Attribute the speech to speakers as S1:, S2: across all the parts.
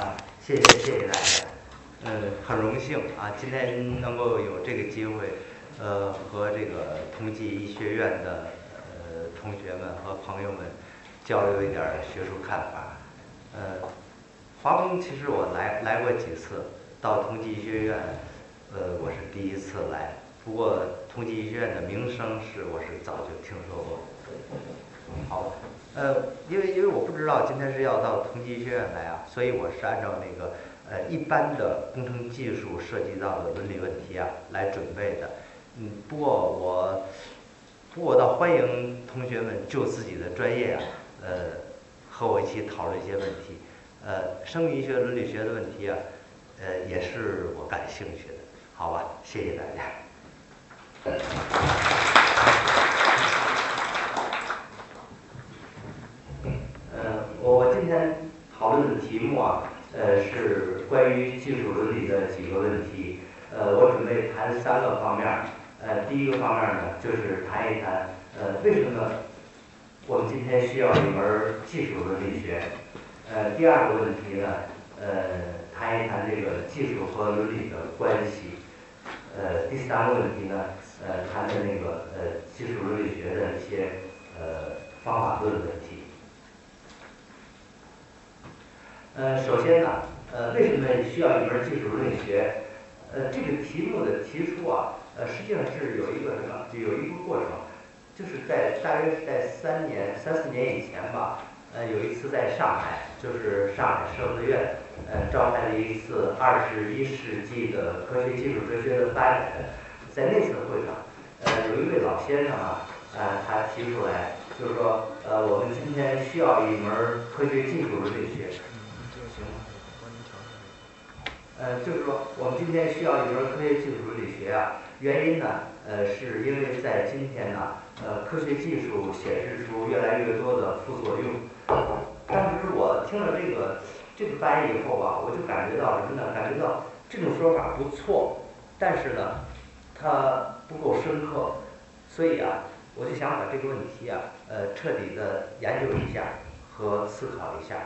S1: 啊，谢谢谢谢大家，嗯，很荣幸啊，今天能够有这个机会，呃，和这个同济医学院的呃同学们和朋友们交流一点学术看法。呃，华工其实我来来过几次，到同济医学院，呃，我是第一次来。不过同济医学院的名声是我是早就听说过。好，呃，因为因为我不知道今天是要到同济医学院来啊，所以我是按照那个呃一般的工程技术涉及到的伦理问题啊来准备的。嗯，不过我不过我倒欢迎同学们就自己的专业啊，呃，和我一起讨论一些问题。呃，生命医学、伦理学的问题啊，呃，也是我感兴趣的。好吧，谢谢大家。呃，我我今天讨论的题目啊，呃，是关于技术伦理的几个问题。呃，我准备谈三个方面儿。呃，第一个方面呢，就是谈一谈，呃，为什么我们今天需要一门技术伦理学？呃，第二个问题呢，呃，谈一谈这个技术和伦理的关系。呃，第三个问题呢？呃，谈的那个呃，技术伦理学的一些呃方法论问题。呃，首先呢，呃，为什么需要一门技术伦理学？呃，这个题目的提出啊，呃，实际上是有一个什么？就有一个过程，就是在大约是在三年、三四年以前吧。呃，有一次在上海，就是上海社科院，呃，召开了一次二十一世纪的科学技术哲学的发展。在那次的会上，呃，有一位老先生啊，呃，他提出来，就是说，呃，我们今天需要一门科学技术伦理学。呃，就是说，我们今天需要一门科学技术伦理学啊，原因呢，呃，是因为在今天呢，呃，科学技术显示出越来越多的副作用。当时我听了这个这个翻译以后吧，我就感觉到什么呢？感觉到这种说法不错，但是呢。它不够深刻，所以啊，我就想把这个问题啊，呃，彻底的研究一下和思考一下。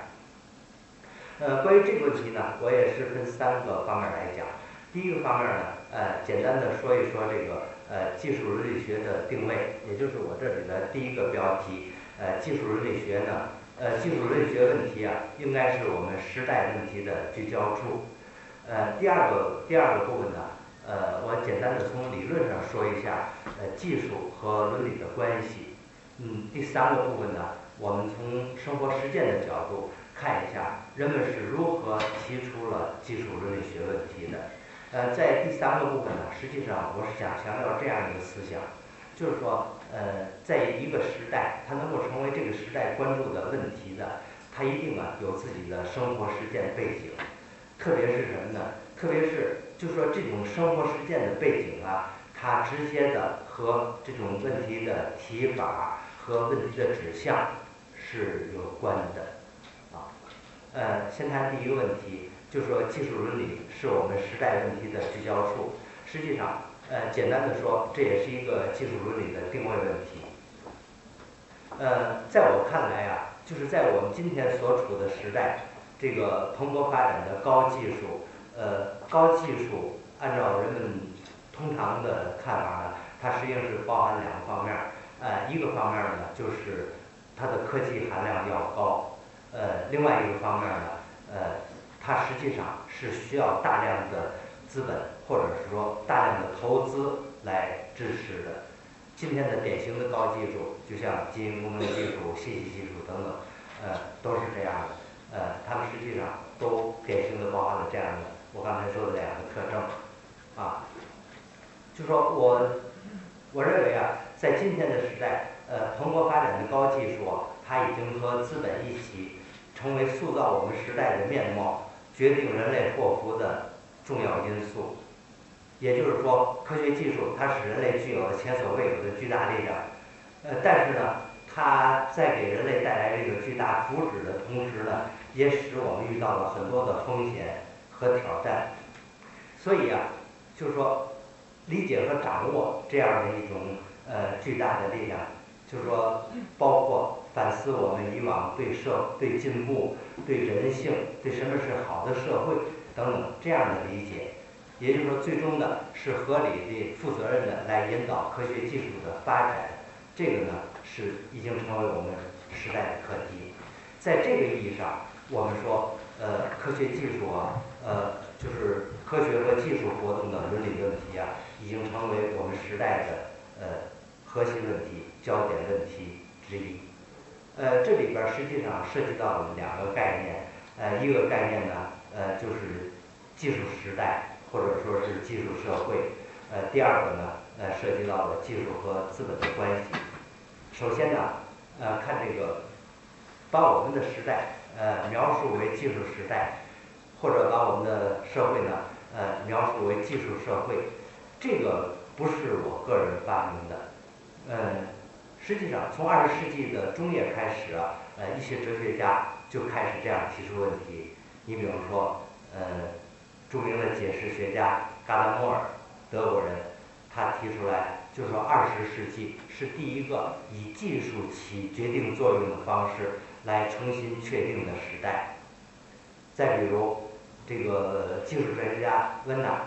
S1: 呃，关于这个问题呢，我也是分三个方面来讲。第一个方面呢，呃，简单的说一说这个呃技术伦理学的定位，也就是我这里的第一个标题。呃，技术伦理学呢，呃，技术伦理学问题啊，应该是我们时代问题的聚焦处。呃，第二个第二个部分呢。呃，我简单的从理论上说一下，呃，技术和伦理的关系。嗯，第三个部分呢，我们从生活实践的角度看一下，人们是如何提出了基础伦理学问题的。呃，在第三个部分呢，实际上我是想强调这样一个思想，就是说，呃，在一个时代，它能够成为这个时代关注的问题的，它一定啊有自己的生活实践背景，特别是什么呢？特别是。就是说这种生活实践的背景啊，它直接的和这种问题的提法和问题的指向是有关的，呃，先谈第一个问题，就说技术伦理是我们时代问题的聚焦处。实际上，呃，简单的说，这也是一个技术伦理的定位问题。呃，在我看来啊，就是在我们今天所处的时代，这个蓬勃发展的高技术。呃，高技术按照人们通常的看法呢，它实际上是包含两个方面儿。呃，一个方面呢，就是它的科技含量要高；呃，另外一个方面呢，呃，它实际上是需要大量的资本或者是说大量的投资来支持的。今天的典型的高技术，就像基因工程技术、信息技术等等，呃，都是这样的。呃，它们实际上都典型的包含了这样的。我刚才说的两个特征，啊，就说我我认为啊，在今天的时代，呃，蓬勃发展的高技术啊，它已经和资本一起成为塑造我们时代的面貌、决定人类祸福的重要因素。也就是说，科学技术它使人类具有了前所未有的巨大力量，呃，但是呢，它在给人类带来这个巨大福祉的同时呢，也使我们遇到了很多的风险。和挑战，所以啊，就是说，理解和掌握这样的一种呃巨大的力量，就是说，包括反思我们以往对社、对进步、对人性、对什么是好的社会等等这样的理解。也就是说，最终呢是合理的、负责任的来引导科学技术的发展。这个呢是已经成为我们时代的课题。在这个意义上，我们说，呃，科学技术啊，呃，就是科学和技术活动的伦理问题啊，已经成为我们时代的呃核心问题、焦点问题之一。呃，这里边实际上涉及到了两个概念，呃，一个概念呢，呃，就是技术时代或者说是技术社会，呃，第二个呢，呃，涉及到了技术和资本的关系。首先呢，呃，看这个。把我们的时代，呃，描述为技术时代，或者把我们的社会呢，呃，描述为技术社会，这个不是我个人发明的，嗯，实际上从二十世纪的中叶开始啊，呃，一些哲学家就开始这样提出问题。你比如说，呃，著名的解释学家嘎达莫尔，德国人，他提出来就说二十世纪是第一个以技术起决定作用的方式。来重新确定的时代。再比如，这个技术专家温纳，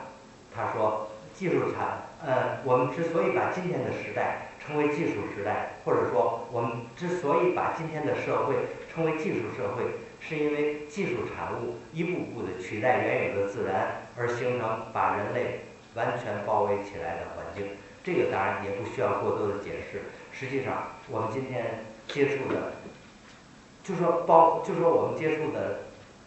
S1: 他说，技术产，呃，我们之所以把今天的时代称为技术时代，或者说我们之所以把今天的社会称为技术社会，是因为技术产物一步步的取代原有的自然，而形成把人类完全包围起来的环境。这个当然也不需要过多的解释。实际上，我们今天接触的。就说包，就说我们接触的，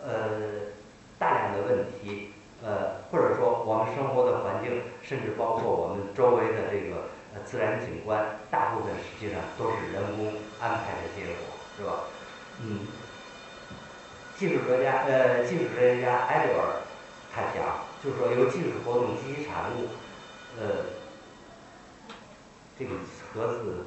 S1: 呃，大量的问题，呃，或者说我们生活的环境，甚至包括我们周围的这个呃自然景观，大部分实际上都是人工安排的结果，是吧？嗯，技术专家，呃，技术专家埃德尔，他讲，就是说由技术活动及其产物，呃，这个盒子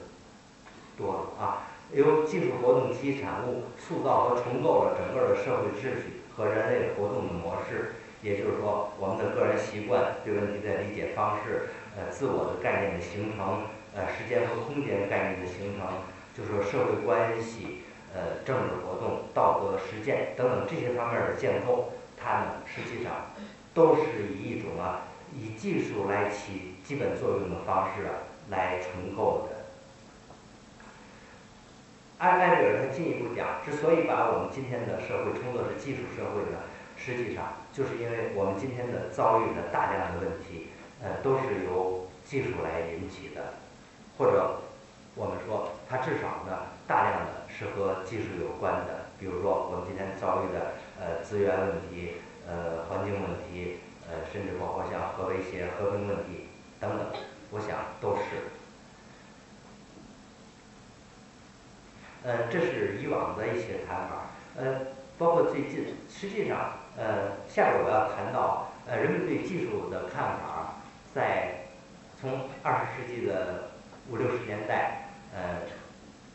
S1: 多了啊。由技术活动及其产物塑造和重构了整个的社会秩序和人类活动的模式，也就是说，我们的个人习惯、对问题的理解方式、呃，自我的概念的形成、呃，时间和空间概念的形成，就是说社会关系、呃，政治活动、道德实践等等这些方面的建构，它呢，实际上都是以一种啊，以技术来起基本作用的方式啊，来重构的。埃埃里尔他进一步讲，之所以把我们今天的社会称作是技术社会呢，实际上就是因为我们今天的遭遇了大量的问题，呃，都是由技术来引起的，或者我们说它至少呢，大量的是和技术有关的，比如说我们今天遭遇的呃资源问题、呃环境问题、呃甚至包括像核威胁、和平问题等等，我想都是。呃，这是以往的一些谈法，呃，包括最近，实际上，呃，下边我要谈到，呃，人们对技术的看法，在从二十世纪的五六十年代，呃，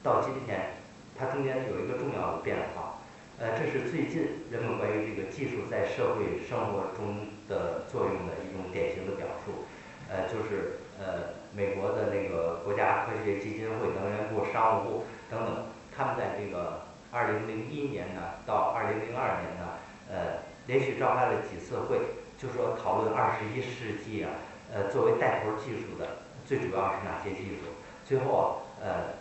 S1: 到今天，它中间有一个重要的变化，呃，这是最近人们关于这个技术在社会生活中的作用的一种典型的表述，呃，就是呃，美国的那个国家科学基金会、能源部、商务部等等。他们在这个二零零一年呢，到二零零二年呢，呃，连续召开了几次会，就说讨论二十一世纪啊，呃，作为带头技术的，最主要是哪些技术？最后啊，呃，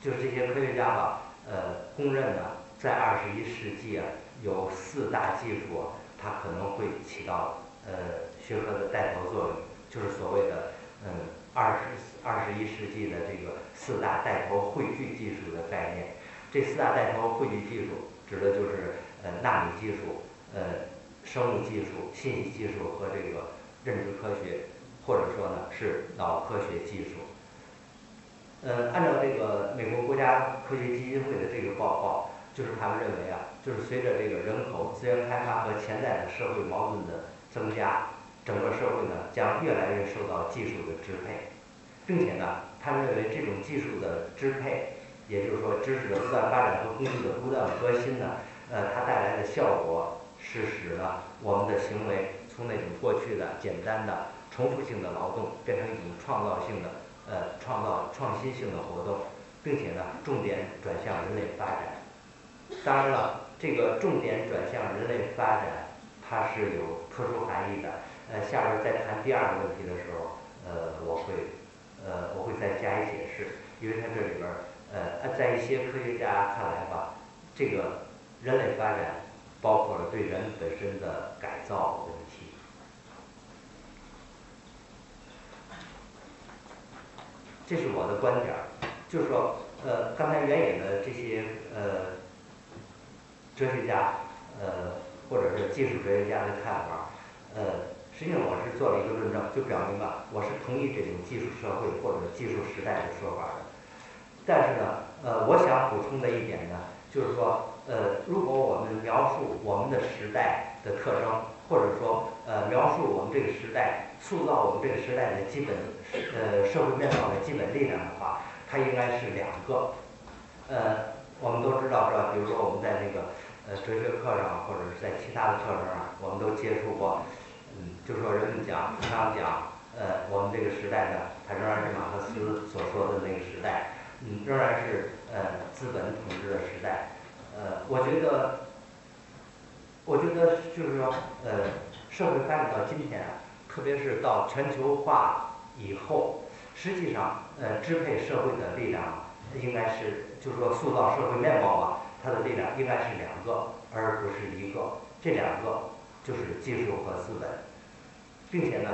S1: 就是这些科学家吧，呃，公认呢，在二十一世纪啊，有四大技术，它可能会起到呃学科的带头作用，就是所谓的嗯二十。二十一世纪的这个四大带头汇聚技术的概念，这四大带头汇聚技术指的就是呃纳米技术、呃生物技术、信息技术和这个认知科学，或者说呢是脑科学技术。呃，按照这个美国国家科学基金会的这个报告，就是他们认为啊，就是随着这个人口资源开发和潜在的社会矛盾的增加，整个社会呢将越来越受到技术的支配。并且呢，他认为这种技术的支配，也就是说知识的不断发展和工具的不断革新呢，呃，它带来的效果是使呢我们的行为从那种过去的简单的重复性的劳动变成一种创造性的呃创造创新性的活动，并且呢，重点转向人类发展。当然了，这个重点转向人类发展，它是有特殊含义的。呃，下边再谈第二个问题的时候，呃，我会，呃，我会再加以解释，因为它这里边，呃，在一些科学家看来吧，这个人类发展包括了对人本身的改造问题。这是我的观点儿，就是说，呃，刚才原野的这些呃哲学家，呃，或者是技术哲学家的看法，呃，实际上我是做了一个论证，就表明了我是同意这种技术社会或者技术时代的说法的。但是呢，呃，我想补充的一点呢，就是说，呃，如果我们描述我们的时代的特征，或者说，呃，描述我们这个时代，塑造我们这个时代的基本。呃，社会面貌的基本力量的话，它应该是两个。呃，我们都知道是吧？比如说我们在那个呃哲学课上，或者是在其他的课程上，我们都接触过。嗯，就说人们讲，经常讲，呃，我们这个时代呢，它仍然是马克思所说的那个时代，嗯，仍然是呃资本统治的时代。呃，我觉得，我觉得就是说，呃，社会发展到今天啊，特别是到全球化。以后，实际上，呃，支配社会的力量应该是，就是说塑造社会面貌吧，它的力量应该是两个，而不是一个。这两个就是技术和资本，并且呢，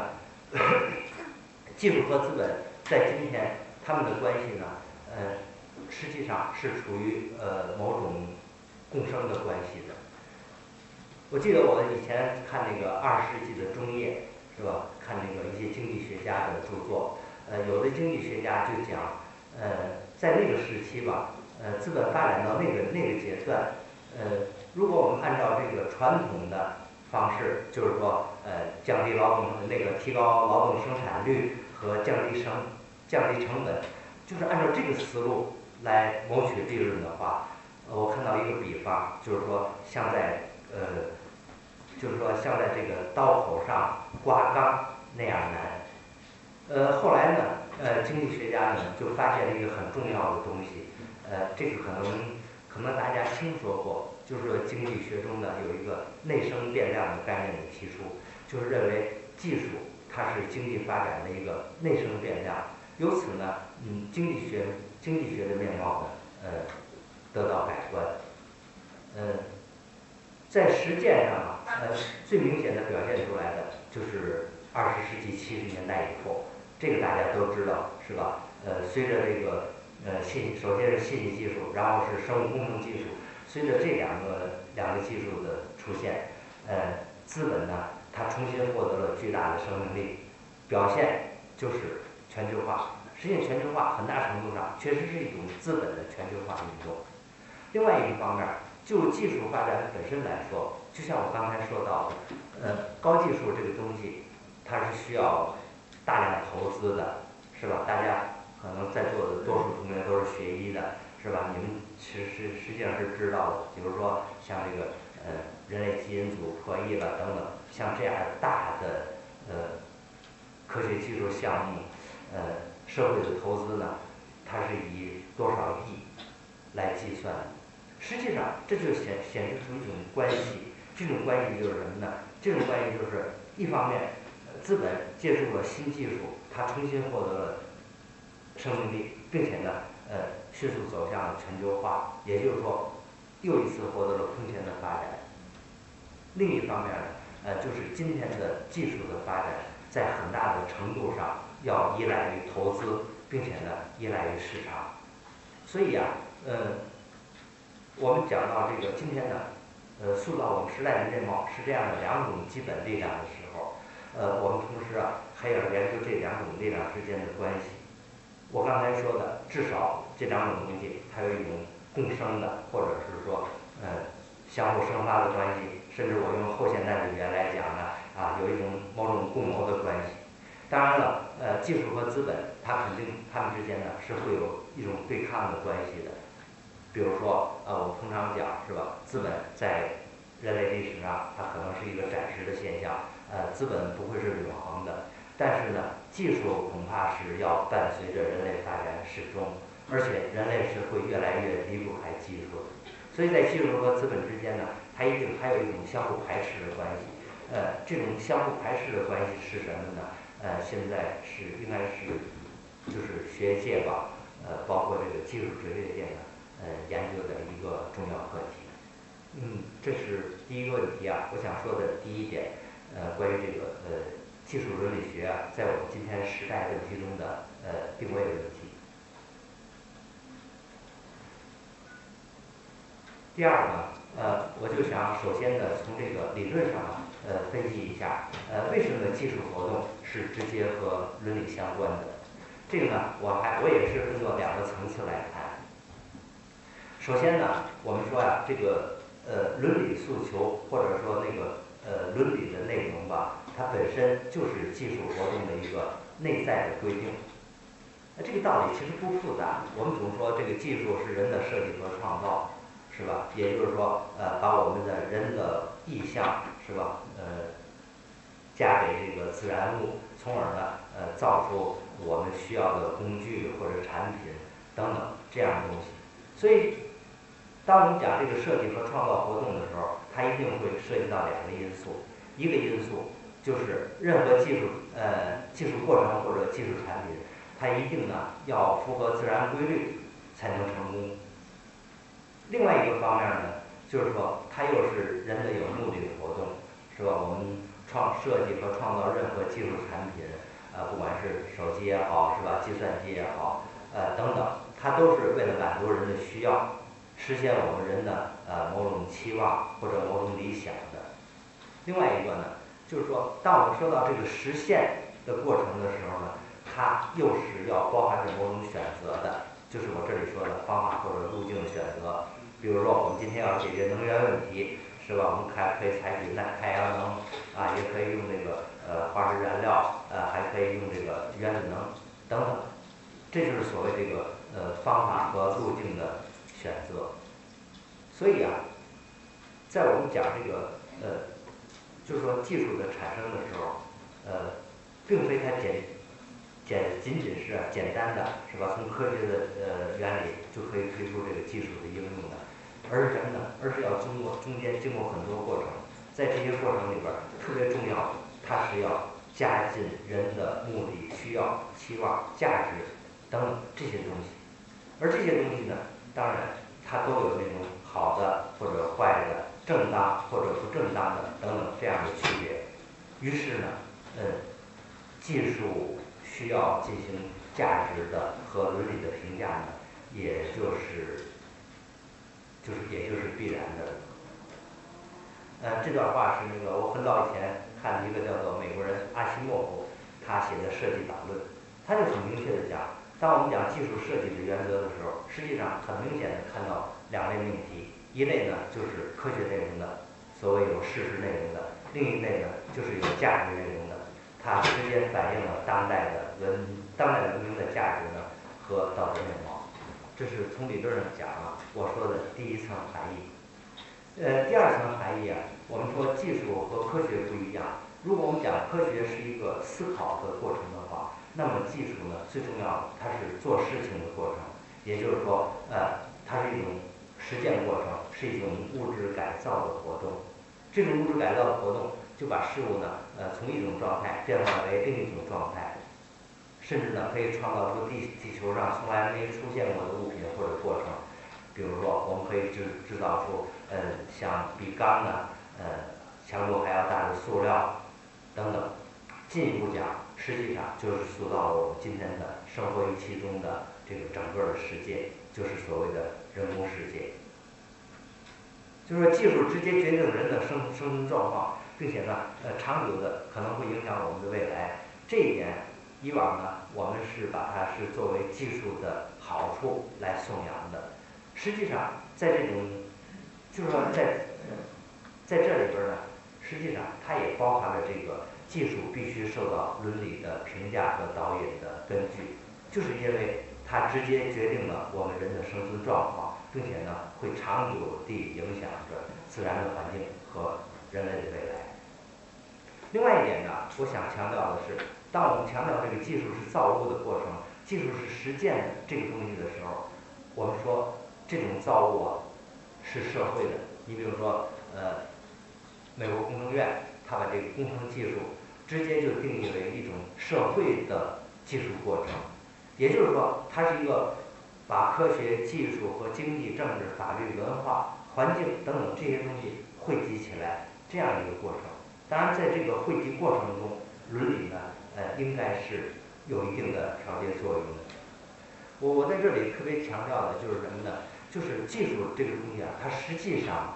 S1: 技术和资本在今天他们的关系呢，呃，实际上是处于呃某种共生的关系的。我记得我以前看那个二十世纪的中叶。是吧？看那个一些经济学家的著作，呃，有的经济学家就讲，呃，在那个时期吧，呃，资本发展到那个那个阶段，呃，如果我们按照这个传统的方式，就是说，呃，降低劳动那个提高劳动生产率和降低成降低成本，就是按照这个思路来谋取利润的话，呃，我看到一个比方，就是说，像在呃。就是说，像在这个刀口上刮钢那样难。呃，后来呢，呃，经济学家呢就发现了一个很重要的东西，呃，这个可能可能大家听说过，就是说经济学中呢有一个内生变量的概念的提出，就是认为技术它是经济发展的一个内生变量，由此呢，嗯，经济学经济学的面貌呢，呃，得到改观，呃。在实践上啊，呃，最明显的表现出来的就是二十世纪七十年代以后，这个大家都知道，是吧？呃，随着这个呃信，首先是信息技术，然后是生物工程技术，随着这两个两个技术的出现，呃，资本呢，它重新获得了巨大的生命力，表现就是全球化。实现全球化很大程度上确实是一种资本的全球化运动。另外一方面。就技术发展本身来说，就像我刚才说到的，呃，高技术这个东西，它是需要大量投资的，是吧？大家可能在座的多数同学都是学医的，是吧？你们其实实际上是知道的。比如说像这个呃人类基因组破译了等等，像这样大的呃科学技术项目，呃，社会的投资呢，它是以多少亿来计算的。实际上，这就显显示出一种关系，这种关系就是什么呢？这种关系就是一方面，资本借助了新技术，它重新获得了生命力，并且呢，呃，迅速走向了全球化，也就是说，又一次获得了空前的发展。另一方面呢，呃，就是今天的技术的发展，在很大的程度上要依赖于投资，并且呢，依赖于市场。所以啊，呃。我们讲到这个今天呢，呃，塑造我们时代的面貌是这样的两种基本力量的时候，呃，我们同时啊还要研究这两种力量之间的关系。我刚才说的，至少这两种东西它有一种共生的，或者是说呃相互生发的关系，甚至我用后现代的语言来讲呢，啊，有一种某种共谋的关系。当然了，呃，技术和资本它肯定它们之间呢是会有一种对抗的关系的。比如说，呃，我通常讲是吧？资本在人类历史上，它可能是一个暂时的现象，呃，资本不会是永恒的。但是呢，技术恐怕是要伴随着人类发展始终。而且人类是会越来越离不开技术的。所以在技术和资本之间呢，它一定还有一种相互排斥的关系。呃，这种相互排斥的关系是什么呢？呃，现在是应该是就是学界吧，呃，包括这个技术哲学界呢，呃，研究的一个重要课题。嗯，这是第一个问题啊，我想说的第一点，呃，关于这个呃技术伦理学啊，在我们今天时代问题中的呃定位问题。第二呢，呃，我就想首先呢，从这个理论上，呃，分析一下，呃，为什么技术活动是直接和伦理相关的？这个呢，我还我也是分作两个层次来谈。首先呢，我们说呀，这个呃伦理诉求或者说那个呃伦理的内容吧，它本身就是技术活动的一个内在的规定。那这个道理其实不复杂，我们总说这个技术是人的设计和创造。是吧？也就是说，呃，把我们的人的意向，是吧？呃，加给这个自然物，从而呢，呃，造出我们需要的工具或者产品等等这样的东西。所以，当我们讲这个设计和创造活动的时候，它一定会涉及到两个因素。一个因素就是任何技术，呃，技术过程或者技术产品，它一定呢要符合自然规律才能成功。另外一个方面呢，就是说它又是人的有目的的活动，是吧？我们创设计和创造任何技术产品，呃，不管是手机也好，是吧？计算机也好，呃，等等，它都是为了满足人的需要，实现我们人的呃某种期望或者某种理想的。另外一个呢，就是说，当我们说到这个实现的过程的时候呢，它又是要包含着某种选择的，就是我这里说的方法或者路径的选择。比如说，我们今天要解决能源问题，是吧？我们还可以采取那太阳能，啊，也可以用这个呃化石燃料，呃，还可以用这个原子能等等。这就是所谓这个呃方法和路径的选择。所以啊，在我们讲这个呃，就是说技术的产生的时候，呃，并非它简简仅仅是简单的，是吧？从科学的呃原理就可以推出这个技术的应用的。而是什么呢？而是要经过中间经过很多过程，在这些过程里边特别重要，它是要加进人的目的、需要、期望、价值等等这些东西。而这些东西呢，当然它都有那种好的或者坏的、正当或者不正当的等等这样的区别。于是呢，嗯，技术需要进行价值的和伦理的评价呢，也就是。就是，也就是必然的。呃，这段话是那个我很早以前看的一个叫做美国人阿西莫夫他写的设计导论，他就很明确的讲，当我们讲技术设计的原则的时候，实际上很明显的看到两类命题，一类呢就是科学内容的，所谓有事实内容的；另一类呢就是有价值内容的，它直接反映了当代的文当代文明的价值呢和道德面貌。这是从理论上讲啊，我说的第一层含义。呃，第二层含义啊，我们说技术和科学不一样。如果我们讲科学是一个思考的过程，那么技术呢，最重要它是做事情的过程，也就是说，呃，它是一种实践过程，是一种物质改造的活动。这种物质改造的活动，就把事物呢，呃，从一种状态变化为另一种状态。甚至呢，可以创造出地地球上从来没出现过的物品或者过程，比如说，我们可以制制造出，呃，像比钢呢，呃，强度还要大的塑料，等等。进一步讲，实际上就是塑造了我们今天的生活预期中的这个整个的世界，就是所谓的人工世界。就是说，技术直接决定人的生生存状况，并且呢，呃，长久的可能会影响我们的未来。这一点。以往呢，我们是把它是作为技术的好处来颂扬的。实际上，在这种，就是说在，在这里边呢，实际上它也包含了这个技术必须受到伦理的评价和导引的根据，就是因为它直接决定了我们人的生存状况，并且呢，会长久地影响着自然的环境和人类的未来。另外一点呢，我想强调的是。当我们强调这个技术是造物的过程，技术是实践这个东西的时候，我们说这种造物啊是社会的。你比如说，呃，美国工程院，他把这个工程技术直接就定义为一种社会的技术过程，也就是说，它是一个把科学技术和经济、政治、法律、文化、环境等等这些东西汇集起来这样一个过程。当然，在这个汇集过程中，伦理呢，呃，应该是。有一定的调节作用的。我我在这里特别强调的就是什么呢？就是技术这个东西啊，它实际上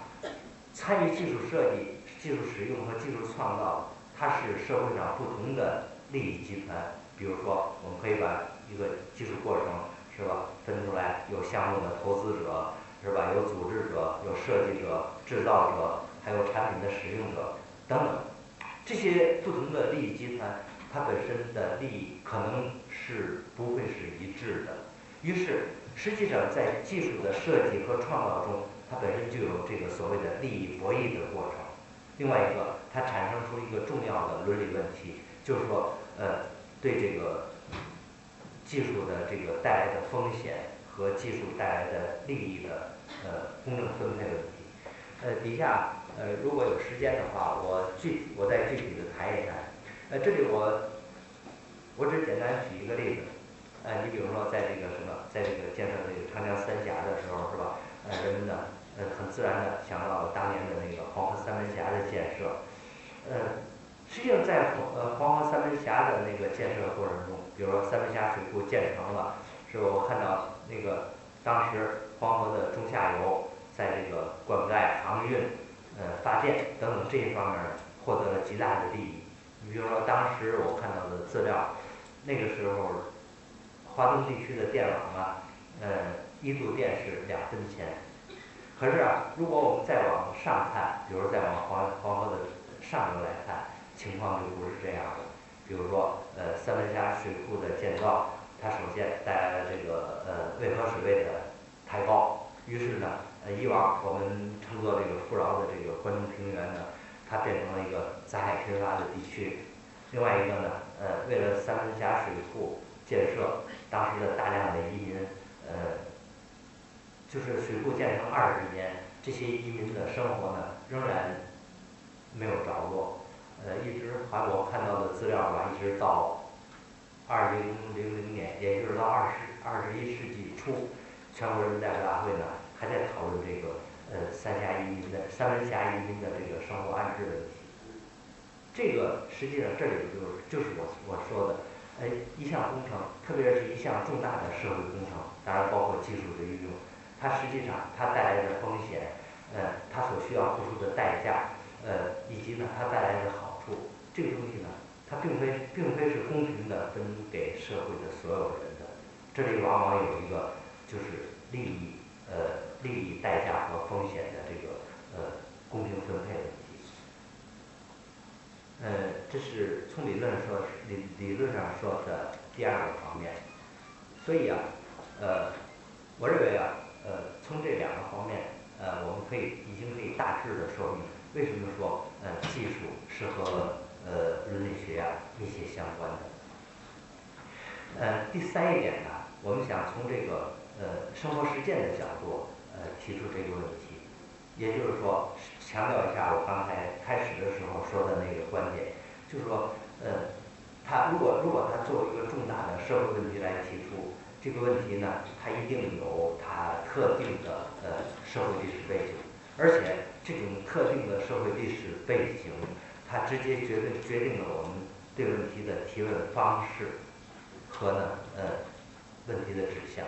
S1: 参与技术设计、技术使用和技术创造，它是社会上不同的利益集团。比如说，我们可以把一个技术过程是吧分出来，有项目的投资者是吧？有组织者、有设计者、制造者，还有产品的使用者等等，这些不同的利益集团。它本身的利益可能是不会是一致的，于是实际上在技术的设计和创造中，它本身就有这个所谓的利益博弈的过程。另外一个，它产生出一个重要的伦理问题，就是说，呃，对这个技术的这个带来的风险和技术带来的利益的呃公正分配问题。呃，底下呃如果有时间的话，我具我再具体的谈一谈。呃，这里我我只简单举一个例子，呃，你比如说在这个什么，在这个建设这个长江三峡的时候，是吧？呃，人们呢，很自然的想到了当年的那个黄河三门峡的建设，呃，实际上在黄呃黄河三门峡的那个建设过程中，比如说三门峡水库建成了，是？我看到那个当时黄河的中下游在这个灌溉、航运、呃发电等等这一方面获得了极大的利益。你比如说，当时我看到的资料，那个时候，华东地区的电网啊，呃，一度电是两分钱。可是啊，如果我们再往上看，比如再往黄黄河的上游来看，情况就不是这样的。比如说，呃，三门峡水库的建造，它首先带来了这个呃渭河水位的抬高，于是呢，呃，以往我们称作这个富饶的这个关中平原呢。它变成了一个灾害频发的地区。另外一个呢，呃，为了三门峡水库建设，当时的大量的移民，呃，就是水库建成二十年，这些移民的生活呢，仍然没有着落。呃，一直还我看到的资料吧，一直到二零零零年，也就是到二十二十一世纪初，全国人民代表大会呢，还在讨论这个。呃，三峡移民的三门峡移民的这个生活安置问题，这个实际上这里就是就是我我说的，呃，一项工程，特别是一项重大的社会工程，当然包括技术的运用，它实际上它带来的风险，呃，它所需要付出的代价，呃，以及呢它带来的好处，这个东西呢，它并非并非是公平的分给社会的所有人的，这里往往有一个就是利益，呃。利益代价和风险的这个呃公平分配问题，呃，这是从理论说理理论上说的第二个方面，所以啊，呃，我认为啊，呃，从这两个方面，呃，我们可以已经可以大致的说明为什么说呃技术是和呃伦理学啊密切相关的。呃，第三一点呢，我们想从这个呃生活实践的角度。呃，提出这个问题，也就是说，强调一下我刚才开始的时候说的那个观点，就是说，呃，他如果如果他作为一个重大的社会问题来提出这个问题呢，它一定有它特定的呃社会历史背景，而且这种特定的社会历史背景，它直接决定决定了我们对问题的提问方式和呢呃问题的指向。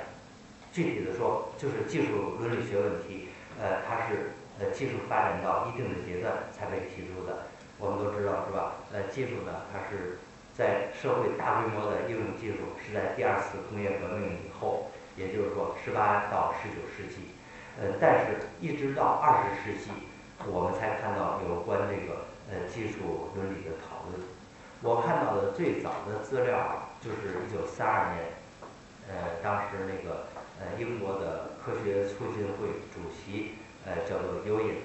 S1: 具体的说，就是技术伦理学问题，呃，它是呃技术发展到一定的阶段才被提出的。我们都知道是吧？呃，技术呢，它是在社会大规模的应用技术是在第二次工业革命以后，也就是说十八到十九世纪，呃，但是一直到二十世纪，我们才看到有关这个呃技术伦理的讨论。我看到的最早的资料就是一九三二年，呃，当时那个。呃，英国的科学促进会主席，呃，叫做尤因，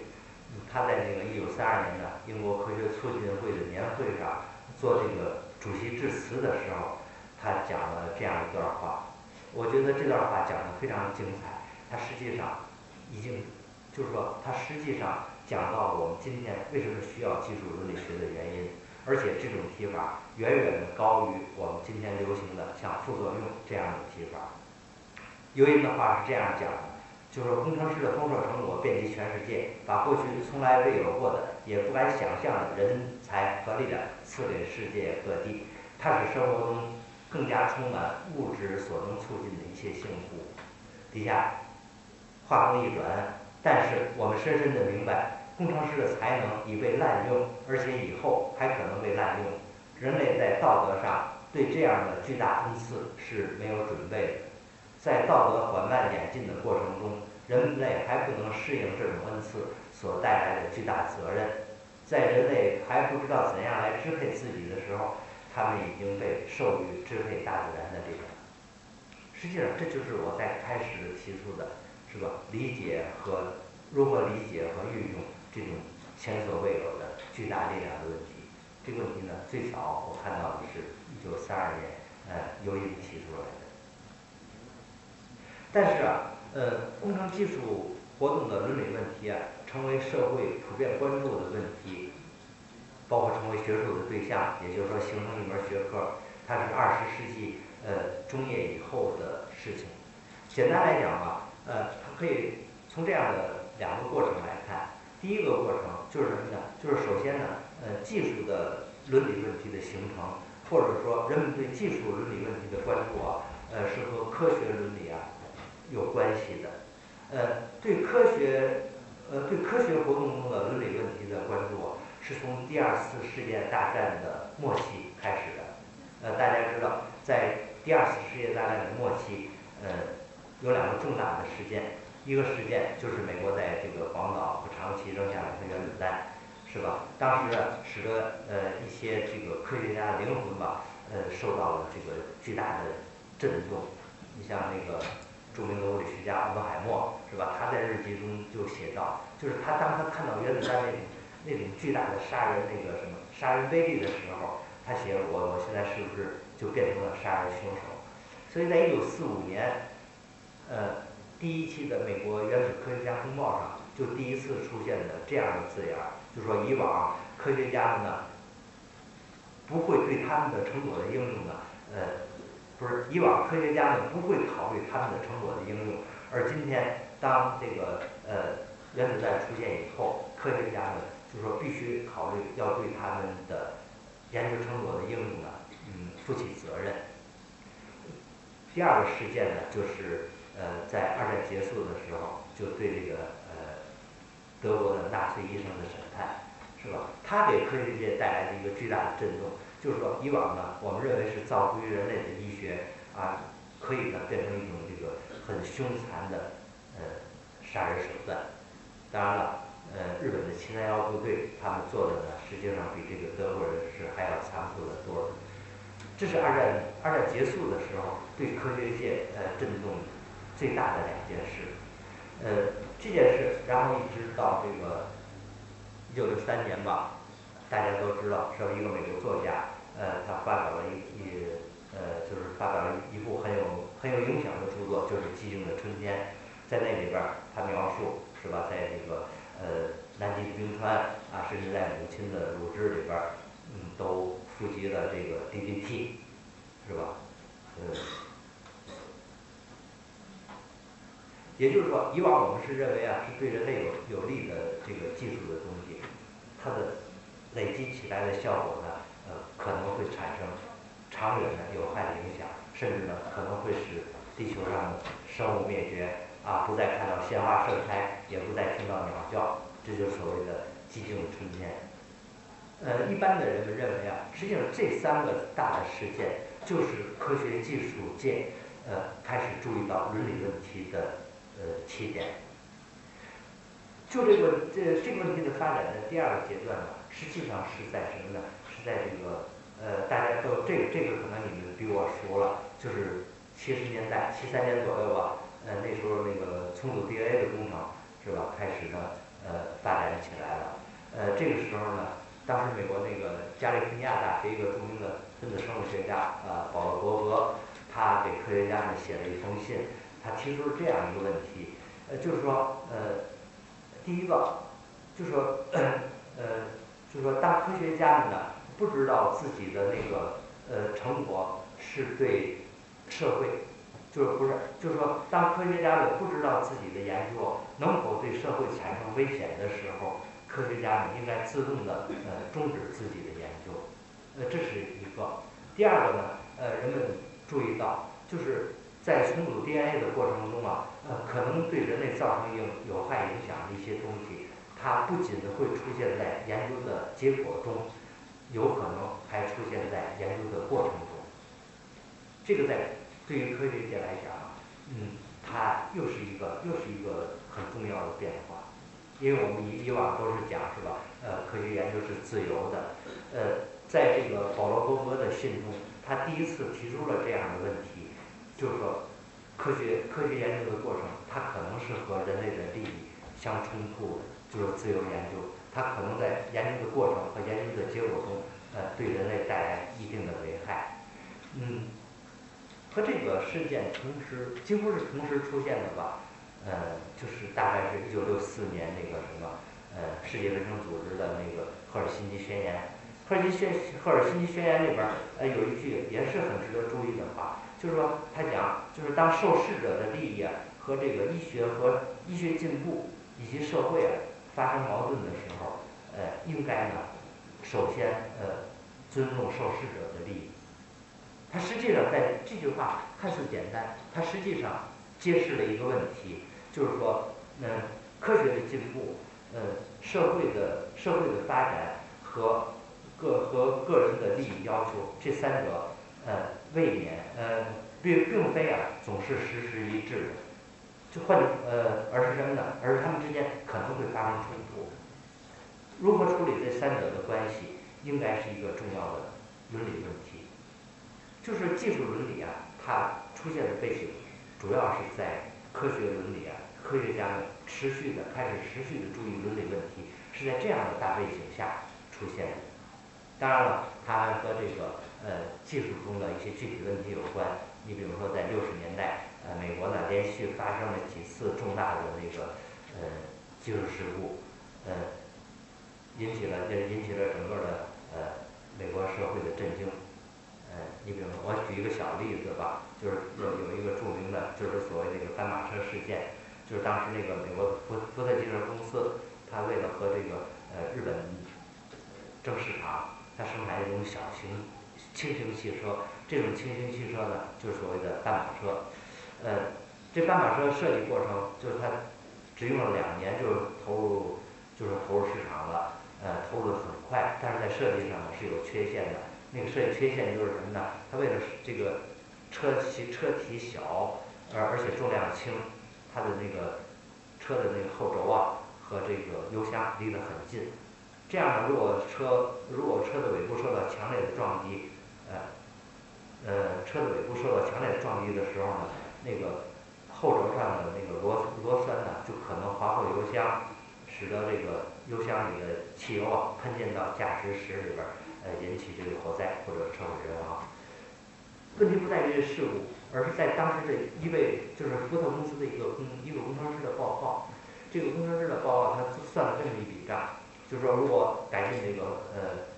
S1: 他在那个一九三二年的英国科学促进会的年会上做这个主席致辞的时候，他讲了这样一段话，我觉得这段话讲的非常精彩。他实际上已经就是说，他实际上讲到我们今天为什么需要技术伦理学的原因，而且这种提法远远的高于我们今天流行的像副作用这样的提法。尤因的话是这样讲的。就是，工程师的丰硕成果遍及全世界，把过去从来未有过的、也不敢想象的人才和力量赐给世界各地。它使生活中更加充满物质所能促进的一切幸福。底下话锋一转，但是我们深深的明白，工程师的才能已被滥用，而且以后还可能被滥用。人类在道德上对这样的巨大恩赐是没有准备的，在道德缓慢演进的过程中。人类还不能适应这种恩赐所带来的巨大责任，在人类还不知道怎样来支配自己的时候，他们已经被授予支配大自然的力量。实际上，这就是我在开始提出的，是吧？理解和如何理解和运用这种前所未有的巨大力量的问题。这个问题呢，最早我看到的是一九三二年，呃，尤因提出来的。但是啊。呃，工程技术活动的伦理问题啊，成为社会普遍关注的问题，包括成为学术的对象，也就是说形成一门学科，它是二十世纪呃中叶以后的事情。简单来讲吧，呃，它可以从这样的两个过程来看。第一个过程就是什么呢？就是首先呢，呃，技术的伦理问题的形成，或者说人们对技术伦理问题的关注啊，呃，是和科学伦理啊。有关系的，呃，对科学，呃，对科学活动中的伦理问题的关注，是从第二次世界大战的末期开始的。呃，大家知道，在第二次世界大战的末期，呃，有两个重大的事件，一个事件就是美国在这个广岛和长崎扔下了原子弹，是吧？当时呢，使得呃一些这个科学家的灵魂吧，呃，受到了这个巨大的震动。你像那个。著名的物理学家奥本海默是吧？他在日记中就写道，就是他当他看到原子弹那种那种巨大的杀人那个什么杀人威力的时候，他写我我现在是不是就变成了杀人凶手？所以在一九四五年，呃，第一期的美国原子科学家公报上就第一次出现了这样的字眼儿，就说以往科学家们呢不会对他们的成果的应用呢，呃。不是以往科学家们不会考虑他们的成果的应用，而今天当这个呃原子弹出现以后，科学家们就说必须考虑要对他们的研究成果的应用呢，嗯，负起责任。第二个事件呢，就是呃在二战结束的时候，就对这个呃德国的纳粹医生的审判，是吧？他给科学界带来了一个巨大的震动。就是说，以往呢，我们认为是造福于人类的医学啊，可以呢变成一种这个很凶残的呃杀人手段。当然了，呃，日本的七三幺部队他们做的呢，实际上比这个德国人是还要残酷的多。这是二战二战结束的时候对科学界呃震动最大的两件事。呃，这件事，然后一直到这个一九六三年吧。大家都知道，是一个美国作家，呃，他发表了一一呃，就是发表了一部很有很有影响的著作，就是《寂静的春天》。在那里边儿，他描述是吧，在这个呃南极冰川啊，甚至在母亲的乳汁里边儿，嗯，都富集了这个 DDT，是吧？嗯，也就是说，以往我们是认为啊，是对人类有有利的这个技术的东西，它的。累积起来的效果呢，呃，可能会产生长远的有害的影响，甚至呢，可能会使地球上的生物灭绝啊，不再看到鲜花盛开，也不再听到鸟叫，这就是所谓的寂静的春天。呃，一般的人们认为啊，实际上这三个大的事件就是科学技术界呃开始注意到伦理问题的呃起点。就这个这这个问题的发展的第二个阶段呢。实际上是在什么呢？是在这个呃，大家都这个这个可能你们比我熟了，就是七十年代七三年左右吧，呃，那时候那个重组 DNA 的工程是吧，开始呢呃发展起来了。呃，这个时候呢，当时美国那个加利福尼亚大学一个著名的分子生物学家啊保罗伯格，他给科学家们写了一封信，他提出了这样一个问题，呃，就是说呃，第一个，就是说 呃，就是说当科学家们呢不知道自己的那个呃成果是对社会。就是不是，就是说，当科学家们不知道自己的研究能否对社会产生危险的时候，科学家们应该自动的呃终止自己的研究，呃，这是一个。第二个呢，呃，人们注意到，就是在重组 DNA 的过程中啊，呃，可能对人类造成有有害影响的一些东西，它不仅会出现在研究的结果中，有可能还出现在研究的过程中。这个在。对于科学界来讲，嗯，它又是一个又是一个很重要的变化，因为我们以以往都是讲是吧？呃，科学研究是自由的，呃，在这个保罗·伯格的信中，他第一次提出了这样的问题，就是说，科学科学研究的过程，它可能是和人类的利益相冲突的，就是自由研究，它可能在研究的过程和研究的结果中，呃，对人类带来一定的危害，嗯。和这个事件同时，几乎是同时出现的吧，呃，就是大概是一九六四年那个什么，呃，世界卫生组织的那个赫尔辛基宣言，赫尔辛宣赫尔辛基宣言里边，呃，有一句也是很值得注意的话，就是说他讲，就是当受试者的利益啊和这个医学和医学进步以及社会啊发生矛盾的时候，呃，应该呢，首先呃，尊重受试者的利益。它实际上在这句话看似简单，它实际上揭示了一个问题，就是说，嗯，科学的进步，呃，社会的社会的发展和个和个人的利益要求这三者，呃，未免呃，并并非啊总是实时一致的，换呃，而是什么呢？而是他们之间可能会发生冲突。如何处理这三者的关系，应该是一个重要的伦理问题。就是技术伦理啊，它出现的背景，主要是在科学伦理啊，科学家们持续的开始持续的注意伦理问题，是在这样的大背景下出现的。当然了，它还和这个呃技术中的一些具体问题有关。你比如说，在六十年代，呃，美国呢连续发生了几次重大的那个呃技术事故，呃，引起了引起了整个的呃美国社会的震惊。呃你比如说，我举一个小例子吧，就是有有一个著名的，就是所谓那个斑马车事件，就是当时那个美国福福特汽车公司，它为了和这个呃日本争市场，它生产一种小型轻型汽车，这种轻型汽车呢，就是所谓的斑马车，呃，这半马车设计过程就是它只用了两年就投入，就是投入市场了，呃，投入的很快，但是在设计上呢是有缺陷的。那个设计缺陷就是什么呢？它为了这个车体车体小，而而且重量轻，它的那个车的那个后轴啊和这个油箱离得很近，这样呢，如果车如果车的尾部受到强烈的撞击，呃呃，车的尾部受到强烈的撞击的时候呢，那个后轴上的那个螺螺栓呢就可能划破油箱，使得这个油箱里的汽油啊喷溅到驾驶室里边儿。呃，引起这个火灾或者车毁人亡。问题不在于这事故，而是在当时的一位就是福特公司的一个工一个工程师的报告。这个工程师的报告，他算了这么一笔账，就是说如果改进这个呃，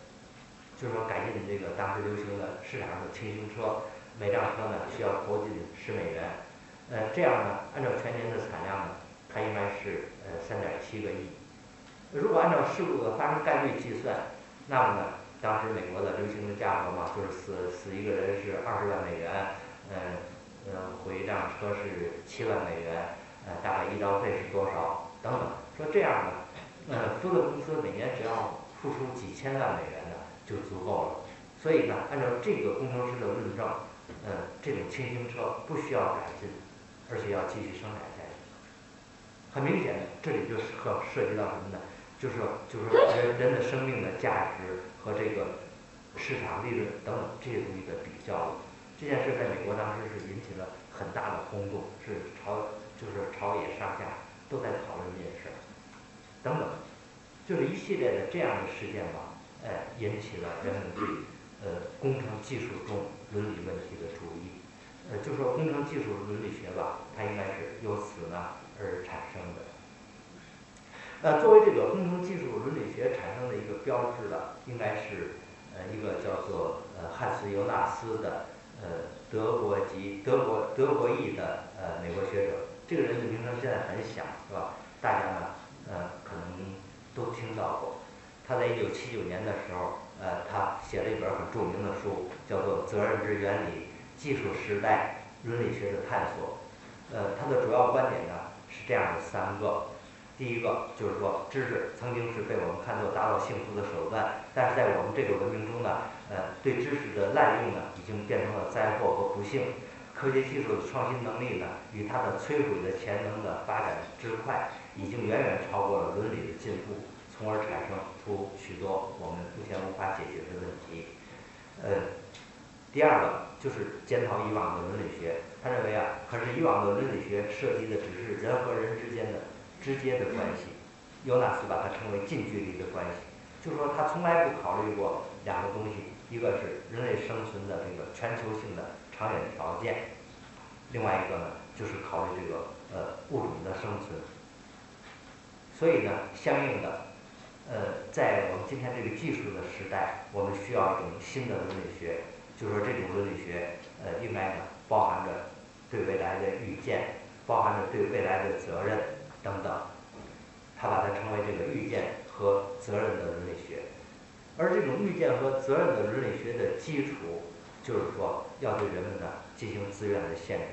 S1: 就是说改进这个当时流行的市场上的轻型车，每辆车呢需要投进十美元。呃，这样呢，按照全年的产量呢，它应该是呃三点七个亿。如果按照事故的发生概率计算，那么呢？当时美国的流行的价格嘛，就是死死一个人是二十万美元，嗯嗯，毁一辆车是七万美元，呃，大概医疗费是多少？等等，说这样呢，呃，福特公司每年只要付出几千万美元呢就足够了。所以呢，按照这个工程师的论证，呃，这种轻型车不需要改进，而且要继续生产下去。很明显，这里就涉涉及到什么呢？就是，就是人人的生命的价值。和这个市场利润等等这些东西的比较，这件事在美国当时是引起了很大的轰动，是朝就是朝野上下都在讨论这件事，等等，就是一系列的这样的事件吧，哎，引起了人们对呃工程技术中伦理问题的注意。呃，就说工程技术伦理学吧，它应该是由此呢而产生的。那作为这个工程技术伦理学产生的一个标志的，应该是呃一个叫做呃汉斯尤纳斯的呃德国籍德国德国裔的呃美国学者。这个人的名声现在很响，是吧？大家呢呃可能都听到过。他在一九七九年的时候，呃，他写了一本很著名的书，叫做《责任之原理：技术时代伦理学的探索》。呃，他的主要观点呢是这样的三个。第一个就是说，知识曾经是被我们看作达到幸福的手段，但是在我们这个文明中呢，呃，对知识的滥用呢，已经变成了灾祸和不幸。科学技术的创新能力呢，与它的摧毁的潜能的发展之快，已经远远超过了伦理的进步，从而产生出许多我们目前无法解决的问题。呃，第二个就是检讨以往的伦理学，他认为啊，可是以往的伦理学涉及的只是人和人之间的。直接的关系，尤纳斯把它称为近距离的关系，就说他从来不考虑过两个东西，一个是人类生存的这个全球性的长远条件，另外一个呢就是考虑这个呃物种的生存。所以呢，相应的，呃，在我们今天这个技术的时代，我们需要一种新的伦理学，就是说这种伦理学呃应该呢包含着对未来的预见，包含着对未来的责任。等等，他把它称为这个预见和责任的伦理学，而这种预见和责任的伦理学的基础，就是说要对人们呢进行资源的限制。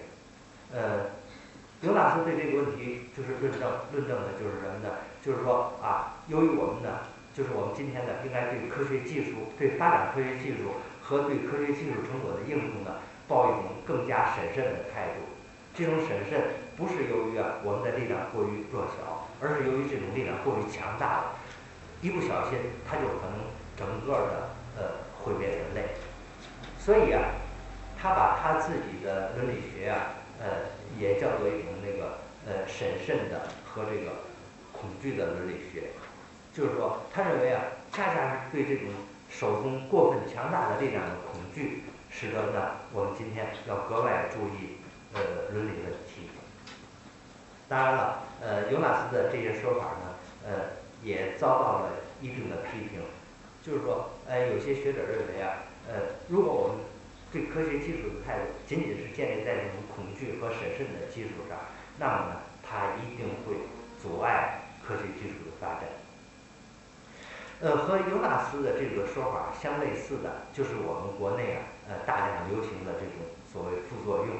S1: 呃，尤纳斯对这个问题就是论证，论证的就是什么呢？就是说啊，由于我们呢，就是我们今天呢，应该对科学技术、对发展科学技术和对科学技术成果的应用呢，抱一种更加审慎的态度。这种审慎不是由于啊我们的力量过于弱小，而是由于这种力量过于强大了，一不小心它就可能整个的呃毁灭人类。所以啊，他把他自己的伦理学啊，呃，也叫做一种那个呃审慎的和这个恐惧的伦理学，就是说他认为啊，恰恰是对这种手中过分强大的力量的恐惧，使得呢我们今天要格外注意。呃，伦理问题。当然了，呃，尤纳斯的这些说法呢，呃，也遭到了一定的批评。就是说，呃，有些学者认为啊，呃，如果我们对科学技术的态度仅仅是建立在这种恐惧和审慎的基础上，那么呢，它一定会阻碍科学技术的发展。呃，和尤纳斯的这个说法相类似的，就是我们国内啊，呃，大量流行的这种所谓副作用。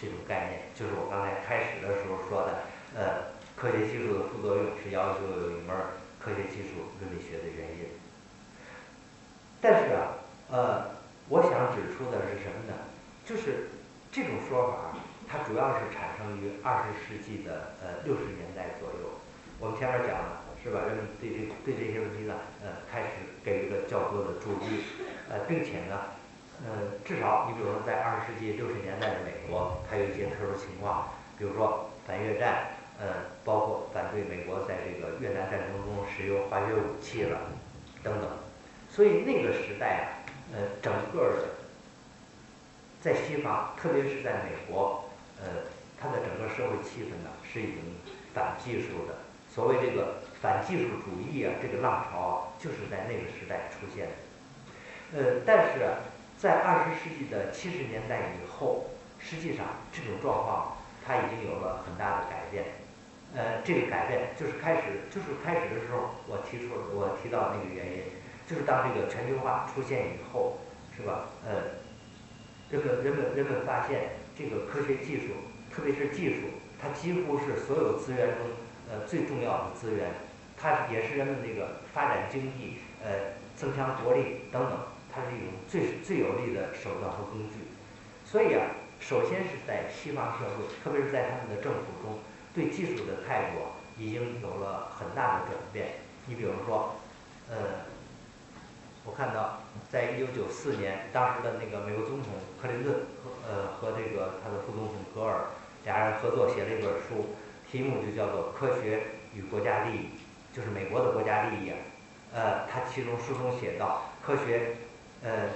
S1: 这种概念就是我刚才开始的时候说的，呃，科学技术的副作用是要求有一门科学技术伦理学的原因。但是啊，呃，我想指出的是什么呢？就是这种说法，它主要是产生于二十世纪的呃六十年代左右。我们前面讲了，是吧？人们对这对这些问题呢，呃，开始给予了较多的注意，呃，并且呢。呃，至少你比如说，在二十世纪六十年代的美国，它有一些特殊情况，比如说反越战，呃，包括反对美国在这个越南战争中使用化学武器了，等等。所以那个时代啊，呃，整个的在西方，特别是在美国，呃，它的整个社会气氛呢是一种反技术的。所谓这个反技术主义啊，这个浪潮，就是在那个时代出现的。呃，但是。在二十世纪的七十年代以后，实际上这种状况它已经有了很大的改变。呃，这个改变就是开始，就是开始的时候，我提出我提到那个原因，就是当这个全球化出现以后，是吧？呃，人们人们人们发现这个科学技术，特别是技术，它几乎是所有资源中最重要的资源，它也是人们这个发展经济、呃增强国力等等。它是一种最最有力的手段和工具，所以啊，首先是在西方社会，特别是在他们的政府中，对技术的态度已经有了很大的转变。你比如说，呃，我看到在一九九四年，当时的那个美国总统克林顿和呃和这个他的副总统戈尔俩人合作写了一本书，题目就叫做《科学与国家利益》，就是美国的国家利益啊。呃，他其中书中写到，科学，呃，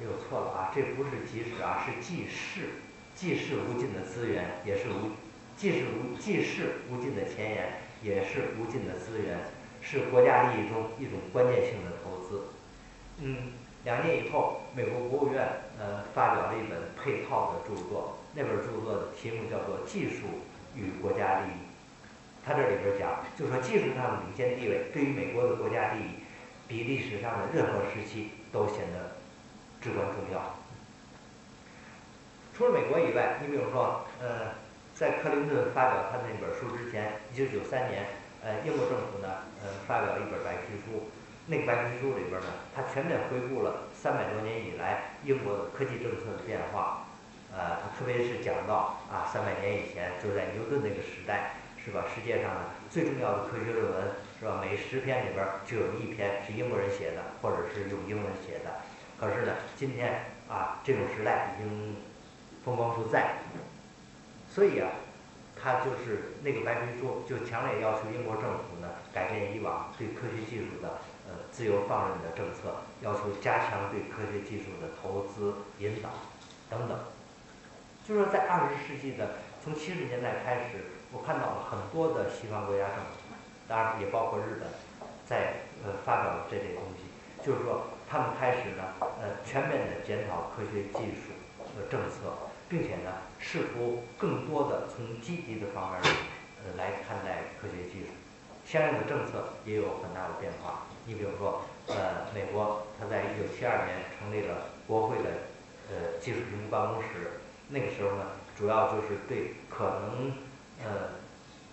S1: 哎呦错了啊，这不是即使啊，是既是，既是无尽的资源，也是无，既是无，既是无尽的前沿，也是无尽的资源，是国家利益中一种关键性的投资。嗯，两年以后，美国国务院呃发表了一本配套的著作，那本著作的题目叫做《技术与国家利益》。他这里边讲，就说技术上的领先地位对于美国的国家利益，比历史上的任何时期都显得至关重要。除了美国以外，你比如说，呃，在克林顿发表他那本书之前，一九九三年，呃，英国政府呢，呃，发表了一本白皮书。那个白皮书里边呢，它全面回顾了三百多年以来英国的科技政策的变化。呃，它特别是讲到啊，三百年以前，就在牛顿那个时代。是吧？世界上呢最重要的科学论文是吧？每十篇里边就有一篇是英国人写的，或者是用英文写的。可是呢，今天啊，这种时代已经风光不再，所以啊，他就是那个白皮书就强烈要求英国政府呢改变以往对科学技术的呃自由放任的政策，要求加强对科学技术的投资引导等等。就是说在二十世纪的从七十年代开始。我看到了很多的西方国家政府，当然也包括日本，在呃发表了这类东西，就是说他们开始呢呃全面的检讨科学技术和政策，并且呢试图更多的从积极的方面呃来看待科学技术，相应的政策也有很大的变化。你比如说呃美国，它在一九七二年成立了国会的呃技术评估办公室，那个时候呢主要就是对可能。呃，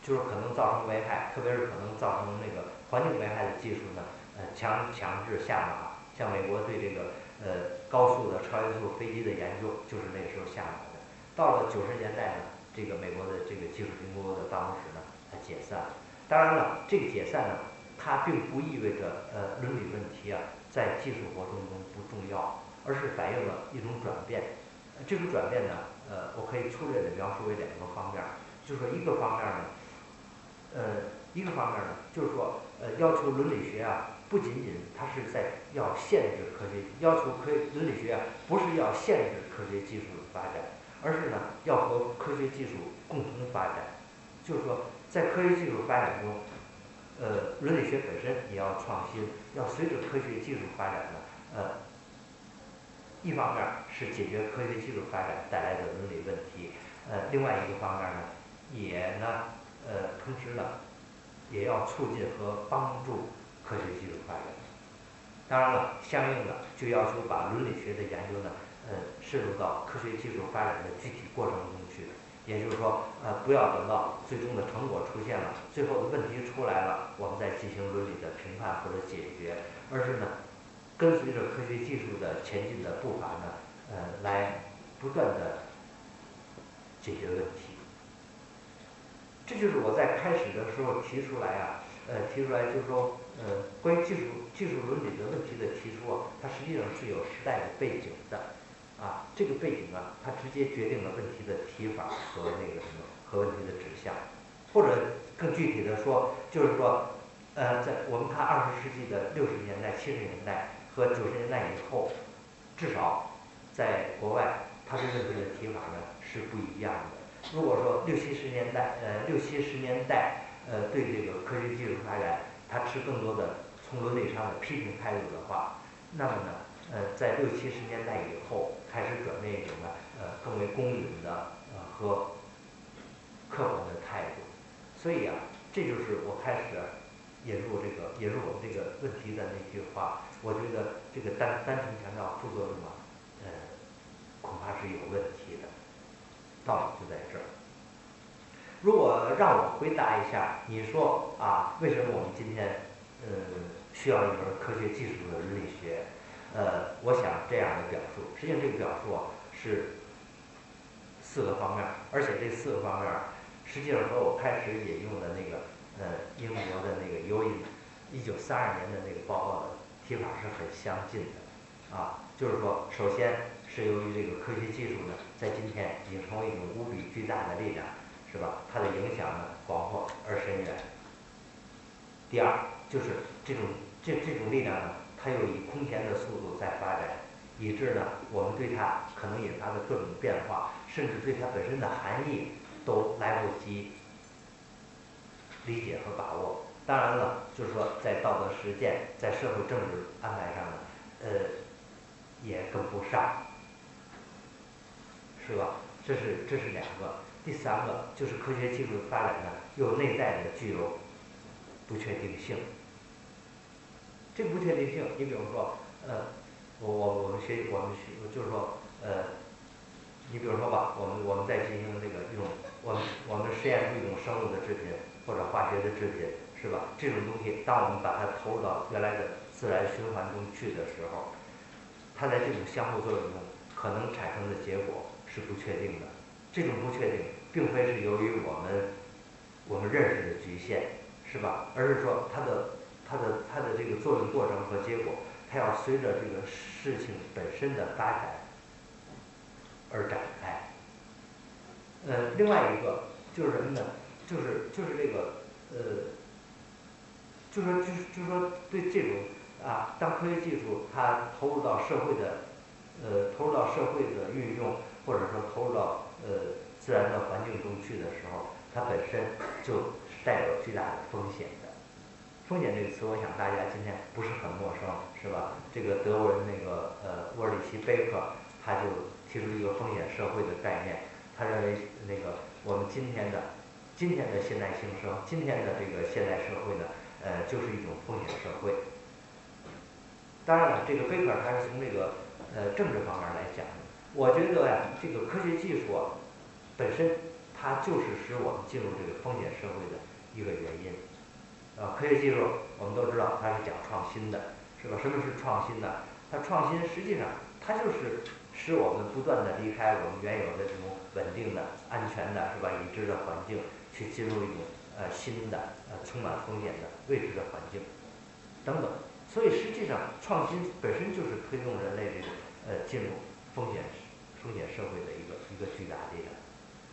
S1: 就是可能造成危害，特别是可能造成那个环境危害的技术呢，呃，强强制下马。像美国对这个呃高速的超音速飞机的研究，就是那个时候下马的。到了九十年代呢，这个美国的这个技术评估的办公室呢，它解散了。当然了，这个解散呢，它并不意味着呃伦理问题啊在技术活动中不重要，而是反映了一种转变。这个转变呢，呃，我可以粗略的描述为两个方面。就是说一个方面呢，呃，一个方面呢，就是说，呃，要求伦理学啊，不仅仅它是在要限制科学，要求科伦理学啊，不是要限制科学技术的发展，而是呢，要和科学技术共同发展。就是说，在科学技术发展中，呃，伦理学本身也要创新，要随着科学技术发展呢，呃，一方面是解决科学技术发展带来的伦理问题，呃，另外一个方面呢。也呢，呃，同时呢，也要促进和帮助科学技术发展。当然了，相应的就要求把伦理学的研究呢，呃，渗入到科学技术发展的具体过程中去。也就是说，呃，不要等到最终的成果出现了，最后的问题出来了，我们再进行伦理的评判或者解决，而是呢，跟随着科学技术的前进的步伐呢，呃，来不断的解决问题。这就是我在开始的时候提出来啊，呃，提出来就是说，呃，关于技术技术伦理的问题的提出啊，它实际上是有时代的背景的，啊，这个背景啊，它直接决定了问题的提法和那个什么和问题的指向，或者更具体的说，就是说，呃，在我们看二十世纪的六十年代、七十年代和九十年代以后，至少在国外，他对问题的提法呢是不一样的。如果说六七十年代，呃，六七十年代，呃，对这个科学技术发展，他持更多的从伦理上的批评态度的话，那么呢，呃，在六七十年代以后，开始转变一种呢，呃，更为公允的，呃，和客观的态度。所以啊，这就是我开始引入这个引入我们这个问题的那句话。我觉得这个单单纯强调副作用啊，呃，恐怕是有问题的。道理就在这儿。如果让我回答一下，你说啊，为什么我们今天呃需要一门科学技术的伦理学？呃，我想这样的表述，实际上这个表述啊是四个方面，而且这四个方面实际上和我开始引用的那个呃英国的那个 U 一九三二年的那个报告的提法是很相近的啊，就是说，首先。是由于这个科学技术呢，在今天已经成为一种无比巨大的力量，是吧？它的影响呢广阔而深远。第二，就是这种这这种力量呢，它又以空前的速度在发展，以致呢，我们对它可能引发的各种变化，甚至对它本身的含义都来不及理解和把握。当然了，就是说在道德实践、在社会政治安排上呢，呃，也跟不上，是吧？这是这是两个。第三个就是科学技术的发展呢，又内在的具有不确定性。这不确定性，你比如说，呃，我我我们学我们学就是说，呃，你比如说吧，我们我们在进行这个一种，我们我们实验出一种生物的制品或者化学的制品，是吧？这种东西，当我们把它投入到原来的自然循环中去的时候，它在这种相互作用中可能产生的结果是不确定的。这种不确定，并非是由于我们我们认识的局限，是吧？而是说它的它的它的这个作用过程和结果，它要随着这个事情本身的发展而展开。呃，另外一个就是什么呢？就是就是这个呃，就说就是就说对这种啊，当科学技术它投入到社会的呃，投入到社会的运用，或者说投入到呃，自然的环境中去的时候，它本身就带有巨大的风险的。风险这个词，我想大家今天不是很陌生，是吧？这个德国人那个呃沃尔里奇贝克，他就提出一个风险社会的概念。他认为那个我们今天的今天的现代性生，今天的这个现代社会呢，呃，就是一种风险社会。当然了，这个贝克他是从这个呃政治方面来讲的。我觉得呀，这个科学技术啊，本身它就是使我们进入这个风险社会的一个原因。啊，科学技术我们都知道它是讲创新的，是吧？什么是创新呢？它创新实际上它就是使我们不断的离开我们原有的这种稳定的、安全的，是吧？已知的环境，进入一种呃新的、呃充满风险的未知的环境等等。所以实际上创新本身就是推动人类这个呃进入风险。风险社会的一个一个巨大力量，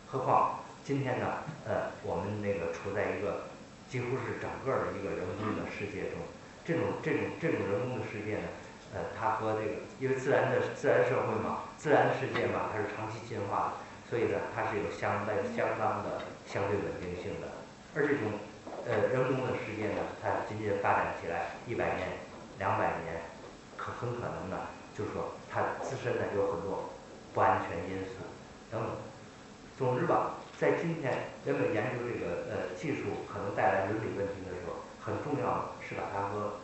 S1: 何况今天呢？呃，我们那个处在一个几乎是整个的一个人工的世界中，这种这种这种人工的世界呢，呃，它和这个因为自然的自然社会嘛，自然世界嘛，它是长期进化的，所以呢，它是有相当相当的相对稳定性的。而这种呃人工的世界呢，它仅仅发展起来一百年、两百年，可很可能呢，就是说它自身呢有很多。不安全因素等等，总之吧，在今天人们研究这个呃技术可能带来伦理问题的时候，很重要的是把它和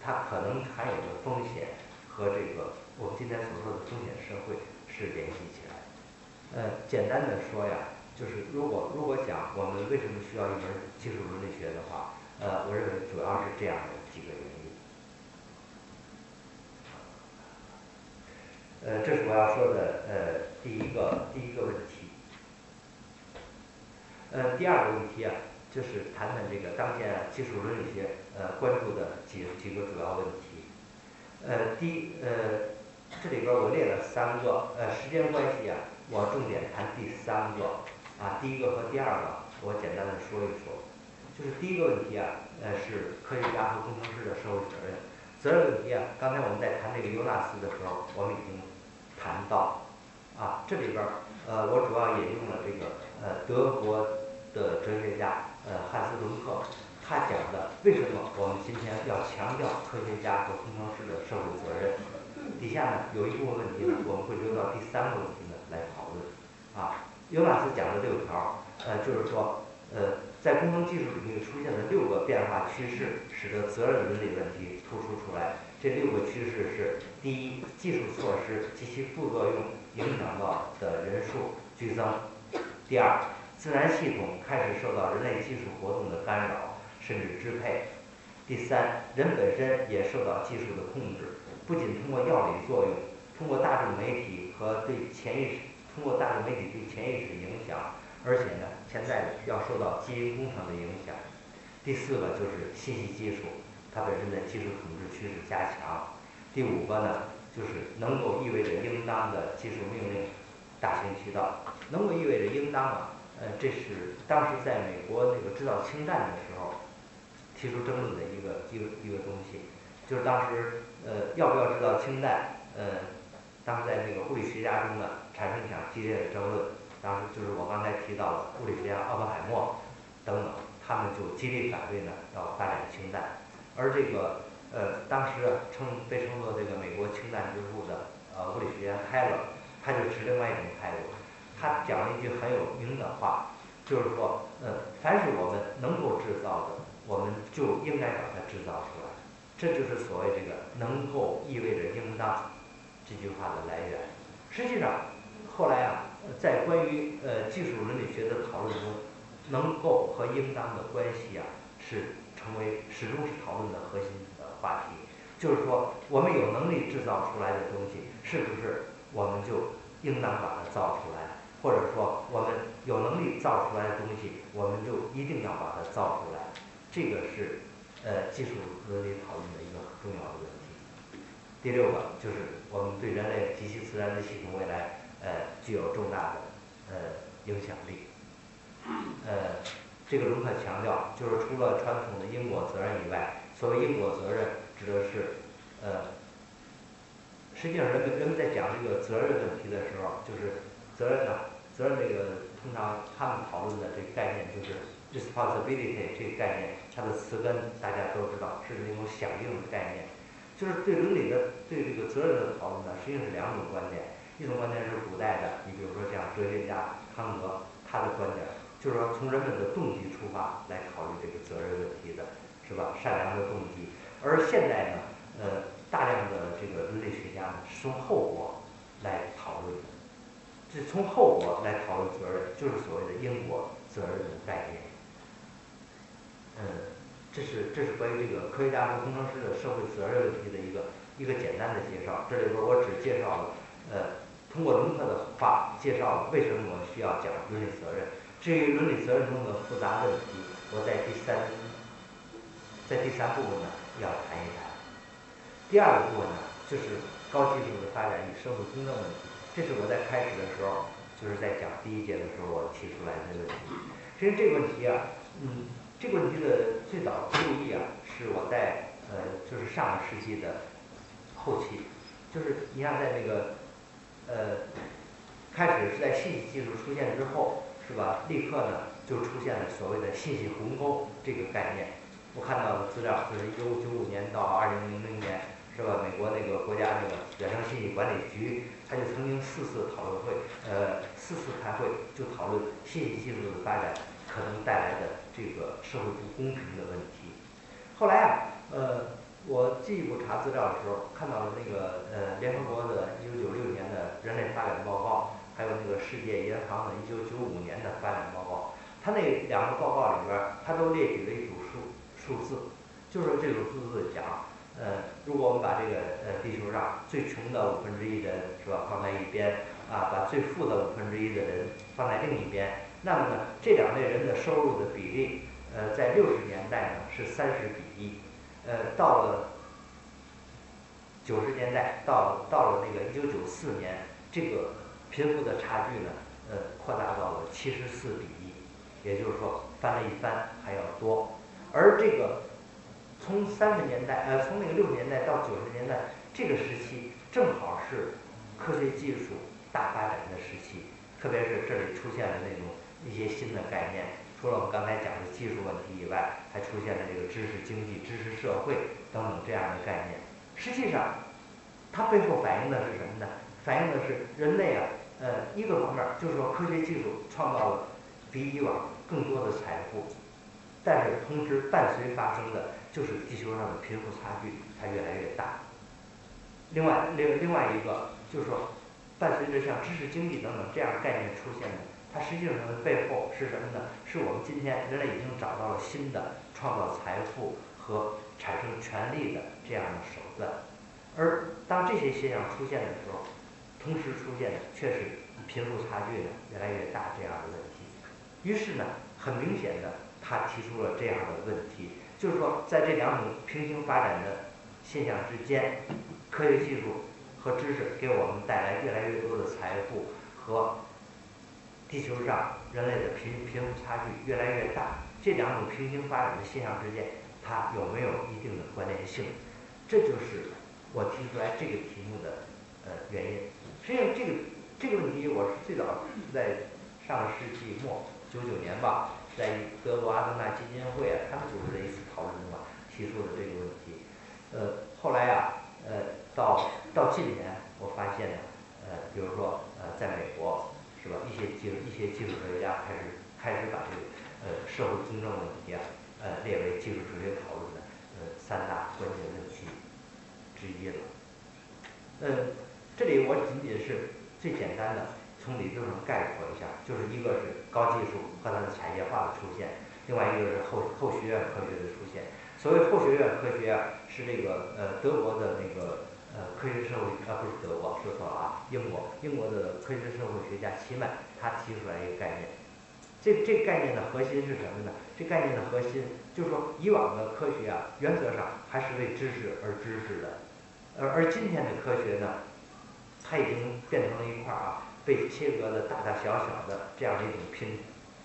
S1: 它可能含有的风险和这个我们今天所说的风险社会是联系起来。呃，简单的说呀，就是如果如果讲我们为什么需要一门技术伦理学的话，呃，我认为主要是这样的几个原因。呃，这是我要说的呃第一个第一个问题。呃，第二个问题啊，就是谈谈这个当前技术伦理学呃关注的几几个主要问题。呃，第一呃，这里边我列了三个，呃，时间关系啊，我重点谈第三个啊，第一个和第二个我简单的说一说。就是第一个问题啊，呃，是科学家和工程师的社会责任。责任问题啊，刚才我们在谈这个尤纳斯的时候，我们已经。谈到啊，这里边儿呃，我主要引用了这个呃德国的哲学家呃汉斯伦克，他讲的为什么我们今天要强调科学家和工程师的社会责任。底下呢有一部分问题呢，我们会留到第三个问题。啊，尤纳斯讲的六条，呃，就是说呃，在工程技术领域出现的六个变化趋势，使得责任伦理问题突出出来。这六个趋势是：第一，技术措施及其副作用影响到的人数剧增；第二，自然系统开始受到人类技术活动的干扰甚至支配；第三，人本身也受到技术的控制，不仅通过药理作用，通过大众媒体和对潜意识，通过大众媒体对潜意识的影响，而且呢，潜在要受到基因工程的影响；第四个就是信息技术。它本身的技术统治趋势加强。第五个呢，就是能够意味着应当的技术命令大行其道。能够意味着应当啊，呃，这是当时在美国那个制造氢弹的时候，提出争论的一个一个一个东西，就是当时呃要不要制造氢弹，呃，当时在那个物理学家中呢产生一场激烈的争论，当时就是我刚才提到的物理学家奥本海默等等，他们就极力反对呢要发展氢弹，而这个呃当时称被称作这个美国氢弹之父的呃物理学家泰勒，他就持另外一种态度，他讲了一句很有名的话。就是说，呃，凡是我们能够制造的，我们就应该把它制造出来。这就是所谓这个“能够”意味着应当这句话的来源。实际上，后来啊，在关于呃技术伦理学的讨论中，“能够”和“应当”的关系啊，是成为始终是讨论的核心的话题。就是说，我们有能力制造出来的东西，是不是我们就应当把它造出来？或者说，我们有能力造出来的东西，我们就一定要把它造出来。这个是呃技术伦理讨论的一个很重要的问题。第六个就是我们对人类及其自然的系统未来呃具有重大的呃影响力。呃，这个荣克强调，就是除了传统的因果责任以外，所谓因果责任指的是呃，实际上人们人们在讲这个责任问题的时候，就是责任呢。责任这个通常他们讨论的这个概念就是 responsibility 这个概念，它的词根大家都知道是那种响应的概念。就是对伦理的对这个责任的讨论呢，实际上是两种观点。一种观点是古代的，你比如说像哲学家康德，他的观点就是说从人们的动机出发来考虑这个责任问题的，是吧？善良的动机。而现在呢，呃，大量的这个伦理学家呢是从后果来讨论的。是从后果来讨论责任，就是所谓的因果责任的概念。嗯，这是这是关于这个科学家和工程师的社会责任问题的一个一个简单的介绍。这里边我只介绍了，呃，通过隆科的话介绍了为什么我们需要讲伦理责任。至于伦理责任中的复杂问题，我在第三在第三部分呢要谈一谈。第二个部分呢，就是高技术的发展与社会公正问题。这是我在开始的时候，就是在讲第一节的时候我提出来的问题。其实这个问题啊，嗯，这个问题的最早注意啊，是我在呃，就是上个世纪的后期，就是你像在那个呃，开始是在信息技术出现之后，是吧？立刻呢就出现了所谓的信息鸿沟这个概念。我看到的资料就是一九九五年到二零零零年。是吧？美国那个国家那个远程信息管理局，他就曾经四次讨论会，呃，四次开会就讨论信息技术的发展可能带来的这个社会不公平的问题。后来啊，呃，我进一步查资料的时候，看到了那个呃联合国的一九九六年的人类发展报告，还有那个世界银行的一九九五年的发展报告，它那两个报告里边，它都列举了一组数数字，就是这种数字讲。呃，如果我们把这个呃地球上最穷的五分之一人是吧放在一边，啊，把最富的五分之一的人放在另一边，那么呢，这两类人的收入的比例，呃，在六十年代呢是三十比一，呃，到了九十年代，到到了那个一九九四年，这个贫富的差距呢，呃，扩大到了七十四比一，也就是说翻了一番还要多，而这个。从三十年代，呃，从那个六十年代到九十年代这个时期，正好是科学技术大发展的时期，特别是这里出现了那种一些新的概念，除了我们刚才讲的技术问题以外，还出现了这个知识经济、知识社会等等这样的概念。实际上，它背后反映的是什么呢？反映的是人类啊，呃，一个方面就是说科学技术创造了比以往更多的财富，但是同时伴随发生的。就是地球上的贫富差距它越来越大。另外，另另外一个就是说，伴随着像知识经济等等这样概念出现的，它实际上的背后是什么呢？是我们今天人类已经找到了新的创造财富和产生权利的这样的手段。而当这些现象出现的时候，同时出现的却是贫富差距呢越来越大这样的问题。于是呢，很明显的，他提出了这样的问题。就是说，在这两种平行发展的现象之间，科学技术和知识给我们带来越来越多的财富，和地球上人类的贫贫富差距越来越大，这两种平行发展的现象之间，它有没有一定的关联性？这就是我提出来这个题目的呃原因。实际上，这个这个问题我是最早是在上个世纪末九九年吧，在德国阿登纳基金会啊，他们组织的一次讨论中啊，提出的这个问题。呃，后来啊，呃，到到近年，我发现呢，呃，比如说呃，在美国是吧，一些技一些技术科学家开始开始把这个呃社会公正问题啊，呃，列为技术哲学讨论的呃三大关键问题之一了。呃。这里我仅仅是最简单的从理论上概括一下，就是一个是高技术和它的产业化的出现，另外一个是后后学院科学的出现。所谓后学院科学啊，是这个呃德国的那个呃科学社会啊不是德国说错了啊，英国英国的科学社会学家齐曼他提出来一个概念。这这概念的核心是什么呢？这概念的核心就是说，以往的科学啊，原则上还是为知识而知识的，而而今天的科学呢？它已经变成了一块啊，被切割的大大小小的这样的一种拼，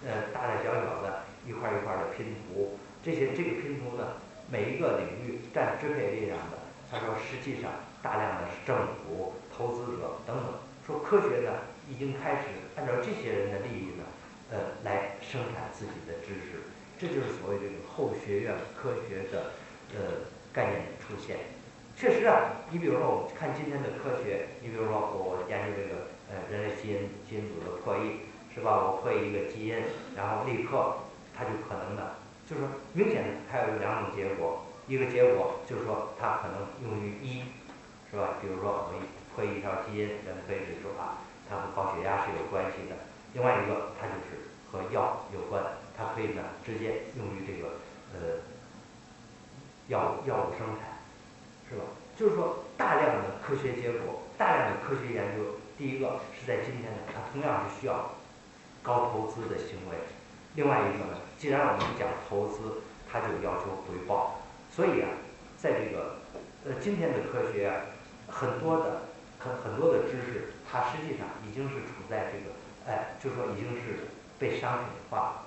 S1: 呃，大大小小的一块一块的拼图。这些这个拼图呢，每一个领域占支配力量的，他说实际上大量的政府、投资者等等。说科学呢，已经开始按照这些人的利益呢，呃，来生产自己的知识。这就是所谓这个后学院科学的呃概念的出现。确实啊，你比如说，我们看今天的科学，你比如说，我我研究这个呃人类基因基因组的破译，是吧？我破译一个基因，然后立刻它就可能的，就是说明显的它有两种结果，一个结果就是说它可能用于医，是吧？比如说我们破译一条基因，人们可以指出啊，它和高血压是有关系的。另外一个，它就是和药有关，它可以呢直接用于这个呃药物药物生产。是吧？就是说，大量的科学结果，大量的科学研究，第一个是在今天呢，它同样是需要高投资的行为。另外一个呢，既然我们讲投资，它就要求回报。所以啊，在这个呃今天的科学啊，很多的很很多的知识，它实际上已经是处在这个哎，就说已经是被商品化了。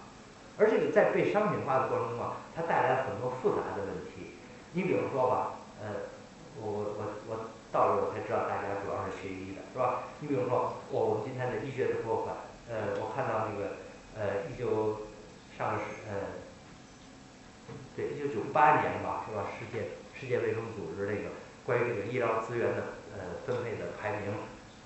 S1: 而这个在被商品化的过程中啊，它带来很多复杂的问题。你比如说吧，呃。我我我到了我才知道，大家主要是学医的，是吧？你比如说，我我们今天的医学的拨款，呃，我看到那个呃，一九上呃，对，一九九八年吧，是吧？世界世界卫生组织那个关于这个医疗资源的呃分配的排名，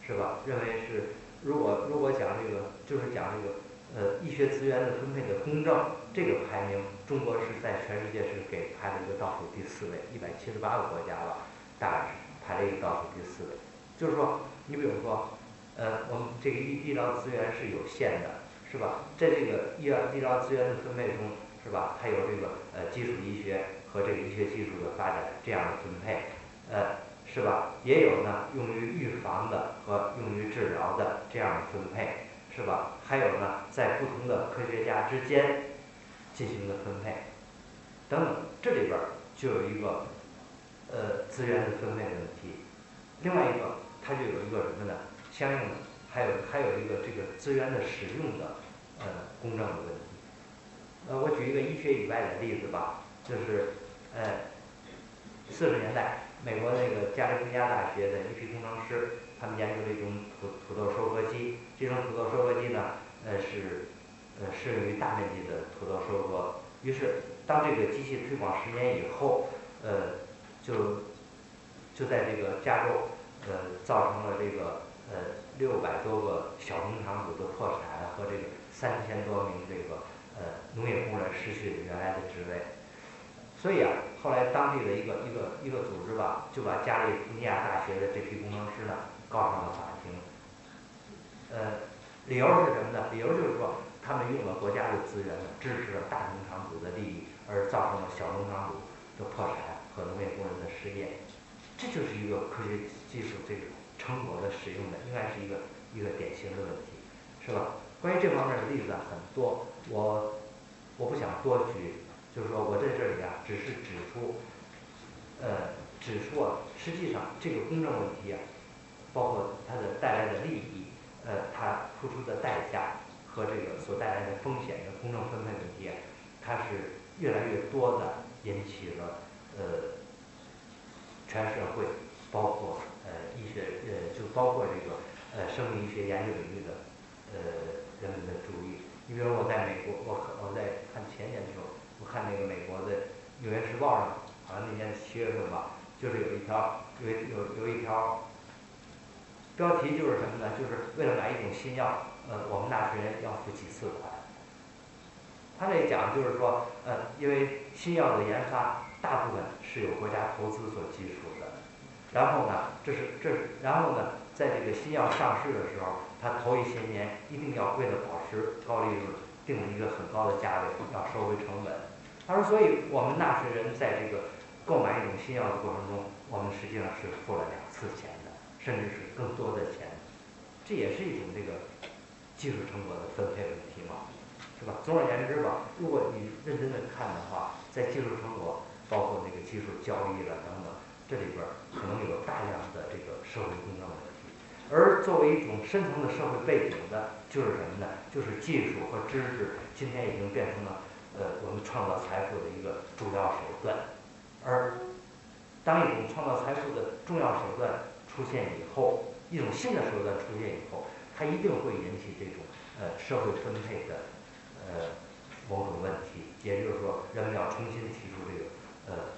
S1: 是吧？认为是如果如果讲这个就是讲这个呃医学资源的分配的公正，这个排名，中国是在全世界是给排了一个倒数第四位，一百七十八个国家吧。大概是排了一个倒数第四位，就是说，你比如说，呃，我们这个医医疗资源是有限的，是吧？在这个医疗医疗资源的分配中，是吧？它有这个呃基础医学和这个医学技术的发展这样的分配，呃，是吧？也有呢用于预防的和用于治疗的这样的分配，是吧？还有呢在不同的科学家之间进行的分配，等等，这里边儿就有一个。呃，资源的分配的问题，另外一个，它就有一个什么呢？相应的，还有还有一个这个资源的使用的呃公正的问题。呃，我举一个医学以外的例子吧，就是呃，四十年代，美国那个加利福尼亚大学的一批工程师，他们研究了一种土土豆收割机。这种土豆收割机呢，呃是呃适用于大面积的土豆收割。于是，当这个机器推广十年以后，呃。就就在这个加州，呃，造成了这个呃六百多个小农场主的破产和这个三千多名这个呃农业工人失去原来的职位。所以啊，后来当地的一个一个一个组织吧，就把加利福尼亚大学的这批工程师呢告上了法庭。呃，理由是什么呢？理由就是说他们用了国家的资源，支持了大农场主的利益，而造成了小农场主的破产。和农业工人的失业，这就是一个科学技术这个成果的使用的，应该是一个一个典型的问题，是吧？关于这方面的例子很多，我我不想多举，就是说我在这里啊，只是指出，呃，指出啊，实际上这个公正问题啊，包括它的带来的利益，呃，它付出的代价和这个所带来的风险的公正分配问题啊，它是越来越多的。引起了呃全社会，包括呃医学呃就包括这个呃生命医学研究领域的呃人们的注意。你比如我在美国，我我在看前年的时候，我看那个美国的《纽约时报》上，好像那年七月份吧，就是有一条有有有一条标题就是什么呢？就是为了买一种新药，呃，我们纳税人要付几次款。他这讲就是说，呃，因为新药的研发大部分是有国家投资所基础的，然后呢，这是这然后呢，在这个新药上市的时候，它头一些年一定要为了保持高利润，定了一个很高的价位，要收回成本。他说，所以我们纳税人在这个购买一种新药的过程中，我们实际上是付了两次钱的，甚至是更多的钱，这也是一种这个技术成果的分配问题嘛。是吧？总而言之吧，如果你认真的看的话，在技术成果，包括那个技术交易了等等，这里边可能有大量的这个社会公正问题。而作为一种深层的社会背景的，就是什么呢？就是技术和知识今天已经变成了呃我们创造财富的一个主要手段。而当一种创造财富的重要手段出现以后，一种新的手段出现以后，它一定会引起这种呃社会分配的。呃，某种问题，也就是说，人们要重新提出这个呃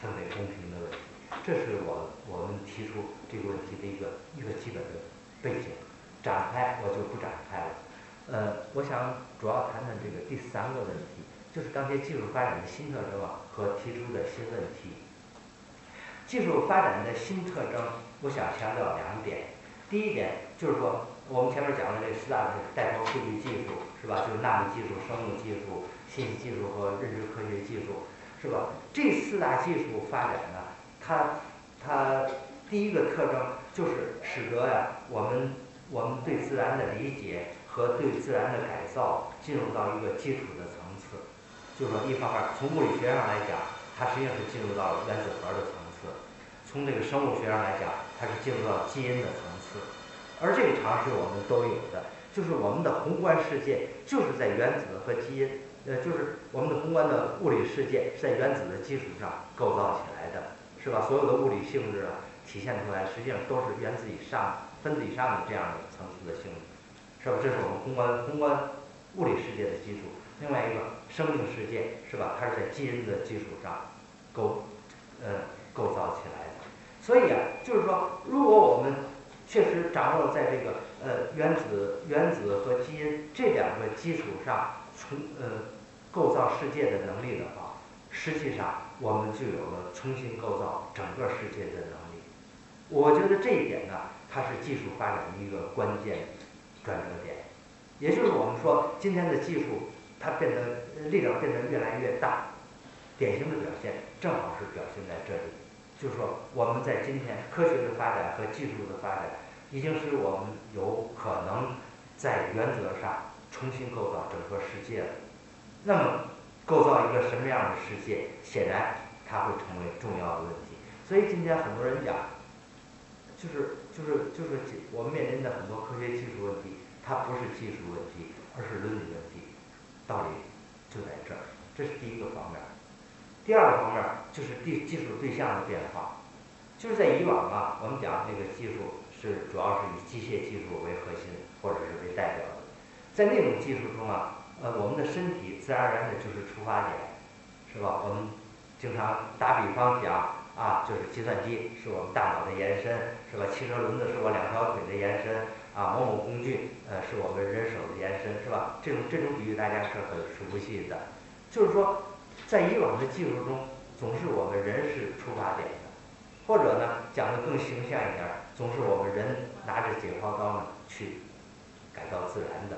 S1: 分配公平的问题，这是我我们提出这个问题的一个一个基本的背景。展开我就不展开了。呃，我想主要谈谈这个第三个问题，就是当前技术发展的新特征和提出的新问题。技术发展的新特征，我想强调两点。第一点就是说。我们前面讲的这四大带头数据技术是吧？就是纳米技术、生物技术、信息技术和认知科学技术是吧？这四大技术发展呢，它它第一个特征就是使得呀，我们我们对自然的理解和对自然的改造进入到一个基础的层次。就是说，一方面从物理学上来讲，它实际上是进入到了原子核的层次；从这个生物学上来讲，它是进入到基因的层次。而这个常识我们都有的，就是我们的宏观世界就是在原子和基因，呃，就是我们的宏观的物理世界是在原子的基础上构造起来的，是吧？所有的物理性质啊，体现出来实际上都是原子以上、分子以上的这样的层次的性质，是吧？这是我们宏观宏观物理世界的基础。另外一个生命世界，是吧？它是在基因的基础上构呃构造起来的。所以啊，就是说，如果我们确实掌握了在这个呃原子、原子和基因这两个基础上从呃构造世界的能力的话，实际上我们就有了重新构造整个世界的能力。我觉得这一点呢，它是技术发展的一个关键转折点。也就是我们说，今天的技术它变得力量变得越来越大，典型的表现正好是表现在这里。就是说，我们在今天科学的发展和技术的发展，已经使我们有可能在原则上重新构造整个世界了。那么，构造一个什么样的世界，显然它会成为重要的问题。所以今天很多人讲，就是就是就是我们面临的很多科学技术问题，它不是技术问题，而是伦理问题。道理就在这儿，这是第一个方面。第二个方面就是对技术对象的变化，就是在以往啊，我们讲那个技术是主要是以机械技术为核心或者是为代表的，在那种技术中啊，呃，我们的身体自然而然的就是出发点，是吧？我们经常打比方讲啊，就是计算机是我们大脑的延伸，是吧？汽车轮子是我两条腿的延伸，啊，某某工具呃是我们人手的延伸，是吧？这种这种比喻大家是很熟悉的，就是说。在以往的技术中，总是我们人是出发点的，或者呢讲的更形象一点，总是我们人拿着解剖刀呢去改造自然的。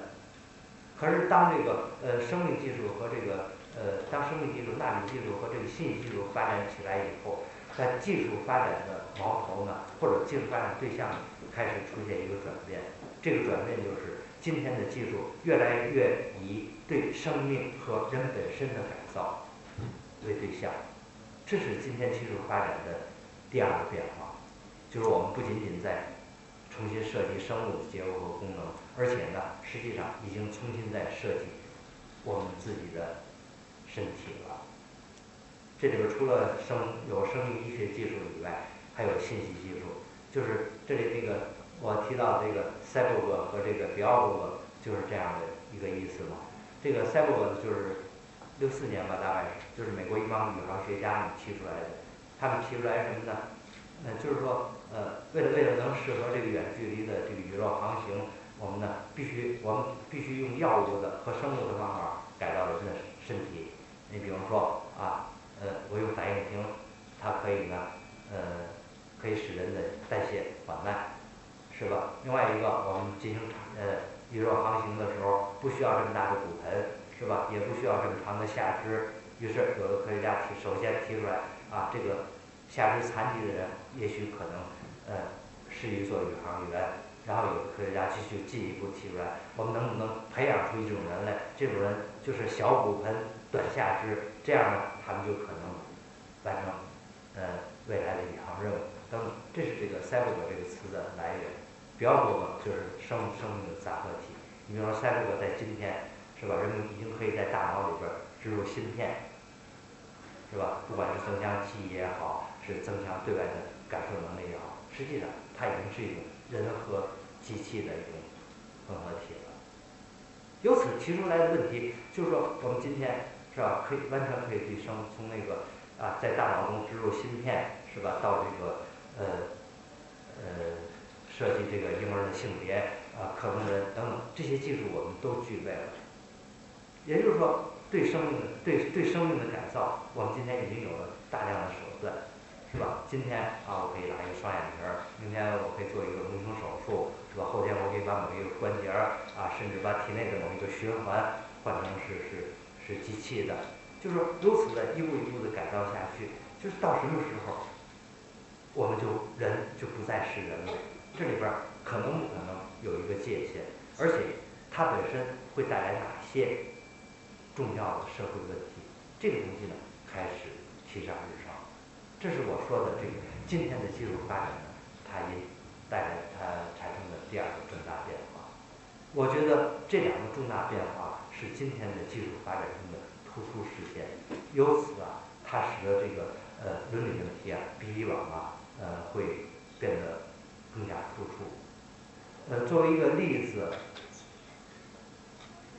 S1: 可是当这个呃生命技术和这个呃当生命技术、纳米技术和这个信息技术发展起来以后，在技术发展的矛头呢，或者技术发展对象开始出现一个转变。这个转变就是今天的技术越来越以对生命和人本身的改造。为对象，这是今天技术发展的第二个变化，就是我们不仅仅在重新设计生物的结构和功能，而且呢，实际上已经重新在设计我们自己的身体了。这里边除了生有生命医学技术以外，还有信息技术，就是这里这个我提到这个 cyborg 和这个 biolog 就是这样的一个意思嘛。这个 cyborg 就是六四年吧，大概是就是美国一帮宇航学家们提出来的，他们提出来什么呢？呃，就是说呃，为了为了能适合这个远距离的这个宇宙航行，我们呢必须我们必须用药物的和生物的方法改造人的身体。你比如说啊，呃，我用反应停，它可以呢，呃，可以使人的代谢缓慢，是吧？另外一个，我们进行呃宇宙航行的时候，不需要这么大的骨盆，是吧？也不需要这么长的下肢。于是有的科学家提，首先提出来啊，这个下肢残疾的人也许可能呃适宜做宇航员。然后有科学家继续进一步提出来，我们能不能培养出一种人类？这种人就是小骨盆。短下肢，这样呢，他们就可能完成呃未来的宇航任务等等。这是这个 “cyborg” 这个词的来源。比较多的就是生生命的杂合体。你比如说 “cyborg” 在今天是吧？人们已经可以在大脑里边植入芯片，是吧？不管是增强记忆也好，是增强对外的感受能力也好，实际上它已经是一种人和机器的一种混合体了。由此提出来的问题就是说，我们今天。是吧？可以完全可以提升，从那个啊，在大脑中植入芯片，是吧？到这个呃呃设计这个婴儿的性别啊，克隆人等等这些技术我们都具备了。也就是说，对生命的对对生命的改造，我们今天已经有了大量的手段，是吧？今天啊，我可以拉一个双眼皮儿，明天我可以做一个隆胸手术，是吧？后天我可以把某一个关节儿啊，甚至把体内的某一个循环换成是是。是机器的，就是如此的一步一步的改造下去，就是到什么时候，我们就人就不再是人了。这里边可能不可能有一个界限，而且它本身会带来哪些重要的社会问题？这个东西呢，开始提上日。这是我说的这个今天的技术发展，它也带来它产生的第二个重大变化。我觉得这两个重大变化。是今天的技术发展中的突出事件，由此啊，它使得这个呃伦理问题啊，比以往啊呃会变得更加突出。呃，作为一个例子，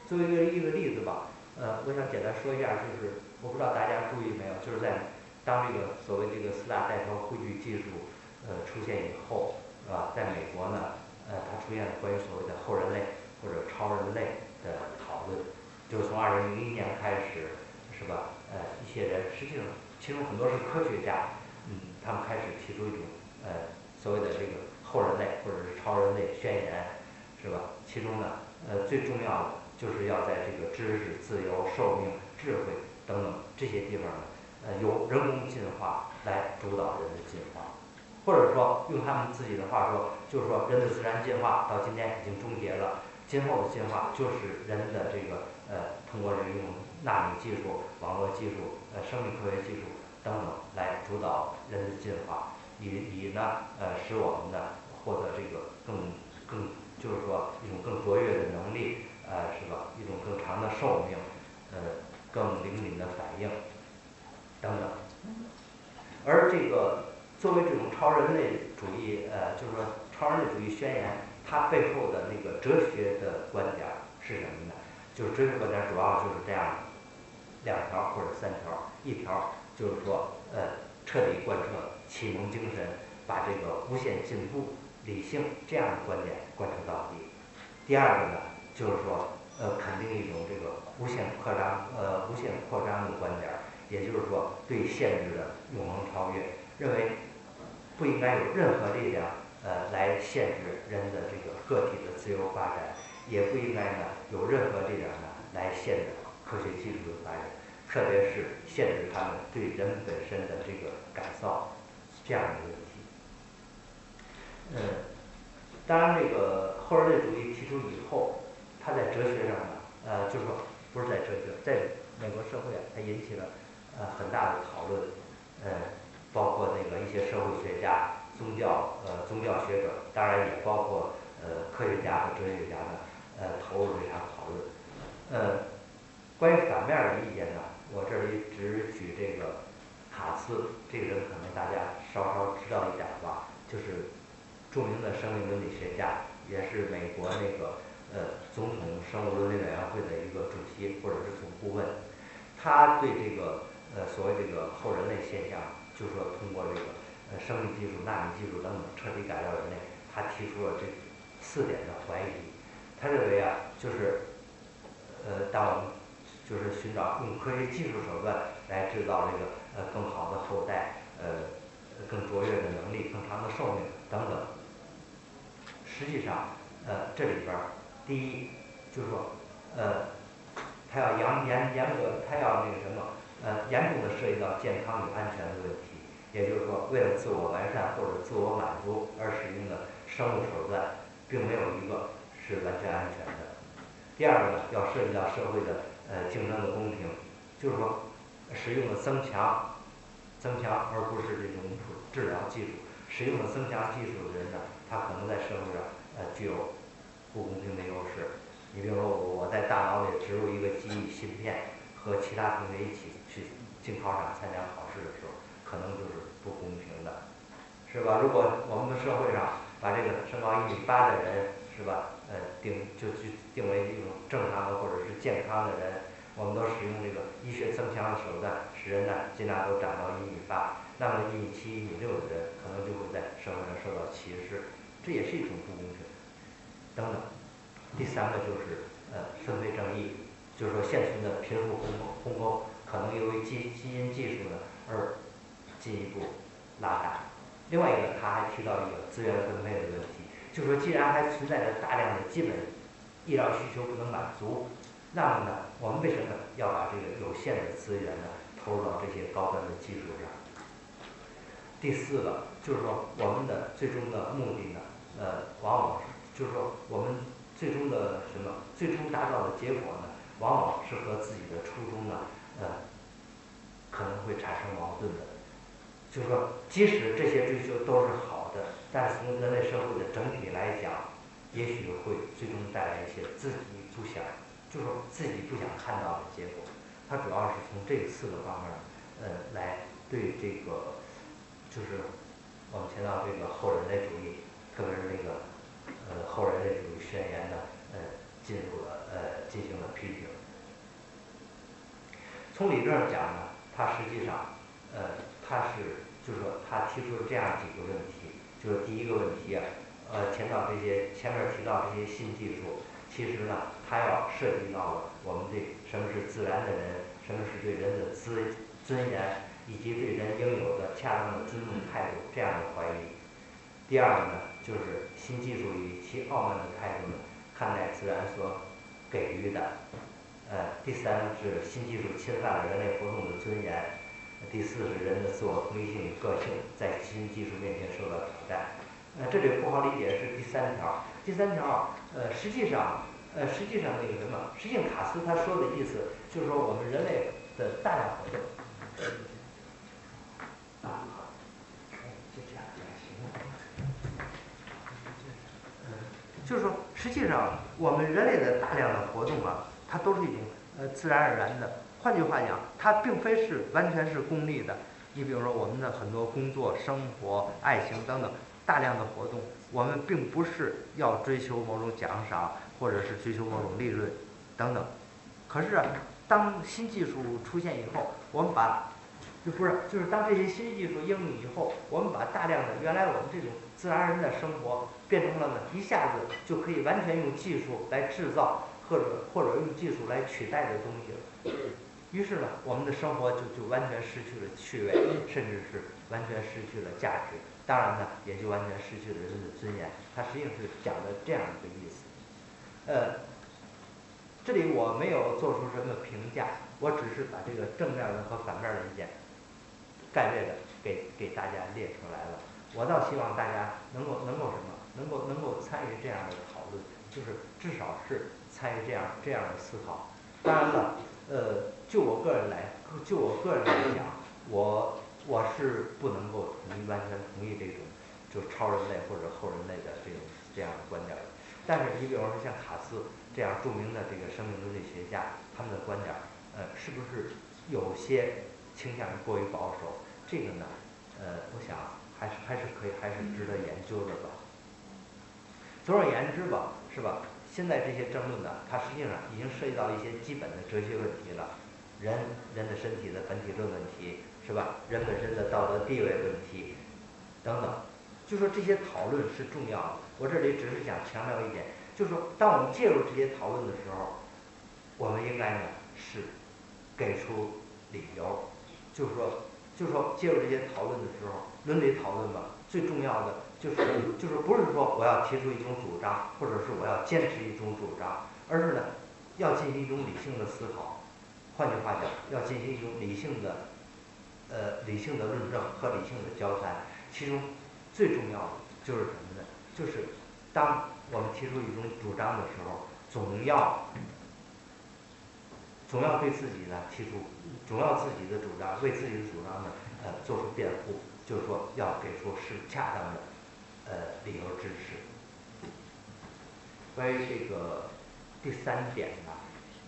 S1: 作为一个一个例子吧，呃，我想简单说一下，就是我不知道大家注意没有，就是在当这个所谓这个四大带头汇聚技术呃出现以后，是吧？在美国呢，呃，它出现了关于所谓的后人类或者超人类的讨论。就从二零零一年开始，是吧？呃，一些人，实际上其中很多是科学家，嗯，他们开始提出一种呃所谓的这个后人类或者是超人类宣言，是吧？其中呢，呃，最重要的就是要在这个知识、自由、寿命、智慧等等这些地方呢，由人工进化来主导人的进化，或者说用他们自己的话说，就是说人的自然进化到今天已经终结了。今后的进化就是人的这个呃，通过这种纳米技术、网络技术、呃，生命科学技术等等来主导人的进化，以以呢呃使我们呢获得这个更更就是说一种更卓越的能力，呃是吧？一种更长的寿命，呃更灵敏的反应等等。而这个作为这种超人类主义，呃，就是说超人类主义宣言。它背后的那个哲学的观点是什么呢？就是哲学观点主要就是这样，两条或者三条。一条就是说，呃，彻底贯彻启蒙精神，把这个无限进步、理性这样的观点贯彻到底。第二个呢，就是说，呃，肯定一种这个无限扩张、呃，无限扩张的观点，也就是说，对限制的永恒超越，认为不应该有任何力量。呃，来限制人的这个个体的自由发展，也不应该呢有任何力量呢来限制科学技术的发展，特别是限制他们对人本身的这个改造这样的问题。嗯，当然，这个后人类主义提出以后，它在哲学上呢，呃，就是说不是在哲学，在美国社会啊，它引起了呃很大的讨论，呃，包括那个一些社会学家。宗教呃，宗教学者当然也包括呃科学家和哲学家呢，呃投入这场讨论。呃，关于反面的意见呢，我这里只举这个卡斯这个人可能大家稍稍知道一点吧，就是著名的生命伦理学家，也是美国那个呃总统生物伦理委员会的一个主席或者是总顾问。他对这个呃所谓这个后人类现象，就是说通过这个呃生命技术、纳米技术等等彻底改造人类，他提出了这四点的怀疑。他认为啊，就是呃当就是寻找用科学技术手段来制造这个呃更好的后代，呃更卓越的能力、更长的寿命等等。实际上，呃这里边儿第一就是说，呃他要严严严格，他要那个什么，呃严重的涉及到健康与安全的问题。也就是说，为了自我完善或者自我满足而使用的生物手段，并没有一个是完全安全的。第二个呢，要涉及到社会的呃竞争的公平，就是说使用的增强，增强而不是这种治疗技术，使用了增强技术的人呢，他可能在社会上呃具有不公平的优势。你比如说我在大脑里植入一个记忆芯片，和其他同学一起进考场参加考试的时候，可能就是不公平的，是吧？如果我们的社会上把这个身高一米八的人，是吧？呃，定就去定为一种正常的或者是健康的人，我们都使用这个医学增强的手段，使人呢尽量都长到一米八，那么一米七、一米六的人，可能就会在社会上受到歧视，这也是一种不公平。等等，第三个就是呃分配正义，就是说现存的贫富鸿鸿沟，可能由于基基因技术呢而进一步拉大。另外一个，他还提到一个资源分配的问题，就是说既然还存在着大量的基本医疗需求不能满足，那么呢，我们为什么要把这个有限的资源呢投入到这些高端的技术上？第四个就是说，我们的最终的目的呢，呃，往往是就是说我们最终的什么，最终达到的结果呢，往往是和自己的初衷呢，呃，可能会产生矛盾的。就是说，即使这些追求都是好的，但是从人类社会的整体来讲，也许会最终带来一些自己不想，就是说自己不想看到的结果。它主要是从这四个方面，呃，来对这个，就是我们提到这个后人类主义，特别是那个呃后人类主义宣言呢，呃，进入了呃进行了批评。从理论上讲呢，它实际上，呃。他是，就是说，他提出了这样几个问题，就是第一个问题啊，呃，提到这些前面提到这些新技术，其实呢，它要涉及到了我们对什么是自然的人，什么是对人的尊尊严，以及对人应有的恰当的尊重态度这样的怀疑。第二个呢，就是新技术以其傲慢的态度呢看待自然所给予的。呃，第三是新技术侵犯了人类活动的尊严。第四是人的自我同一性与个性在新技术面前受到挑战。呃，这里不好理解是第三条。第三条，呃，实际上，呃，实际上那个什么，实际上卡斯他说的意思就是说我们人类的大量活动。啊，就这样行嗯，就是说，实际上我们人类的大量的活动啊，它都是一种呃自然而然的。换句话讲，它并非是完全是功利的。你比如说，我们的很多工作、生活、爱情等等大量的活动，我们并不是要追求某种奖赏，或者是追求某种利润等等。可是，当新技术出现以后，我们把就不是就是当这些新技术应用以后，我们把大量的原来我们这种自然而然的生活变成了呢，一下子就可以完全用技术来制造，或者或者用技术来取代的东西了。于是呢，我们的生活就就完全失去了趣味，甚至是完全失去了价值。当然呢，也就完全失去了人的尊严。它实际上是讲的这样一个意思。呃，这里我没有做出什么评价，我只是把这个正面的和反面的意见概略的给给大家列出来了。我倒希望大家能够能够什么，能够能够参与这样的讨论，就是至少是参与这样这样的思考。当然了，呃。就我个人来，就我个人来讲，我我是不能够同意完全同意这种就超人类或者后人类的这种这样的观点。但是你比方说像卡斯这样著名的这个生命伦理学家，他们的观点，呃，是不是有些倾向于过于保守？这个呢，呃，我想还是还是可以，还是值得研究的吧。总而言之吧，是吧？现在这些争论呢，它实际上已经涉及到一些基本的哲学问题了，人人的身体的本体论问题，是吧？人本身的道德地位问题，等等。就说这些讨论是重要的。我这里只是想强调一点，就是说，当我们介入这些讨论的时候，我们应该呢是给出理由，就是说，就是说介入这些讨论的时候，伦理讨论吧，最重要的就是就是不是说我要提出一种主张，或者是我要坚持一种主张，而是呢要进行一种理性的思考。换句话讲，要进行一种理性的呃理性的论证和理性的交谈，其中。最重要的就是什么呢？就是当我们提出一种主张的时候，总要总要对自己呢提出，总要自己的主张为自己的主张呢呃做出辩护，就是说要给出是恰当的呃理由支持。关于这个第三点呢，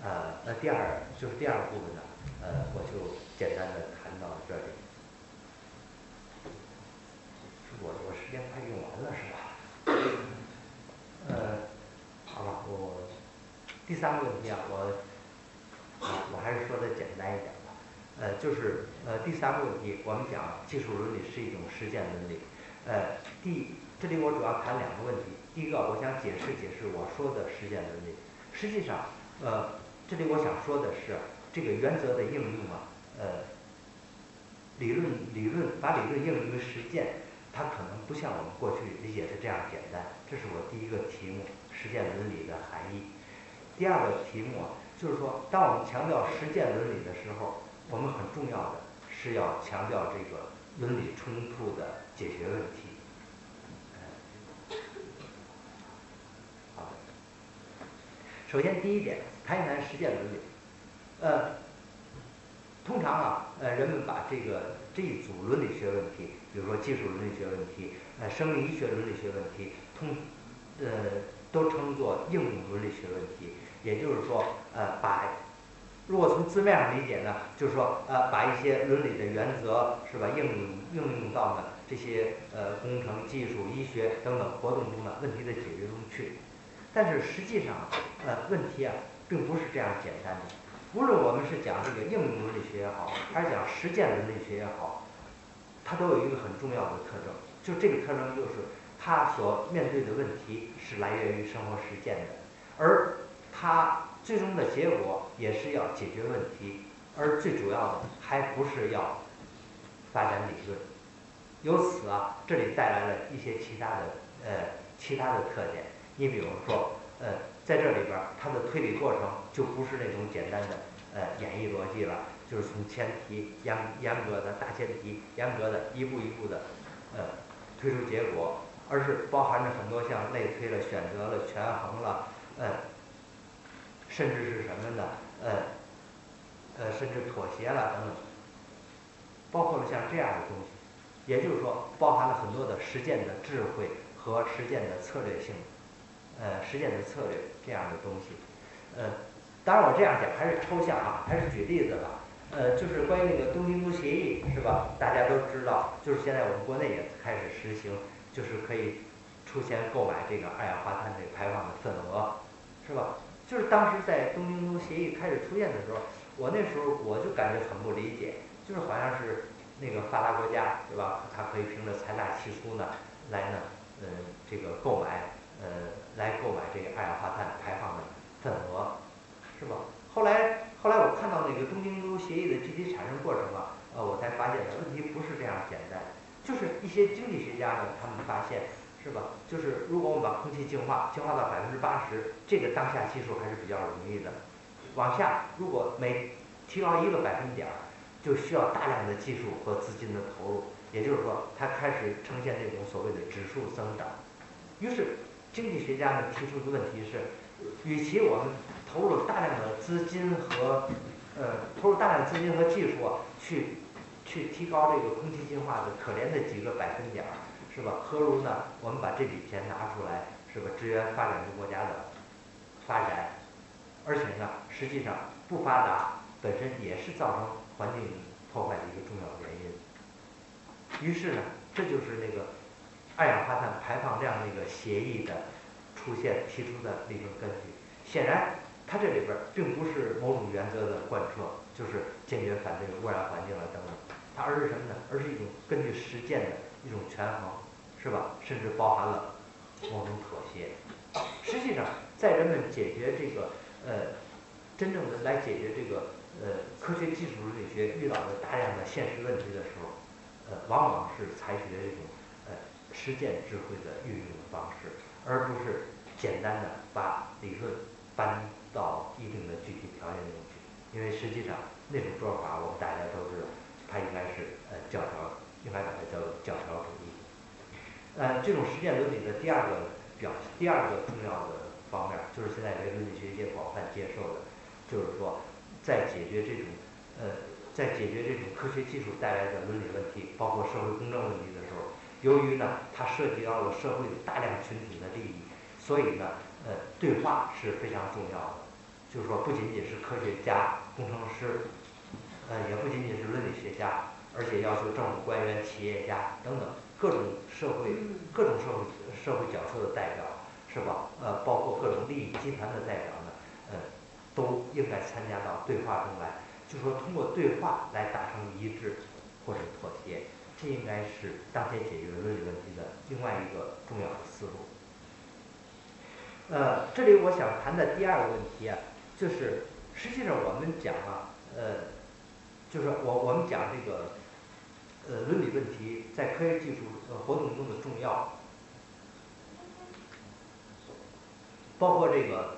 S1: 呃那第二就是第二部分呢，呃我就简单的谈到这里。我我时间快用完了是吧？呃，好吧，我第三个问题啊，我啊我还是说的简单一点吧。呃，就是呃第三个问题，我们讲技术伦理是一种实践伦理。呃，第这里我主要谈两个问题。第一个，我想解释解释我说的实践伦理。实际上，呃，这里我想说的是这个原则的应用啊，呃，理论理论把理论应用于实践。它可能不像我们过去理解的这样简单，这是我第一个题目，实践伦理的含义。第二个题目啊，就是说，当我们强调实践伦理的时候，我们很重要的是要强调这个伦理冲突的解决问题。好的，首先第一点，谈一谈实践伦理。呃，通常啊，呃，人们把这个这一组伦理学问题。比如说技术伦理学问题，呃，生命医学伦理学问题，通，呃，都称作应用伦理学问题。也就是说，呃，把，如果从字面上理解呢，就是说，呃，把一些伦理的原则是吧，应用应用到呢这些呃工程、技术、医学等等活动中呢，问题的解决中去。但是实际上，呃，问题啊，并不是这样简单的。无论我们是讲这个应用伦理学也好，还是讲实践伦理学也好。它都有一个很重要的特征，就这个特征就是它所面对的问题是来源于生活实践的，而它最终的结果也是要解决问题，而最主要的还不是要发展理论。由此啊，这里带来了一些其他的呃其他的特点。你比如说，呃，在这里边，它的推理过程就不是那种简单的呃演绎逻辑了。就是从前提严严格的大前提，严格的一步一步的，呃，推出结果，而是包含着很多像类推了、选择了、权衡了，呃，甚至是什么呢？呃，呃，甚至妥协了等等，包括了像这样的东西，也就是说，包含了很多的实践的智慧和实践的策略性，呃，实践的策略这样的东西，呃，当然我这样讲还是抽象啊，还是举例子吧。呃，就是关于那个东京都协议，是吧？大家都知道，就是现在我们国内也开始实行，就是可以出钱购买这个二氧化碳这个排放的份额，是吧？就是当时在东京都协议开始出现的时候，我那时候我就感觉很不理解，就是好像是那个发达国家，对吧？它可以凭着财大气粗呢，来呢，呃，这个购买，呃，来购买这个二氧化碳排放的份额，是吧？后来。后来我看到那个东京都协议的具体产生过程啊，呃，我才发现问题不是这样简单。就是一些经济学家呢，他们发现，是吧？就是如果我们把空气净化净化到百分之八十，这个当下技术还是比较容易的。往下，如果每提高一个百分点儿，就需要大量的技术和资金的投入。也就是说，它开始呈现这种所谓的指数增长。于是，经济学家们提出的问题是，与其我们投入大量的资金和，呃，投入大量资金和技术啊，去，去提高这个空气净化的可怜的几个百分点儿，是吧？何如呢？我们把这笔钱拿出来，是吧？支援发展中国家的发展，而且呢，实际上不发达本身也是造成环境破坏的一个重要原因。于是呢，这就是那个二氧化碳排放量那个协议的出现提出的理论根据。显然，它这里边并不是某种原则的贯彻，就是坚决反对污染环境了等等，它而是什么呢？而是一种根据实践的一种权衡，是吧？甚至包含了某种妥协。实际上，在人们解决这个呃真正的来解决这个呃科学技术伦理学遇到的大量的现实问题的时候，呃，往往是采取的这种实践智慧的运用的方式，而不是简单的把理论搬到一定的具体条件中去。因为实际上那种做法，我们大家都知道，它应该是呃教条，应该把它叫做教条主义。呃，这种实践伦理的第二个。表第二个重要的方面，就是现在为伦理学界广泛接受的，就是说，在解决这种呃，在解决这种科学技术带来的伦理问题，包括社会公正问题的，由于呢，它涉及到了社会大量群体的利益，所以呢，呃，对话是非常重要的。就是说，不仅仅是科学家、工程师，呃，也不仅仅是伦理学家，而且要求政府官员、企业家等等。各种社会、各种社会、社会角色的代表，是吧？呃，包括各种利益集团的代表呢，呃，都应该参加到对话中来。就说通过对话来达成一致或者妥协，这应该是当前解决伦理问题的另外一个重要的思路。呃，这里我想谈的第二个问题啊，就是实际上我们讲啊，呃，就是我我们讲这个。呃，伦理问题在科学技术呃活动中的重要，包括这个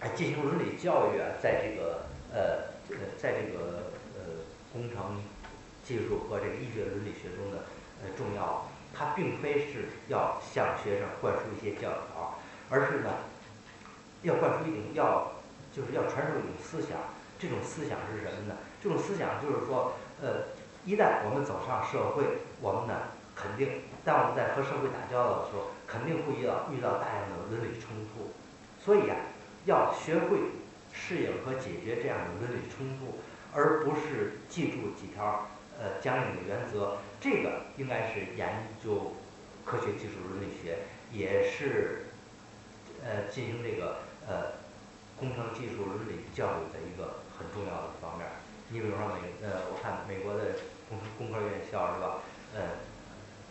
S1: 哎进行伦理教育啊，在这个呃呃在这个呃工程技术和这个医学伦理学中的呃重要，它并非是要向学生灌输一些教条，而是呢要灌输一种要就是要传授一种思想，这种思想是什么呢？这种思想就是说呃。一旦我们走上社会，我们呢肯定，当我们在和社会打交道的时候，肯定会遇到遇到大量的伦理冲突。所以啊，要学会适应和解决这样的伦理冲突，而不是记住几条呃僵硬的原则。这个应该是研究科学技术伦理学，也是呃进行这个呃工程技术伦理教育的一个很重要的方面。你比如说美呃，我看美国的。工程工科院校是吧？呃，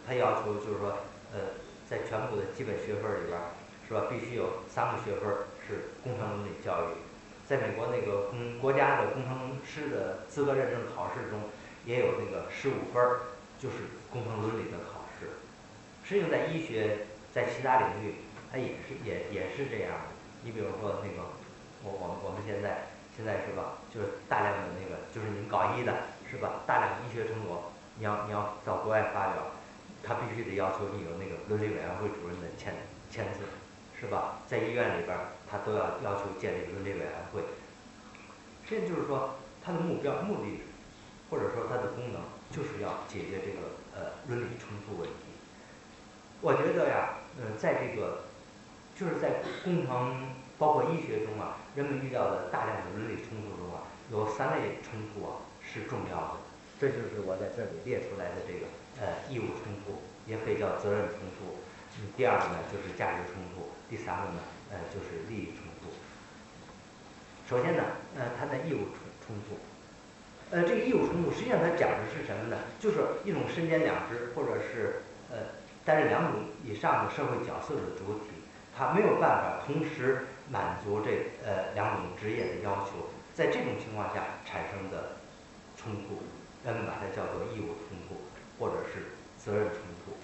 S1: 他要求就是说，呃，在全部的基本学分里边，是吧？必须有三个学分是工程伦理教育。在美国那个工国家的工程师的资格认证考试中，也有那个十五分儿，就是工程伦理的考试。实际上，在医学，在其他领域，它也是也也是这样的。你比如说那个，我我我们现在现在是吧？就是大量的那个，就是你们搞医的。是吧？大量医学成果，你要你要到国外发表，他必须得要求你有那个伦理委员会主任的签签字，是吧？在医院里边儿，他都要要求建立伦理委员会。实际就是说，它的目标、目的，或者说它的功能，就是要解决这个呃伦理冲突问题。我觉得呀，呃，在这个就是在工程包括医学中啊，人们遇到的大量的伦理冲突中啊，有三类冲突啊。是重要的，这就是我在这里列出来的这个呃义务冲突，也可以叫责任冲突。嗯，第二个呢就是价值冲突，第三个呢呃就是利益冲突。首先呢，呃，它的义务冲冲突。呃，这个义务冲突实际上它讲的是什么呢？就是一种身兼两职或者是呃担任两种以上的社会角色的主体，他没有办法同时满足这呃两种职业的要求，在这种情况下产生的。冲突，人们把它叫做义务冲突，或者是责任冲突。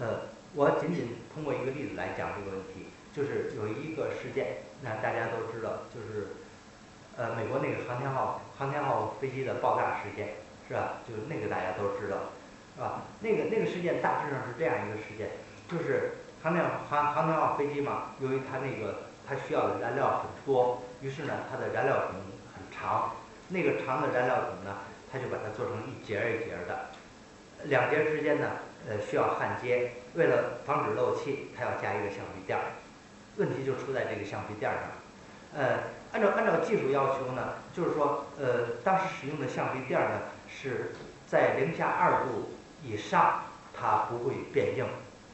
S1: 呃，我仅仅通过一个例子来讲这个问题，就是有一个事件，那大家都知道，就是呃美国那个航天号航天号飞机的爆炸事件，是吧？就那个大家都知道，是吧？那个那个事件大致上是这样一个事件，就是航天航航天号飞机嘛，由于它那个它需要的燃料很多，于是呢它的燃料桶很长。那个长的燃料桶呢，它就把它做成一节儿一节儿的，两节之间呢，呃，需要焊接。为了防止漏气，它要加一个橡皮垫儿。问题就出在这个橡皮垫儿上。呃，按照按照技术要求呢，就是说，呃，当时使用的橡皮垫呢，是在零下二度以上，它不会变硬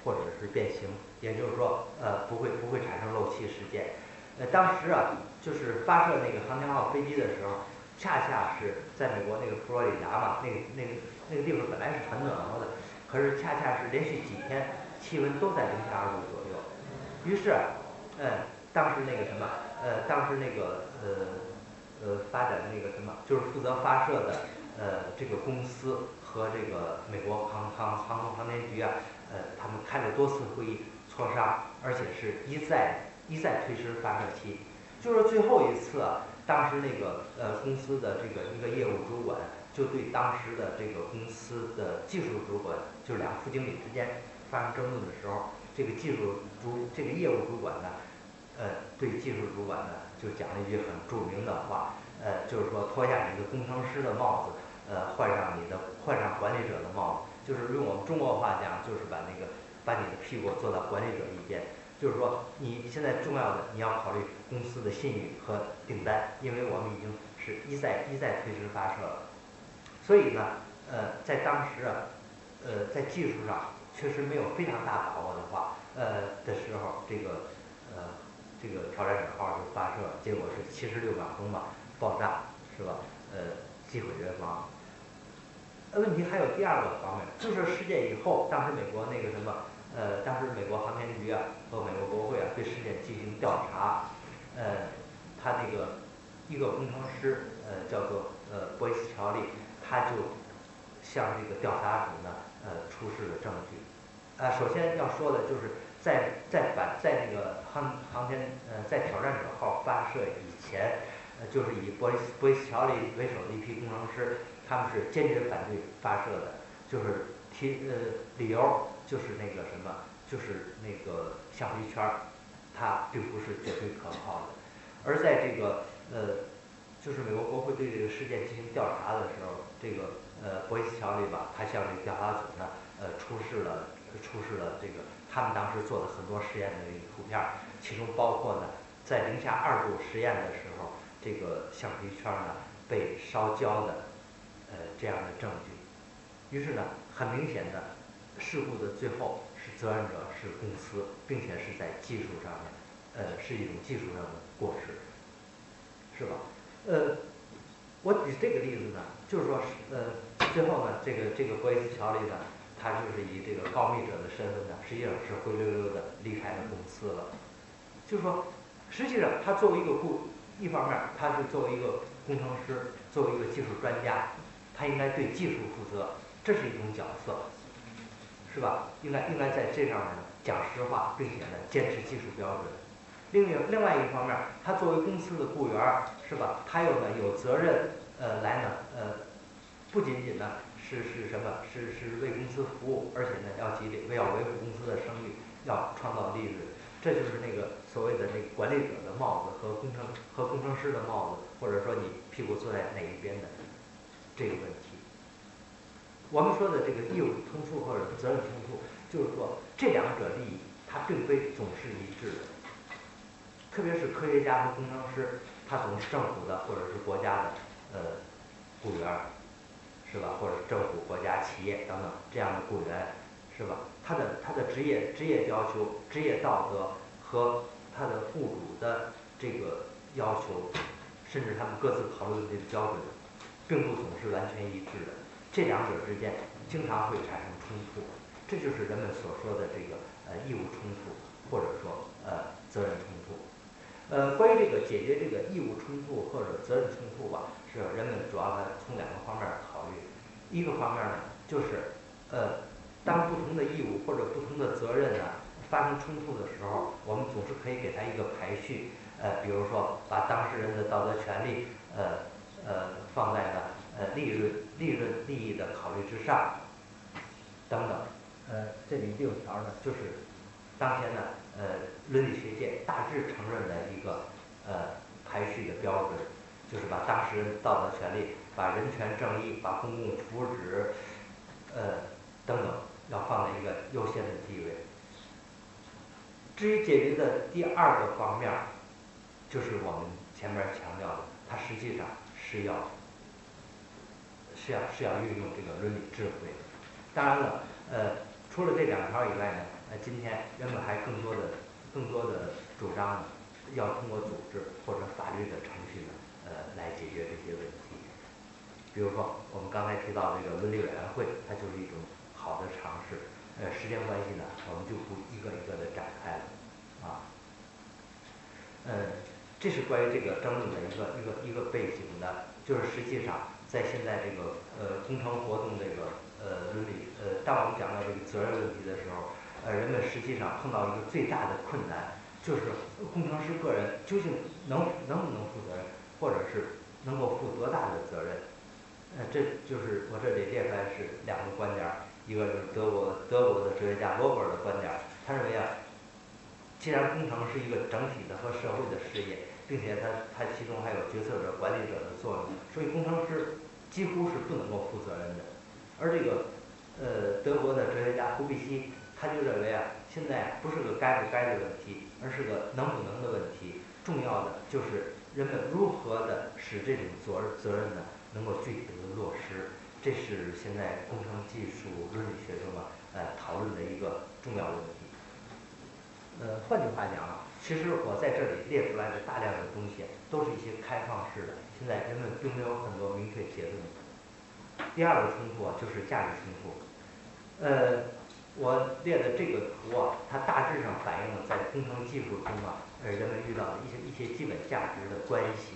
S1: 或者是变形，也就是说，呃，不会不会产生漏气事件。呃，当时啊，就是发射那个航天号飞机的时候，恰恰是在美国那个佛罗里达嘛，那个那个那个地方本来是很暖和的，可是恰恰是连续几天气温都在零下二度左右，于是，呃，当时那个什么，呃，当时那个呃呃发展那个什么，就是负责发射的呃这个公司和这个美国航航航空航天局啊，呃，他们开了多次会议磋商，而且是一再。一再推迟发射期，就是最后一次，啊当时那个呃公司的这个一个业务主管就对当时的这个公司的技术主管，就是两个副经理之间发生争论的时候，这个技术主这个业务主管呢，呃对技术主管呢就讲了一句很著名的话，呃就是说脱下你的工程师的帽子，呃换上你的换上管理者的帽子，就是用我们中国话讲，就是把那个把你的屁股坐到管理者一边。就是说，你现在重要的你要考虑公司的信誉和订单，因为我们已经是一再一再推迟发射了。所以呢，呃，在当时啊，呃，在技术上确实没有非常大把握的话，呃的时候，这个这个挑战者号就发射，结果是七十六秒钟吧爆炸，是吧？呃，机毁人亡。问题还有第二个方面，就是事件以后，当时美国那个什么。呃，当时美国航天局啊和美国国会啊对事件进行调查，呃，他这个一个工程师呃叫做呃博伊斯乔利，他就向这个调查组呢呃出示了证据。啊，首先要说的就是在在反在那个航航天呃在挑战者号发射以前，呃就是以博伊斯博伊斯乔利为首的一批工程师，他们是坚决反对发射的，就是提呃理由。就是那个什么，就是那个橡皮圈儿，它并不是绝对可靠的。而在这个呃，就是美国国会对这个事件进行调查的时候，这个呃博伊斯乔利吧，他向这个调查组呢呃出示了出示了这个他们当时做的很多实验的这个图片儿，其中包括呢在零下二度实验的时候，这个橡皮圈儿呢被烧焦的呃这样的证据。于是呢，很明显的。事故的最后是责任者是公司，并且是在技术上面，呃，是一种技术上的过失，是吧？呃，我举这个例子呢，就是说，呃，最后呢，这个这个博伊斯乔利呢，他就是以这个告密者的身份呢，实际上是灰溜溜的离开了公司了。就是说，实际上他作为一个雇，一方面他是作为一个工程师，作为一个技术专家，他应该对技术负责，这是一种角色。是吧？应该应该在这上面呢讲实话，并且呢坚持技术标准。另另另外一方面，他作为公司的雇员，是吧？他又呢有责任呃来呢呃，不仅仅呢是是什么？是是为公司服务，而且呢要极力为要维护公司的声誉，要创造利润。这就是那个所谓的那个管理者的帽子和工程和工程师的帽子，或者说你屁股坐在哪一边的这个问题。我们说的这个义务冲突或者责任冲突，就是说这两者利益它并非总是一致的，特别是科学家和工程师，他总是政府的或者是国家的呃雇员，是吧？或者政府、国家、企业等等这样的雇员，是吧？他的他的职业职业要求、职业道德和他的雇主的这个要求，甚至他们各自考虑的这个标准，并不总是完全一致的。这两者之间经常会产生冲突，这就是人们所说的这个呃义务冲突，或者说呃责任冲突。呃，关于这个解决这个义务冲突或者责任冲突吧，是人们主要的从两个方面考虑。一个方面呢，就是呃当不同的义务或者不同的责任呢发生冲突的时候，我们总是可以给它一个排序。呃，比如说把当事人的道德权利呃呃放在了。呃，利润、利润、利益的考虑之上，等等，呃，这里六条呢，就是当前呢，呃，伦理学界大致承认的一个呃排序的标准，就是把当事人道德权利、把人权正义、把公共福祉，呃，等等，要放在一个优先的地位。至于解决的第二个方面，就是我们前面强调的，它实际上是要。是要是要运用这个伦理智慧，当然了，呃，除了这两条以外呢，呃，今天人们还更多的、更多的主张呢，要通过组织或者法律的程，来解决这些问题。比如说，我们刚才提到这个伦理委员会，它就是一种好的尝试。呃，时间关系呢，我们就不一个一个的展开了，啊，呃，这是关于这个争论的一个一个一个背景的，就是实际上在现在这个呃工程活动这个呃伦理呃，当我们讲到这个责任问题的时候，呃，人们实际上碰到一个最大的困难，就是工程师个人究竟能能不能负责任，或者是能够负多大的责任。呃，这就是我这里列出来是两个观点儿，一个是德国德国的哲学家罗伯的观点儿，他认为啊，既然工程是一个整体的和社会的事业，并且它它其中还有决策者、管理者的作用，所以工程师几乎是不能够负责任的。而这个呃德国的哲学家胡必希他就认为啊，现在不是个该不该的问题，而是个能不能的问题，重要的就是人们如何的使这种责责任呢？能够具体的落实，这是现在工程技术伦理学中啊，呃，讨论的一个重要问题。呃，换句话讲啊，其实我在这里列出来的大量的东西，都是一些开放式的，现在人们并没有很多明确结论。第二个冲突啊，就是价值冲突。呃，我列的这个图啊，它大致上反映了在工程技术中啊，呃，人们遇到的一些一些基本价值的关系。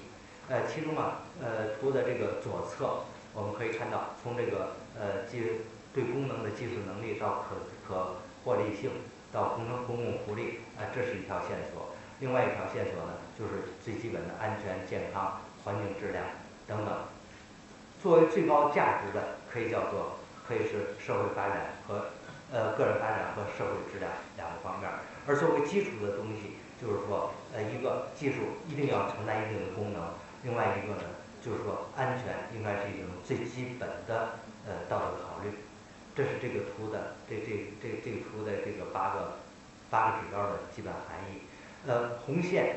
S1: 呃，其中啊，呃，图的这个左侧，我们可以看到，从这个呃技对功能的技术能力到可可获利性，到工程公共福利，啊，这是一条线索。另外一条线索呢，就是最基本的安全、健康、环境质量等等。作为最高价值的，可以叫做可以是社会发展和呃个人发展和社会质量两个方面儿。而作为基础的东西，就是说，呃，一个技术一定要承担一定的功能。另外一个呢，就是说安全应该是一种最基本的呃道德考虑，这是这个图的这这这这个图的这个八个八个指标的基本含义。呃，红线，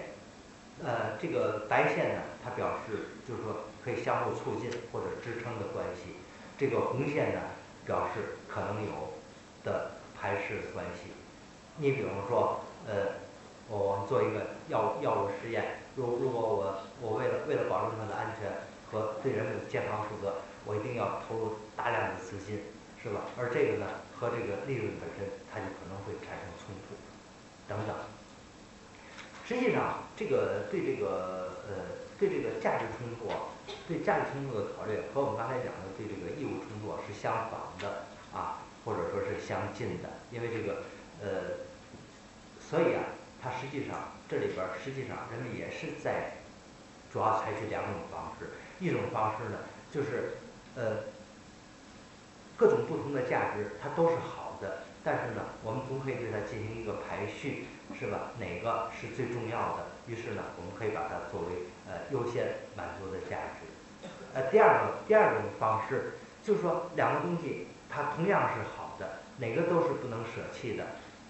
S1: 呃，这个白线呢，它表示就是说可以相互促进或者支撑的关系。这个红线呢，表示可能有的排斥关系。你比如说，呃。我做一个药药物实验，如如果我我为了为了保证它的安全和对人们的健康负责，我一定要投入大量的资金，是吧？而这个呢，和这个利润本身，它就可能会产生冲突，等等。实际上，这个对这个呃对这个价值冲突啊，对价值冲突的考虑和我们刚才讲的对这个义务冲突是相仿的啊，或者说是相近的，因为这个呃，所以啊。它实际上这里边儿实际上人们也是在主要采取两种方式，一种方式呢就是呃各种不同的价值它都是好的，但是呢我们总可以对它进行一个排序，是吧？哪个是最重要的？于是呢我们可以把它作为呃优先满足的价值。呃第二个第二种方式就是说两个东西它同样是好的，哪个都是不能舍弃的。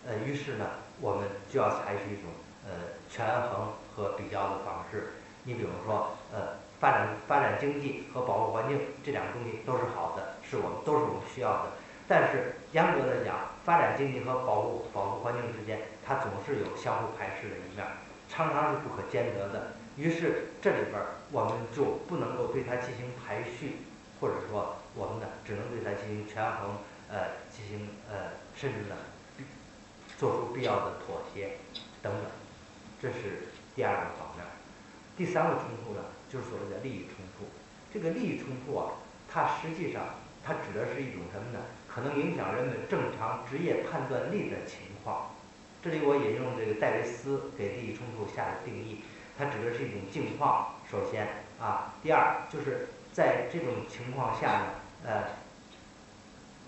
S1: 呃于是呢。我们就要采取一种呃权衡和比较的方式。你比如说，呃，发展发展经济和保护环境这两个东西都是好的，是我们都是我们需要的。但是严格的讲，发展经济和保护保护环境之间，它总是有相互排斥的一面，常常是不可兼得的。于是这里边儿我们就不能够对它进行排序，或者说我们呢只能对它进行权衡，呃，进行呃，甚至呢。做出必要的妥协等等，这是第二个方面。第三个冲突呢，就是所谓的利益冲突。这个利益冲突啊，它实际上它指的是一种什么呢？可能影响人们正常职业判断力的情况。这里我引用这个戴维斯给利益冲突下的定义，它指的是一种境况。首先啊，第二就是在这种情况下呢，呃，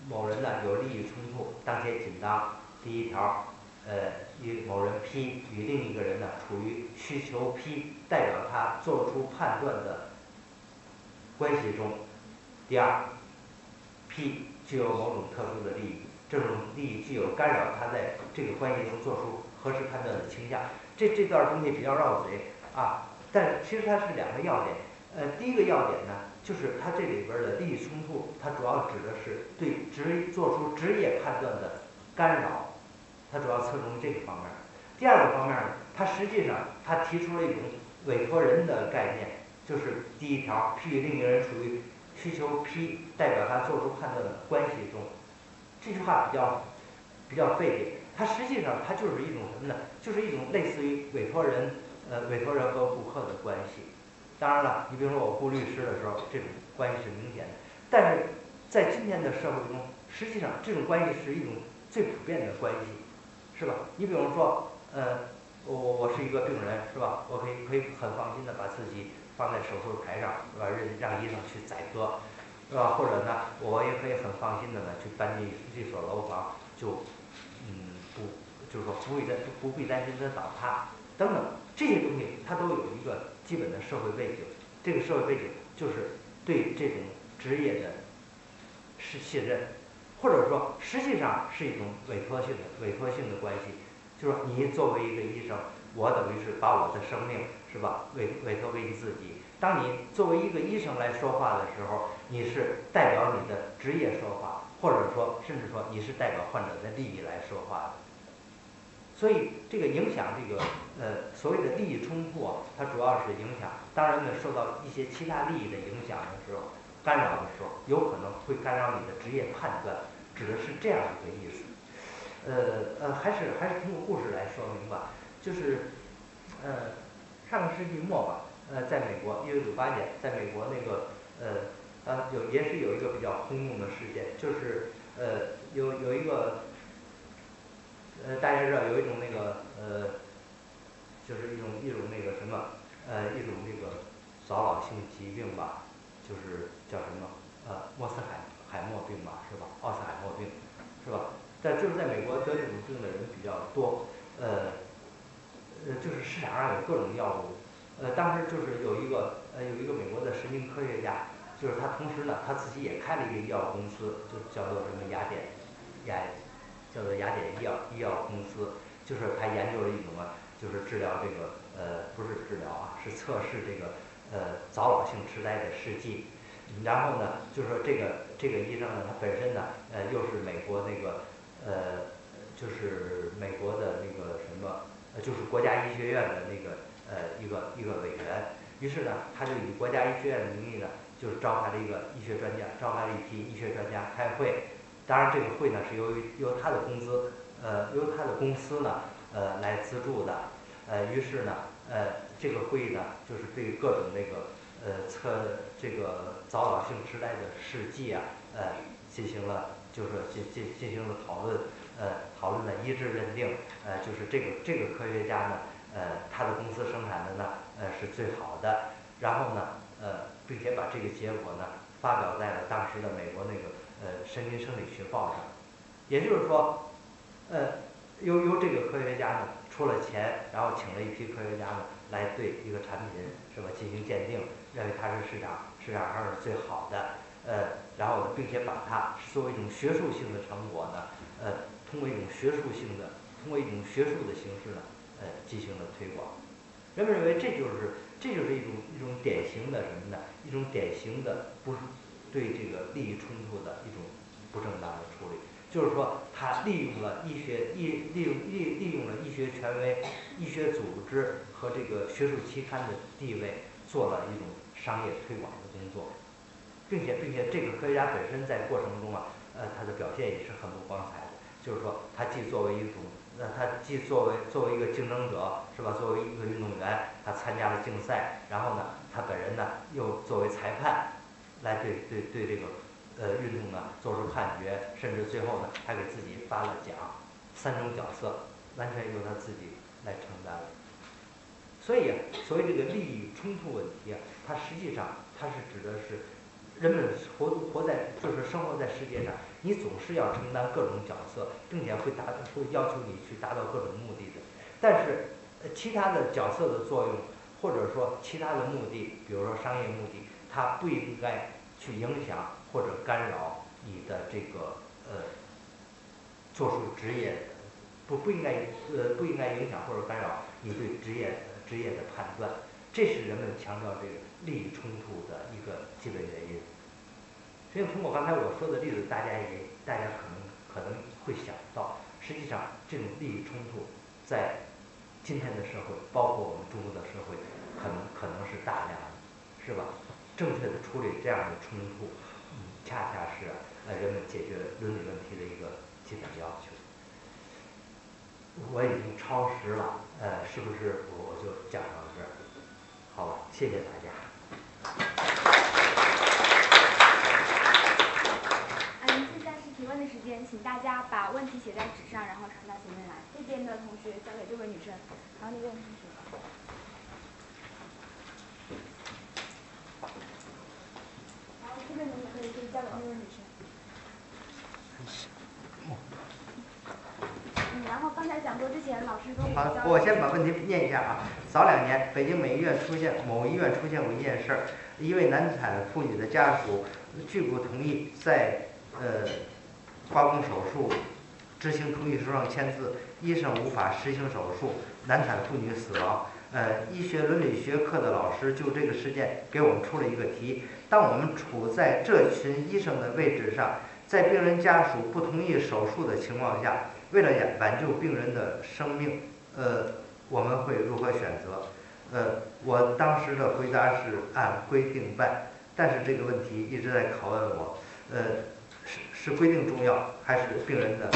S1: 某人呢有利益冲突，当前紧张。第一条，呃，与某人 P 与另一个人呢处于需求 P 代表他做出判断的关系中。第二，P 具有某种特殊的利益，这种利益具有干扰他在这个关系中做出合适判断的倾向。这这段东西比较绕嘴啊，但其实它是两个要点。呃，第一个要点呢，就是它这里边的利益冲突，它主要指的是对职做出职业判断的干扰，它主要侧重于这个方面。第二个方面呢，它实际上它提出了一种委托人的概念，就是第一条，批与另一个人处于需求 P 代表他做出判断的关系中。这句话比较比较费解，它实际上它就是一种什么呢？就是一种类似于委托人呃委托人和顾客的关系。当然了，你比如说我雇律师的时候，这种关系是明显的。但是在今天的社会中，实际上这种关系是一种最普遍的关系，是吧？你比如说，呃，我我是一个病人，是吧？我可以可以很放心的把自己放在手术台上，是吧？让让医生去宰割。是吧？或者呢，我也可以很放心的呢，去搬进这所楼房，就，嗯，不，就是说不会担不必担心它倒塌等等这些东西，它都有一个基本的社会背景。这个社会背景就是对这种职业的是信任，或者说实际上是一种委托性的委托性的关系。就是说，你作为一个医生，我等于是把我的生命是吧委委托给你自己。当你作为一个医生来说话的时候，你是代表你的职业说话，或者说甚至说你是代表患者的利益来说话的。所以这个影响这个呃所谓的利益冲突啊，它主要是影响当人们受到一些其他利益的影响的时候，干扰的时候，有可能会干扰你的职业判断，指的是这样一个意思。呃呃，还是还是通过故事来说明吧，就是呃上个世纪末吧。呃，在美国，一九九八年，在美国那个呃呃有也是有一个比较轰动的事件，就是呃有有一个呃大家知道有一种那个呃就是一种一种那个什么呃一种那个早老性疾病吧，就是叫什么呃莫斯海海默病吧，是吧？奥斯海默病，是吧？在就是在美国得这种病的人比较多，呃呃就是市场上有各种药物。呃，当时就是有一个呃有一个美国的神经科学家，就是他同时呢他自己也开了一个医药公司，就叫做什么雅典雅，叫做雅典医药医药公司，就是他研究了一种啊，就是治疗这个呃不是治疗啊，是测试这个呃早老性痴呆的试剂。然后呢，就是说这个这个医生呢，他本身呢呃又是美国那个呃就是美国的那个什么呃就是国家医学院的那个。呃，一个一个委员，于是呢，他就以国家医学院的名义呢，就是召开了一个医学专家，召开了一批医学专家开会。当然，这个会呢是由于由他的工资，呃，由他的公司呢，呃，来资助的。呃，于是呢，呃，这个会议呢，就是对各种那个呃测这个早老性痴呆的试剂啊，呃，进行了就是进进进行了讨论，呃，讨论了一致认定，呃，就是这个这个科学家呢。呃，他的公司生产的呢，呃是最好的。然后呢，呃，并且把这个结果呢发表在了当时的美国那个呃神经生理学报上。也就是说，呃，由由这个科学家呢出了钱，然后请了一批科学家呢来对一个产品是吧进行鉴定，认为它是市场市场上是最好的。呃，然后并且把它作为一种学术性的成果呢，呃，通过一种学术性的，通过一种学术的形式呢。呃，进行了推广，人们认为这就是这就是一种一种典型的什么呢？一种典型的不是对这个利益冲突的一种不正当的处理，就是说他利用了医学医利用利利用了医学权威、医学组织和这个学术期刊的地位，做了一种商业推广工作，并且并且这个科学家本身在过程中啊，呃，他的表现也是很不光彩的，就是说他既作为一种。那他既作为作为一个竞争者是吧？作为一个运动员，他参加了竞赛，然后呢，他本人呢又作为裁判，来对对对这个呃运动呢做出判决，甚至最后呢还给自己发了奖，三种角色完全由他自己来承担了。所以，所谓这个利益冲突问题啊，它实际上它是指的是。人们活活在就是生活在世界上，你总是要承担各种角色，并且会达会要求你去达到各种目的的。但是，其他的角色的作用，或者说其他的目的，比如说商业目的，它不应该去影响或者干扰你的这个呃做出职业，不不应该呃不应该影响或者干扰你对职业职业的判断。这是人们强调这个利益冲突的一个基本原因。所以通过刚才我说的例子，大家也大家可能可能会想到，实际上这种利益冲突在今天的社会，包括我们中国的社会，可能可能是大量的，是吧？正确的处理这样的冲突，恰恰是呃人们解决伦理问题的一个基本要求。我已经超时了，呃，是不是我我就讲到这儿？好吧，谢谢大家。
S2: 现在是提问的时间请大家把问题写在纸上，然后传到前面来。这边的同学交给这位女生，然后那边同学。然后这边同学可以可以交给那位女生。嗯，然后刚才讲座之前，老师跟我
S1: 好，我先把问题念一下啊。早两年，北京美医院出现某医院出现过一件事儿，一位难产妇女的家属拒不同意在呃。刮宫手术执行同意书上签字，医生无法实行手术，难产妇女死亡。呃，医学伦理学课的老师就这个事件给我们出了一个题：当我们处在这群医生的位置上，在病人家属不同意手术的情况下，为了挽救病人的生命，呃，我们会如何选择？呃，我当时的回答是按规定办，但是这个问题一直在拷问我，呃。是是规定重要还是病人的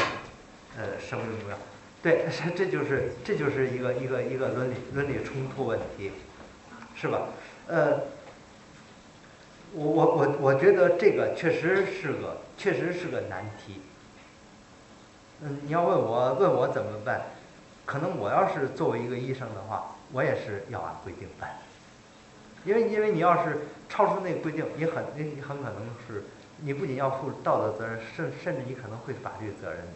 S1: 呃生命重要？对，这就是这就是一个一个一个伦理伦理冲突问题，是吧？呃，我我我我觉得这个确实是个确实是个难题。嗯，你要问我问我怎么办？可能我要是作为一个医生的话，我也是要按规定办，因为因为你要是超出那个规定，你很你很可能是。你不仅要负道德责任，甚甚至你可能会法律责任的。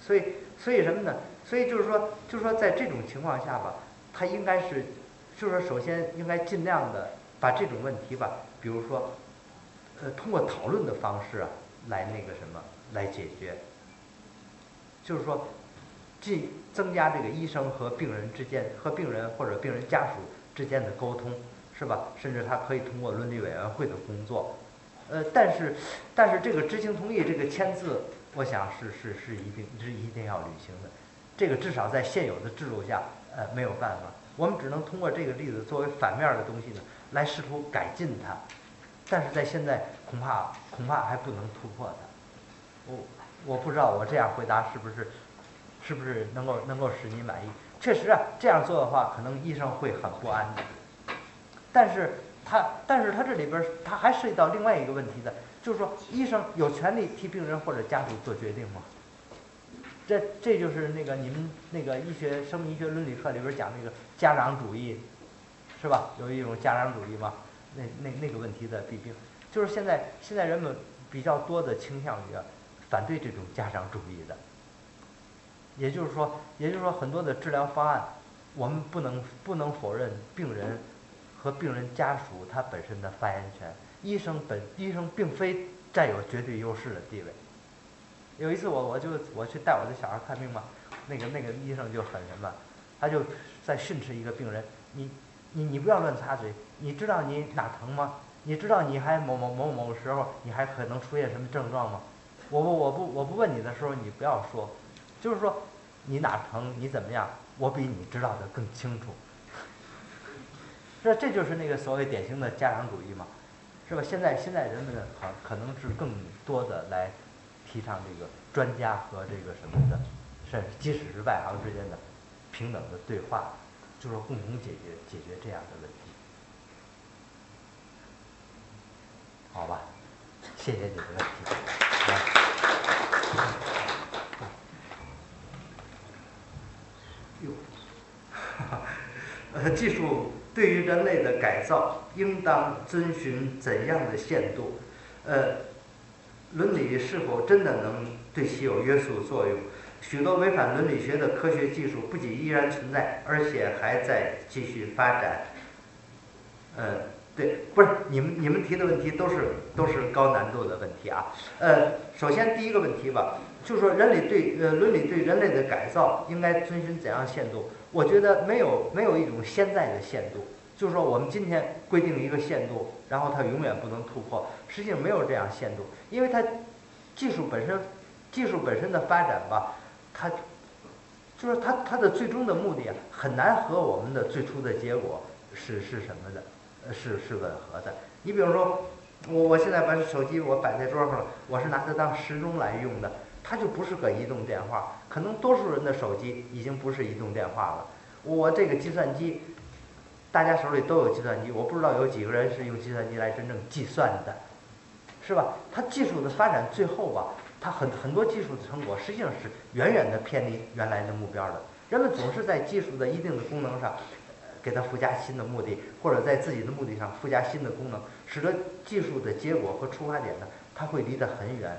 S1: 所以，所以什么呢？所以就是说，就是说，在这种情况下吧，他应该是，就是说，首先应该尽量的把这种问题吧，比如说，呃，通过讨论的方式啊，来那个什么来解决。就是说，既增加这个医生和病人之间，和病人或者病人家属之间的沟通。是吧？甚至他可以通过伦理委员会的工作，呃，但是，但是这个知情同意这个签字，我想是是是一定是一定要履行的，这个至少在现有的制度下，呃，没有办法，我们只能通过这个例子作为反面的东西呢，来试图改进它，但是在现在恐怕恐怕还不能突破它，我我不知道我这样回答是不是是不是能够能够使你满意？确实啊，这样做的话，可能医生会很不安的。但是他，但是他这里边他还涉及到另外一个问题的，就是说医生有权利替病人或者家属做决定吗？这这就是那个你们那个医学生命医学伦理课里边讲那个家长主义，是吧？有一种家长主义嘛，那那那个问题的弊病，就是现在现在人们比较多的倾向于反对这种家长主义的，也就是说，也就是说很多的治疗方案，我们不能不能否认病人。和病人家属他本身的发言权，医生本医生并非占有绝对优势的地位。有一次我我就我去带我的小孩看病嘛，那个那个医生就很什么，他就在训斥一个病人，你你你不要乱插嘴，你知道你哪疼吗？你知道你还某某某某时候你还可能出现什么症状吗？我我我不我不问你的时候你不要说，就是说你哪疼你怎么样，我比你知道的更清楚。这这就是那个所谓典型的家长主义嘛，是吧？现在现在人们可可能是更多的来提倡这个专家和这个什么的，甚至即使是外行之间的平等的对话，就是共同解决解决这样的问题，好吧？谢谢你的问题。哟，呃，技术。对于人类的改造，应当遵循怎样的限度？呃，伦理是否真的能对其有约束作用？许多违反伦理学的科学技术不仅依然存在，而且还在继续发展。呃，对，不是你们你们提的问题都是都是高难度的问题啊。呃，首先第一个问题吧，就是说人类对呃伦理对人类的改造应该遵循怎样限度？我觉得没有没有一种现在的限度，就是说我们今天规定一个限度，然后它永远不能突破，实际上没有这样限度，因为它技术本身技术本身的发展吧，它就是它它的最终的目的啊，很难和我们的最初的结果是是什么的，是是吻合的。你比如说。我我现在把手机我摆在桌上了，我是拿它当时钟来用的，它就不是个移动电话。可能多数人的手机已经不是移动电话了。我这个计算机，大家手里都有计算机，我不知道有几个人是用计算机来真正计算的，是吧？它技术的发展最后吧，它很很多技术的成果实际上是远远的偏离原来的目标的。人们总是在技术的一定的功能上。给它附加新的目的，或者在自己的目的上附加新的功能，使得技术的结果和出发点呢，它会离得很远。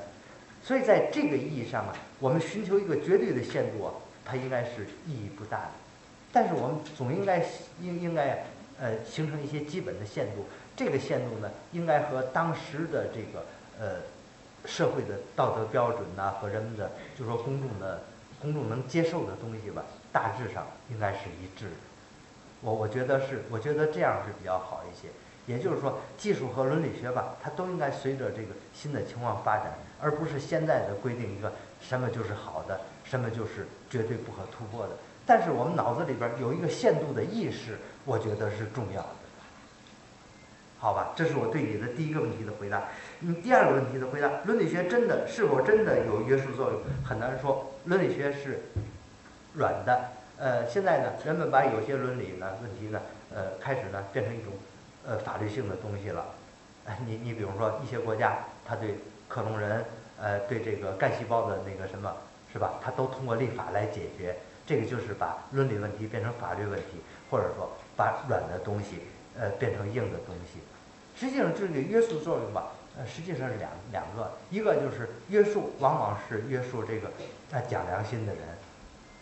S1: 所以在这个意义上啊，我们寻求一个绝对的限度啊，它应该是意义不大的。但是我们总应该应应该呃形成一些基本的限度。这个限度呢，应该和当时的这个呃社会的道德标准呐，和人们的就说公众的公众能接受的东西吧，大致上应该是一致的。我我觉得是，我觉得这样是比较好一些。也就是说，技术和伦理学吧，它都应该随着这个新的情况发展，而不是现在的规定一个什么就是好的，什么就是绝对不可突破的。但是我们脑子里边有一个限度的意识，我觉得是重要的。好吧，这是我对你的第一个问题的回答。你，第二个问题的回答，伦理学真的是否真的有约束作用？很难说。伦理学是软的。呃，现在呢，人们把有些伦理呢问题呢，呃，开始呢变成一种呃法律性的东西了。哎，你你比如说一些国家，他对克隆人，呃，对这个干细胞的那个什么，是吧？他都通过立法来解决。这个就是把伦理问题变成法律问题，或者说把软的东西呃变成硬的东西。实际上这个约束作用吧，呃，实际上是两两个，一个就是约束，往往是约束这个呃讲良心的人。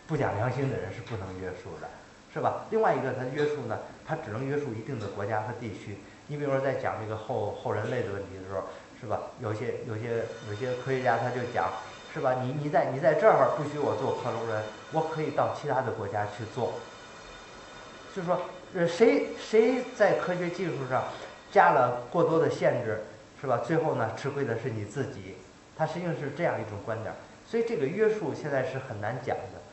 S1: 不讲良心的人是不能约束的，是吧？另外一个，他约束呢，他只能约束一定的国家和地区。你比如说，在讲这个后后人类的问题的时候，是吧？有些有些有些科学家他就讲，是吧？你你在你在这儿不许我做克隆人，我可以到其他的国家去做。就说，呃，谁谁在科学技术上加了过多的限制，是吧？最后呢，吃亏的是你自己。他实际上是这样一种观点。所以这个约束现在是很难讲的。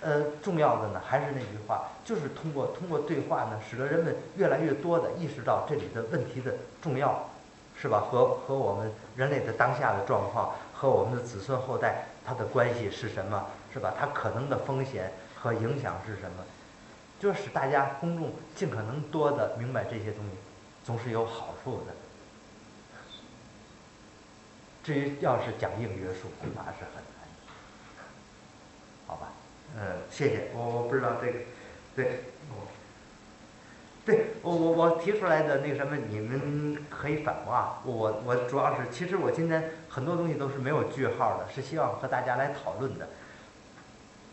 S1: 呃，重要的呢还是那句话，就是通过通过对话呢，使得人们越来越多的意识到这里的问题的重要，是吧？和和我们人类的当下的状况和我们的子孙后代它的关系是什么，是吧？它可能的风险和影响是什么？就使大家公众尽可能多的明白这些东西，总是有好处的。至于要是讲硬约束，恐怕是很难，好吧？嗯，谢谢我，我不知道这个，对，我，对我我我提出来的那个什么，你们可以反驳啊。我我主要是，其实我今天很多东西都是没有句号的，是希望和大家来讨论的。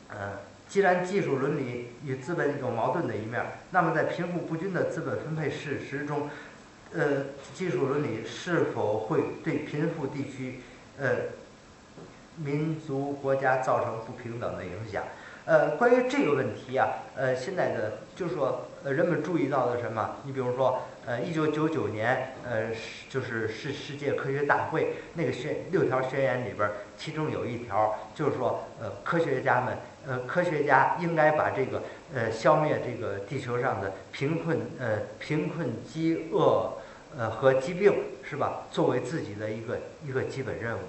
S1: 嗯，既然技术伦理与资本有矛盾的一面，那么在贫富不均的资本分配事实中，呃，技术伦理是否会对贫富地区、呃，民族国家造成不平等的影响？呃，关于这个问题啊，呃，现在的就是说，呃，人们注意到的什么？你比如说，呃，一九九九年，呃，就是世世界科学大会那个宣六条宣言里边，其中有一条就是说，呃，科学家们，呃，科学家应该把这个，呃，消灭这个地球上的贫困，呃，贫困、饥饿，呃，和疾病，是吧？作为自己的一个一个基本任务，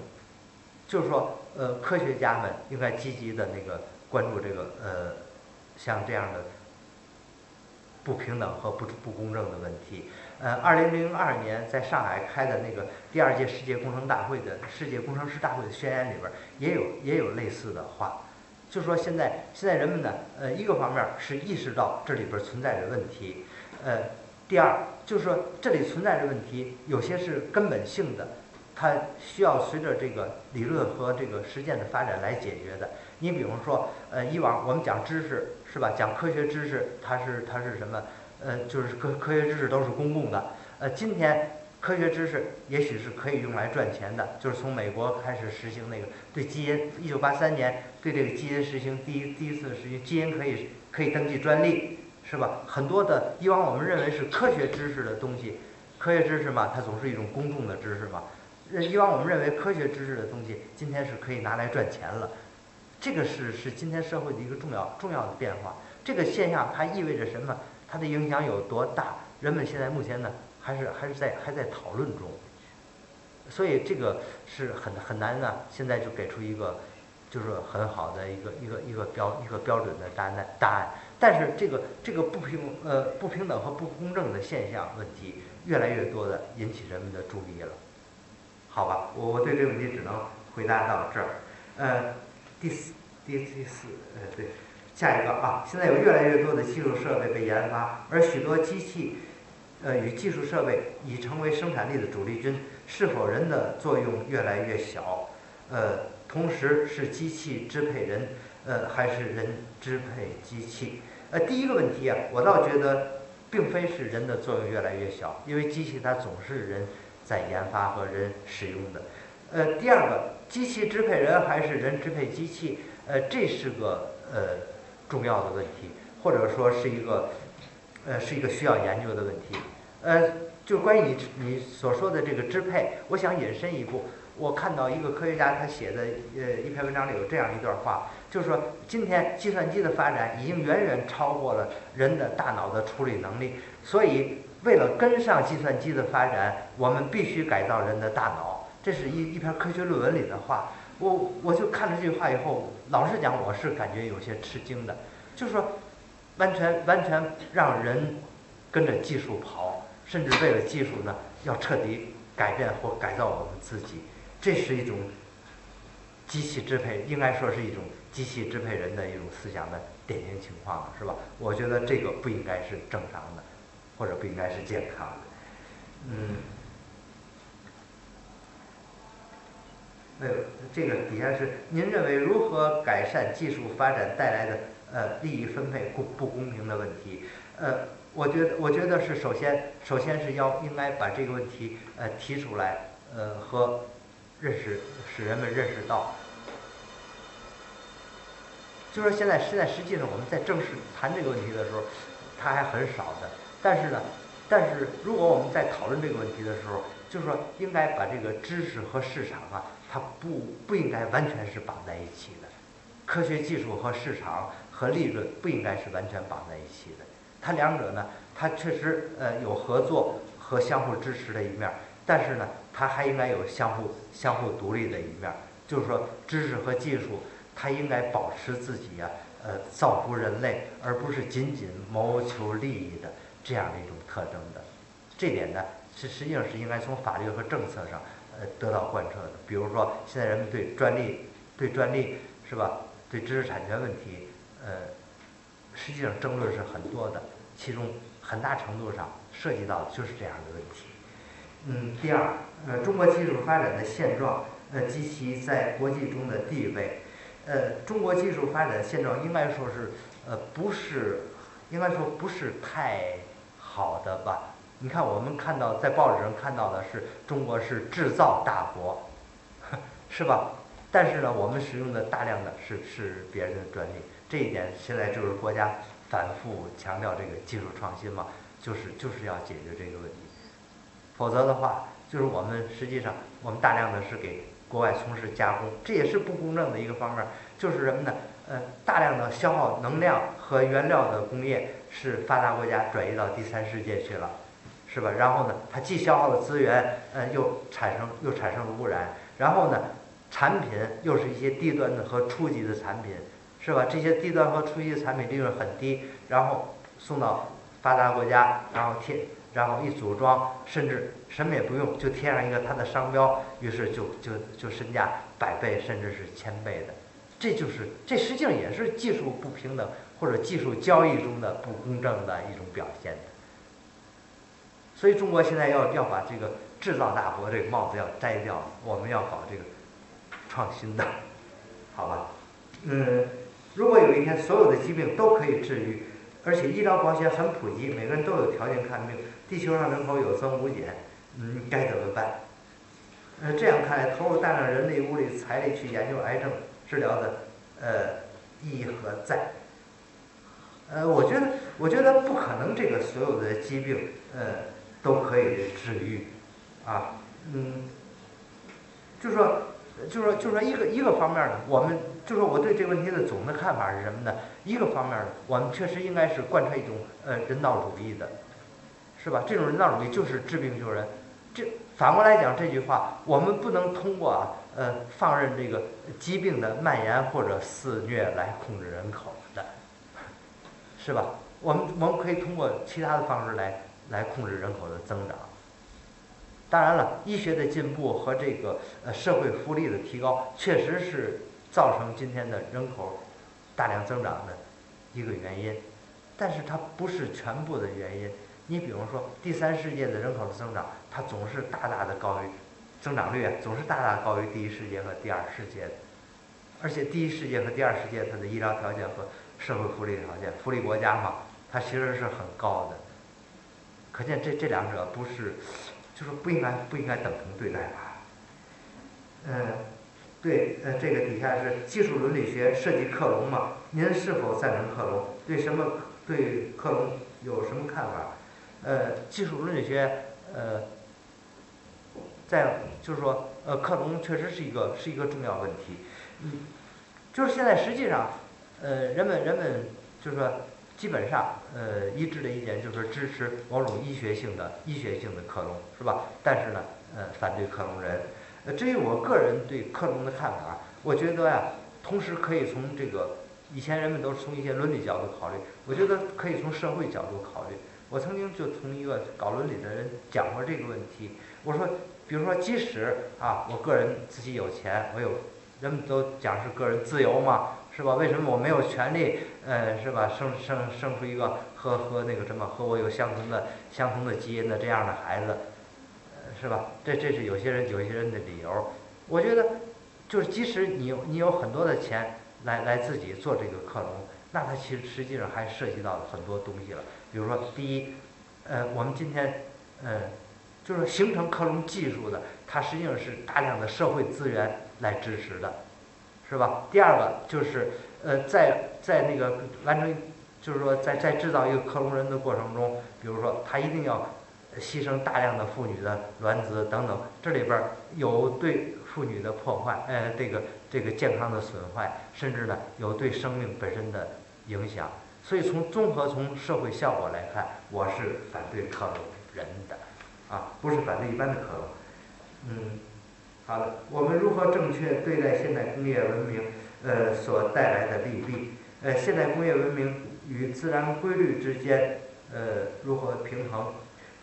S1: 就是说，呃，科学家们应该积极的那个。关注这个呃，像这样的不平等和不不公正的问题。呃，二零零二年在上海开的那个第二届世界工程大会的世界工程师大会的宣言里边，也有也有类似的话，就说现在现在人们呢，呃，一个方面是意识到这里边存在着问题，呃，第二就是说这里存在着问题，有些是根本性的，它需要随着这个理论和这个实践的发展来解决的。你比如说，呃，以往我们讲知识是吧？讲科学知识，它是它是什么？呃，就是科科学知识都是公共的。呃，今天科学知识也许是可以用来赚钱的，就是从美国开始实行那个对基因，一九八三年对这个基因实行第一第一次实行，基因可以可以登记专利，是吧？很多的以往我们认为是科学知识的东西，科学知识嘛，它总是一种公众的知识嘛。以往我们认为科学知识的东西，今天是可以拿来赚钱了，这个是是今天社会的一个重要重要的变化。这个现象它意味着什么？它的影响有多大？人们现在目前呢？还是还是在还在讨论中，所以这个是很很难呢。现在就给出一个就是很好的一个一个一个标一个标准的答案答案。但是这个这个不平呃不平等和不公正的现象问题越来越多的引起人们的注意了。好吧，我我对这个问题只能回答到这儿。呃，第四第第四呃对，下一个啊，现在有越来越多的技术设备被研发，而许多机器。呃，与技术设备已成为生产力的主力军，是否人的作用越来越小？呃，同时是机器支配人，呃，还是人支配机器？呃，第一个问题啊，我倒觉得并非是人的作用越来越小，因为机器它总是人在研发和人使用的。呃，第二个，机器支配人还是人支配机器？呃，这是个呃重要的问题，或者说是一个。呃，是一个需要研究的问题。呃，就关于你你所说的这个支配，我想引申一步。我看到一个科学家他写的呃一篇文章里有这样一段话，就是说今天计算机的发展已经远远超过了人的大脑的处理能力，所以为了跟上计算机的发展，我们必须改造人的大脑。这是一一篇科学论文里的话。我我就看了这句话以后，老实讲，我是感觉有些吃惊的，就是说。完全完全让人跟着技术跑，甚至为了技术呢，要彻底改变或改造我们自己，这是一种机器支配，应该说是一种机器支配人的一种思想的典型情况了，是吧？我觉得这个不应该是正常的，或者不应该是健康的。嗯，没有，这个底下是您认为如何改善技术发展带来的？呃，利益分配不不公平的问题，呃，我觉得我觉得是首先首先是要应该把这个问题呃提出来，呃和认识使人们认识到，就说现在现在实际上我们在正式谈这个问题的时候，它还很少的，但是呢，但是如果我们在讨论这个问题的时候，就是说应该把这个知识和市场啊，它不不应该完全是绑在一起的，科学技术和市场。和利润不应该是完全绑在一起的，它两者呢，它确实呃有合作和相互支持的一面，但是呢，它还应该有相互相互独立的一面，就是说知识和技术它应该保持自己呀，呃造福人类，而不是仅仅谋求利益的。这样的一种特征的，这点呢是实际上是应该从法律和政策上呃得到贯彻的，比如说现在人们对专利对专利是吧，对知识产权问题。呃，实际上争论是很多的，其中很大程度上涉及到的就是这样的问题。嗯，第二，呃，中国技术发展的现状，呃，及其在国际中的地位，呃，中国技术发展现状应该说是，呃，不是，应该说不是太好的吧？你看，我们看到在报纸上看到的是中国是制造大国，是吧？但是呢，我们使用的大量的是是别人的专利。这一点现在就是国家反复强调这个技术创新嘛，就是就是要解决这个问题，否则的话，就是我们实际上我们大量的是给国外从事加工，这也是不公正的一个方面，就是什么呢？呃，大量的消耗能量和原料的工业是发达国家转移到第三世界去了，是吧？然后呢，它既消耗了资源，呃，又产生又产生了污染，然后呢，产品又是一些低端的和初级的产品。是吧？这些低端和初级的产品利润很低，然后送到发达国家，然后贴，然后一组装，甚至什么也不用，就贴上一个它的商标，于是就就就身价百倍甚至是千倍的，这就是这实际上也是技术不平等或者技术交易中的不公正的一种表现。所以中国现在要要把这个制造大国这个帽子要摘掉，我们要搞这个创新的，好吧？嗯。如果有一天所有的疾病都可以治愈，而且医疗保险很普及，每个人都有条件看病，地球上人口有增无减，嗯，该怎么办？呃，这样看来，投入大量人力、物力、财力去研究癌症治疗的，呃，意义何在？呃，我觉得，我觉得不可能，这个所有的疾病，呃，都可以治愈，啊，嗯，就说，就说，就说一个一个方面呢，我们就说我对这个问题的总的看法是什么呢？一个方面呢，我们确实应该是贯彻一种呃人道主义的，是吧？这种人道主义就是治病救人。这反过来讲这句话，我们不能通过啊呃放任这个疾病的蔓延或者肆虐来控制人口。是吧？我们我们可以通过其他的方式来来控制人口的增长。当然了，医学的进步和这个呃社会福利的提高，确实是造成今天的人口大量增长的一个原因，但是它不是全部的原因。你比如说，第三世界的人口的增长，它总是大大的高于增长率啊，总是大大高于第一世界和第二世界的，而且第一世界和第二世界它的医疗条件和社会福利条件，福利国家嘛，它其实是很高的。可见这这两者不是，就是不应该不应该等同对待吧？嗯，对，呃，这个底下是技术伦理学涉及克隆嘛？您是否赞成克隆？对什么对克隆有什么看法？呃，技术伦理学，呃，在就是说，呃，克隆确实是一个是一个重要问题。嗯，就是现在实际上。呃，人们人们就是说，基本上呃一致的意见就是支持某种医学性的医学性的克隆，是吧？但是呢，呃，反对克隆人。呃，至于我个人对克隆的看法，我觉得呀，同时可以从这个以前人们都是从一些伦理角度考虑，我觉得可以从社会角度考虑。我曾经就从一个搞伦理的人讲过这个问题，我说，比如说，即使啊，我个人自己有钱，我有，人们都讲是个人自由嘛。是吧？为什么我没有权利，呃，是吧？生生生出一个和和那个什么和我有相同的相同的基因的这样的孩子，呃，是吧？这这是有些人有些人的理由。我觉得，就是即使你你有很多的钱来来自己做这个克隆，那它其实实际上还涉及到很多东西了。比如说，第一，呃，我们今天，呃，就是形成克隆技术的，它实际上是大量的社会资源来支持的。是吧？第二个就是，呃，在在那个完成，就是说在在制造一个克隆人的过程中，比如说他一定要牺牲大量的妇女的卵子等等，这里边有对妇女的破坏，呃，这个这个健康的损坏，甚至呢有对生命本身的影响。所以从综合从社会效果来看，我是反对克隆人的，啊，不是反对一般的克隆，嗯。好的，我们如何正确对待现代工业文明呃所带来的利弊？呃，现代工业文明与自然规律之间呃如何平衡？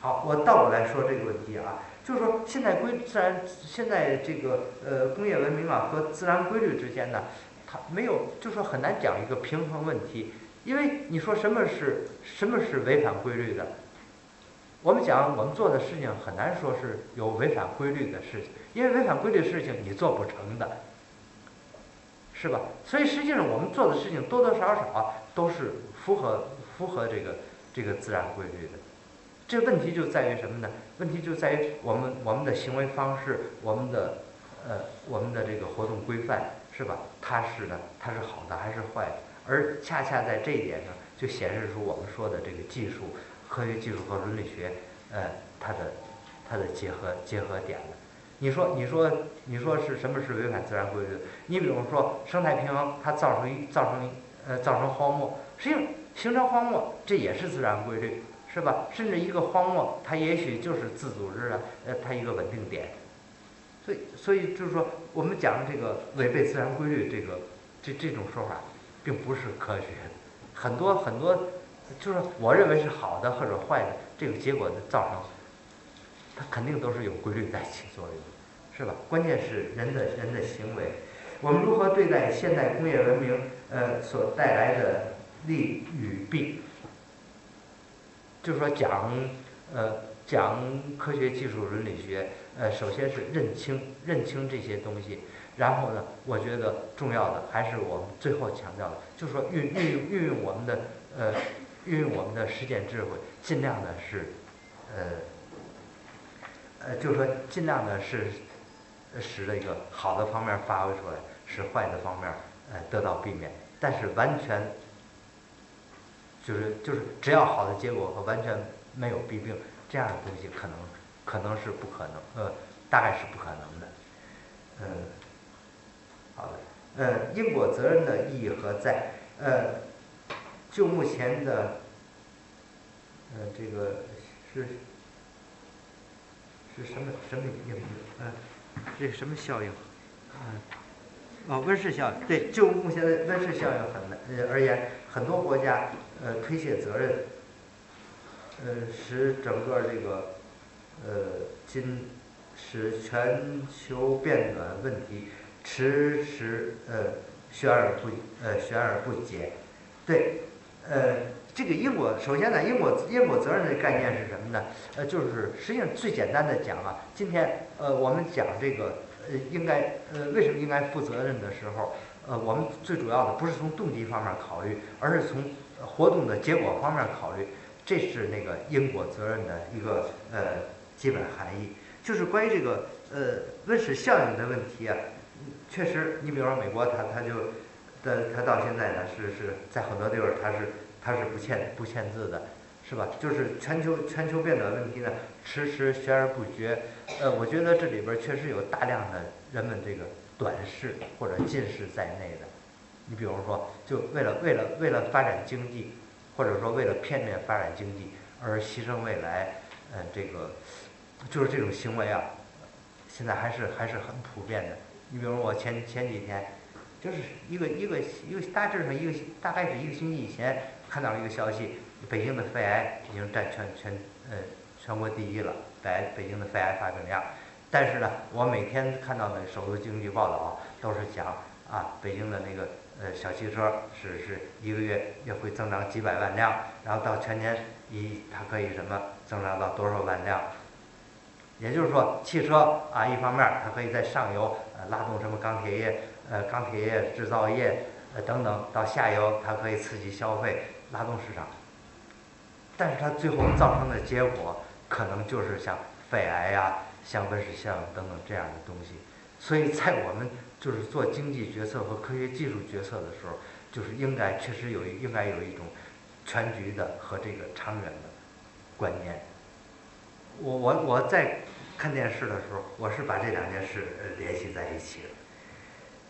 S1: 好，我倒过来说这个问题啊，就是说现代规自然现在这个呃工业文明啊和自然规律之间呢，它没有，就说很难讲一个平衡问题，因为你说什么是什么是违反规律的？我们讲我们做的事情很难说是有违反规律的事情。因为违反规律的事情你做不成的，是吧？所以实际上我们做的事情多多少少都是符合符合这个这个自然规律的。这问题就在于什么呢？问题就在于我们我们的行为方式，我们的呃我们的这个活动规范，是吧？它是呢，它是好的还是坏的？而恰恰在这一点上，就显示出我们说的这个技术、科学技术和伦理学，呃，它的它的结合结合点了。你说，你说，你说是什么是违反自然规律？你比如说生态平衡，它造成造成呃造成荒漠，实际上形成荒漠这也是自然规律，是吧？甚至一个荒漠，它也许就是自组织的，呃，它一个稳定点。所以，所以就是说，我们讲这个违背自然规律这个这这种说法，并不是科学。很多很多，就是我认为是好的或者坏的这个结果的造成，它肯定都是有规律在起作用。是吧？关键是人的人的行为，我们如何对待现代工业文明呃所带来的利与弊？就是说讲呃讲科学技术伦理学，呃首先是认清认清这些东西，然后呢，我觉得重要的还是我们最后强调的，就是说运运用运用我们的呃运用我们的实践智慧，尽量的是呃呃，就是说尽量的是使这个好的方面发挥出来，使坏的方面呃得到避免。但是完全就是就是只要好的结果和完全没有弊病这样的东西，可能可能是不可能，呃，大概是不可能的。嗯，好的，呃，因果责任的意义何在？呃，就目前的，呃，这个是是什么什么因？嗯，这什么效应？嗯，哦，温室效应。对，就目前的温室效应很呃而言，很多国家呃推卸责任，呃，使整个这个呃今使全球变暖问题迟迟呃悬而不呃悬而不解。对，呃，这个因果，首先呢，因果因果责任的概念是什么呢？呃，就是实际上最简单的讲啊，今天呃我们讲这个呃应该呃为什么应该负责任的时候，呃我们最主要的不是从动机方面考虑，而是从活动的结果方面考虑，这是那个因果责任的一个呃基本含义。就是关于这个呃温室效应的问题啊，确实，你比如说美国，它它就。但他到现在呢，是是在很多地方他是他是不签不签字的，是吧？就是全球全球变暖问题呢，迟迟悬而不决。呃，我觉得这里边确实有大量的人们这个短视或者近视在内的。你比如说，就为了为了为了发展经济，或者说为了片面发展经济而牺牲未来，呃，这个就是这种行为啊，现在还是还是很普遍的。你比如我前前几天。就是一个一个一个大致上一个大概是一个星期以前看到了一个消息，北京的肺癌已经占全全呃全国第一了，北北京的肺癌发病量。但是呢，我每天看到的首都经济报道都是讲啊，北京的那个呃小汽车是是一个月也会增长几百万辆，然后到全年一它可以什么增长到多少万辆？也就是说，汽车啊一方面它可以在上游呃拉动什么钢铁业。呃，钢铁业、制造业，呃等等，到下游它可以刺激消费，拉动市场。但是它最后造成的结果，可能就是像肺癌呀、像温室效应等等这样的东西。所以在我们就是做经济决策和科学技术决策的时候，就是应该确实有应该有一种全局的和这个长远的观念。我我我在看电视的时候，我是把这两件事呃联系在一起的。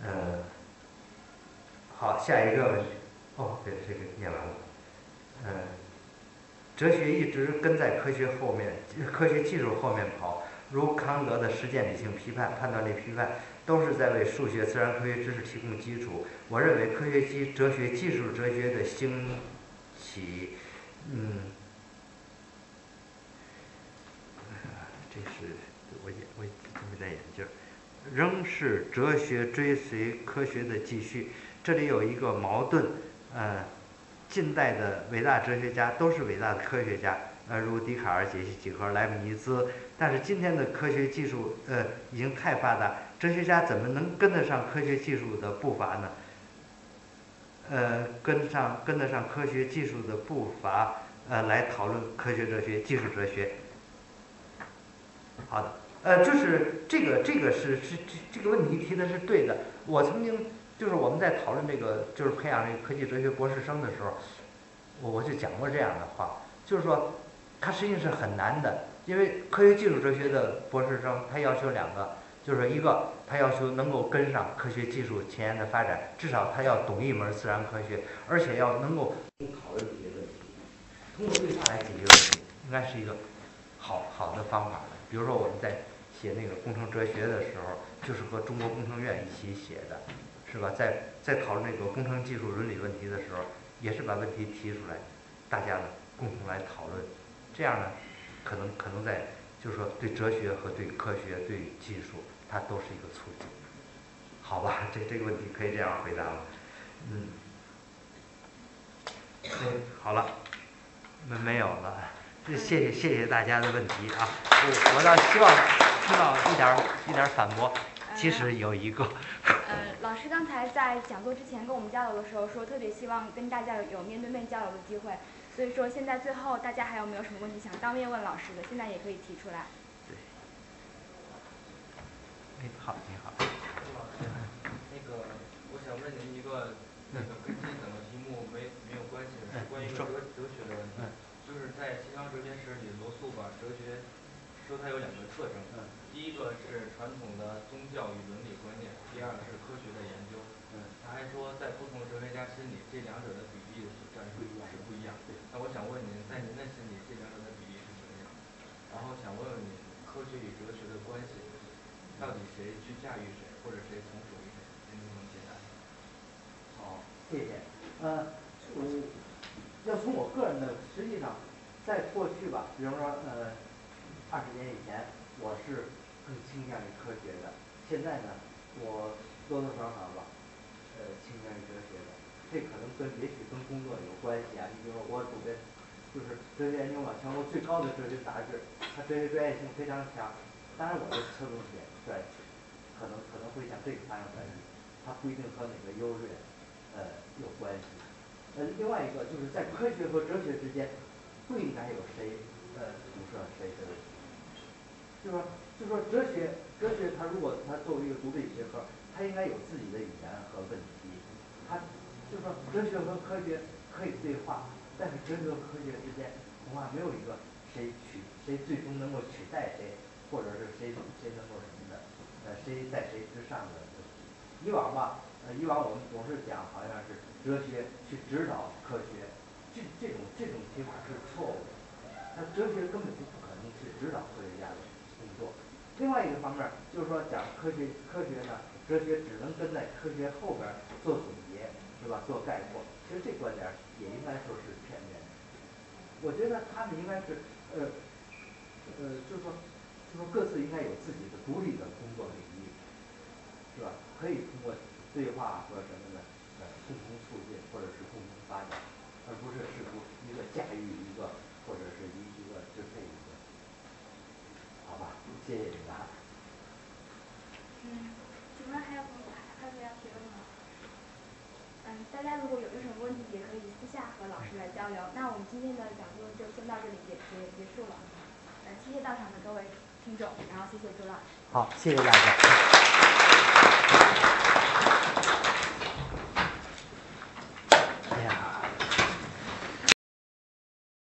S1: 嗯，好，下一个问题，哦，对，这个念完了。嗯，哲学一直跟在科学后面，科学技术后面跑，如康德的实践理性批判、判断力批判，都是在为数学、自然科学知识提供基础。我认为科学技哲学、技术哲学的兴起，嗯，这是。仍是哲学追随科学的继续，这里有一个矛盾，呃，近代的伟大哲学家都是伟大的科学家，呃，如笛卡尔、解析几何、莱布尼兹，但是今天的科学技术，呃，已经太发达，哲学家怎么能跟得上科学技术的步伐呢？呃，跟上跟得上科学技术的步伐，呃，来讨论科学哲学、技术哲学。好的。呃，就是这个，这个是是这这个问题提的是对的。我曾经就是我们在讨论这个，就是培养这个科技哲学博士生的时候，我我就讲过这样的话，就是说，它实际上是很难的，因为科学技术哲学的博士生他要求两个，就是一个他要求能够跟上科学技术前沿的发展，至少他要懂一门自然科学，而且要能够讨论这些问题，通过对话来解决问题，应该是一个好好的方法。比如说我们在。写那个工程哲学的时候，就是和中国工程院一起写的，是吧？在在讨论那个工程技术伦理问题的时候，也是把问题提出来，大家呢共同来讨论，这样呢，可能可能在就是说对哲学和对科学对技术，它都是一个促进，好吧？这这个问题可以这样回答了，嗯，嗯，好了，没没有了。谢谢谢谢大家的问题啊！我我倒希望听到一点一点反驳，其实有一个。
S2: 呃，老师刚才在讲座之前跟我们交流的时候说，特别希望跟大家有面对面交流的机会，所以说现在最后大家还有没有什么问题想当面问老师的，现在也可以提出来。
S1: 对。哎，好，你好。
S3: 朱老师，那个我想问您一个那个跟这两个题目没没有关系的，是关于一个哲哲学的问题。就是在西方哲学史里，罗素把哲学说它有两个特征，第一个是传统的宗教与伦理观念，第二个是科学的研究。他还说在不同哲学家心里，这两者的比例是占是不一样的。那我想问您，在您的心里这两者的比例是什么样？然后想问问你，科学与哲学的关系，到底谁去驾驭谁，或者谁从属于谁？您能不能解答一下？
S1: 好，谢谢。呃，我要从我个人的实际上，在过去吧，比方说呃二十年以前，我是更倾向于科学的。现在呢，我多多少少吧，呃倾向于哲学的。这可能跟也许跟工作有关系啊，你比如说我准备就是哲学研究嘛，全国最高的哲学杂志，它哲学专业性非常强。当然我的侧重点在可能可能会向这个方向转移，它不一定和哪个优劣呃有关系。呃另外一个就是在科学和哲学之间，不应该有谁呃主摄谁的就说就说哲学哲学它如果它作为一个独立学科，它应该有自己的语言和问题。它就说哲学和科学可以对话，但是哲学和科学之间恐怕没有一个谁取谁最终能够取代谁，或者是谁谁能够什么的，呃谁在谁之上的问题。以往吧呃以往我们总是讲好像是哲学去指导科学，这这种这种提法是错误的。那哲学根本就不可能去指导。另外一个方面儿就是说讲科学科学呢，哲学只能跟在科学后边儿做总结是吧？做概括，其实这观点儿也应该说是片面的。我觉得他们应该是呃呃就是说就是说各自应该有自己的独立的工作领域，是吧？可以通过对话和什么的呃共同促进或者是共同发展，而不是试图一个驾驭个或者是一一个支配一个。好吧，谢谢你们啊。
S2: 嗯，请问还有朋友还还有要提问吗？嗯大大家如果有什么问题也可以私下和老师来交流，那我们今天的讲座就先到这里结结结束了。呃谢谢到场的各位听众，然后谢谢朱老师。
S1: 好，谢谢大家。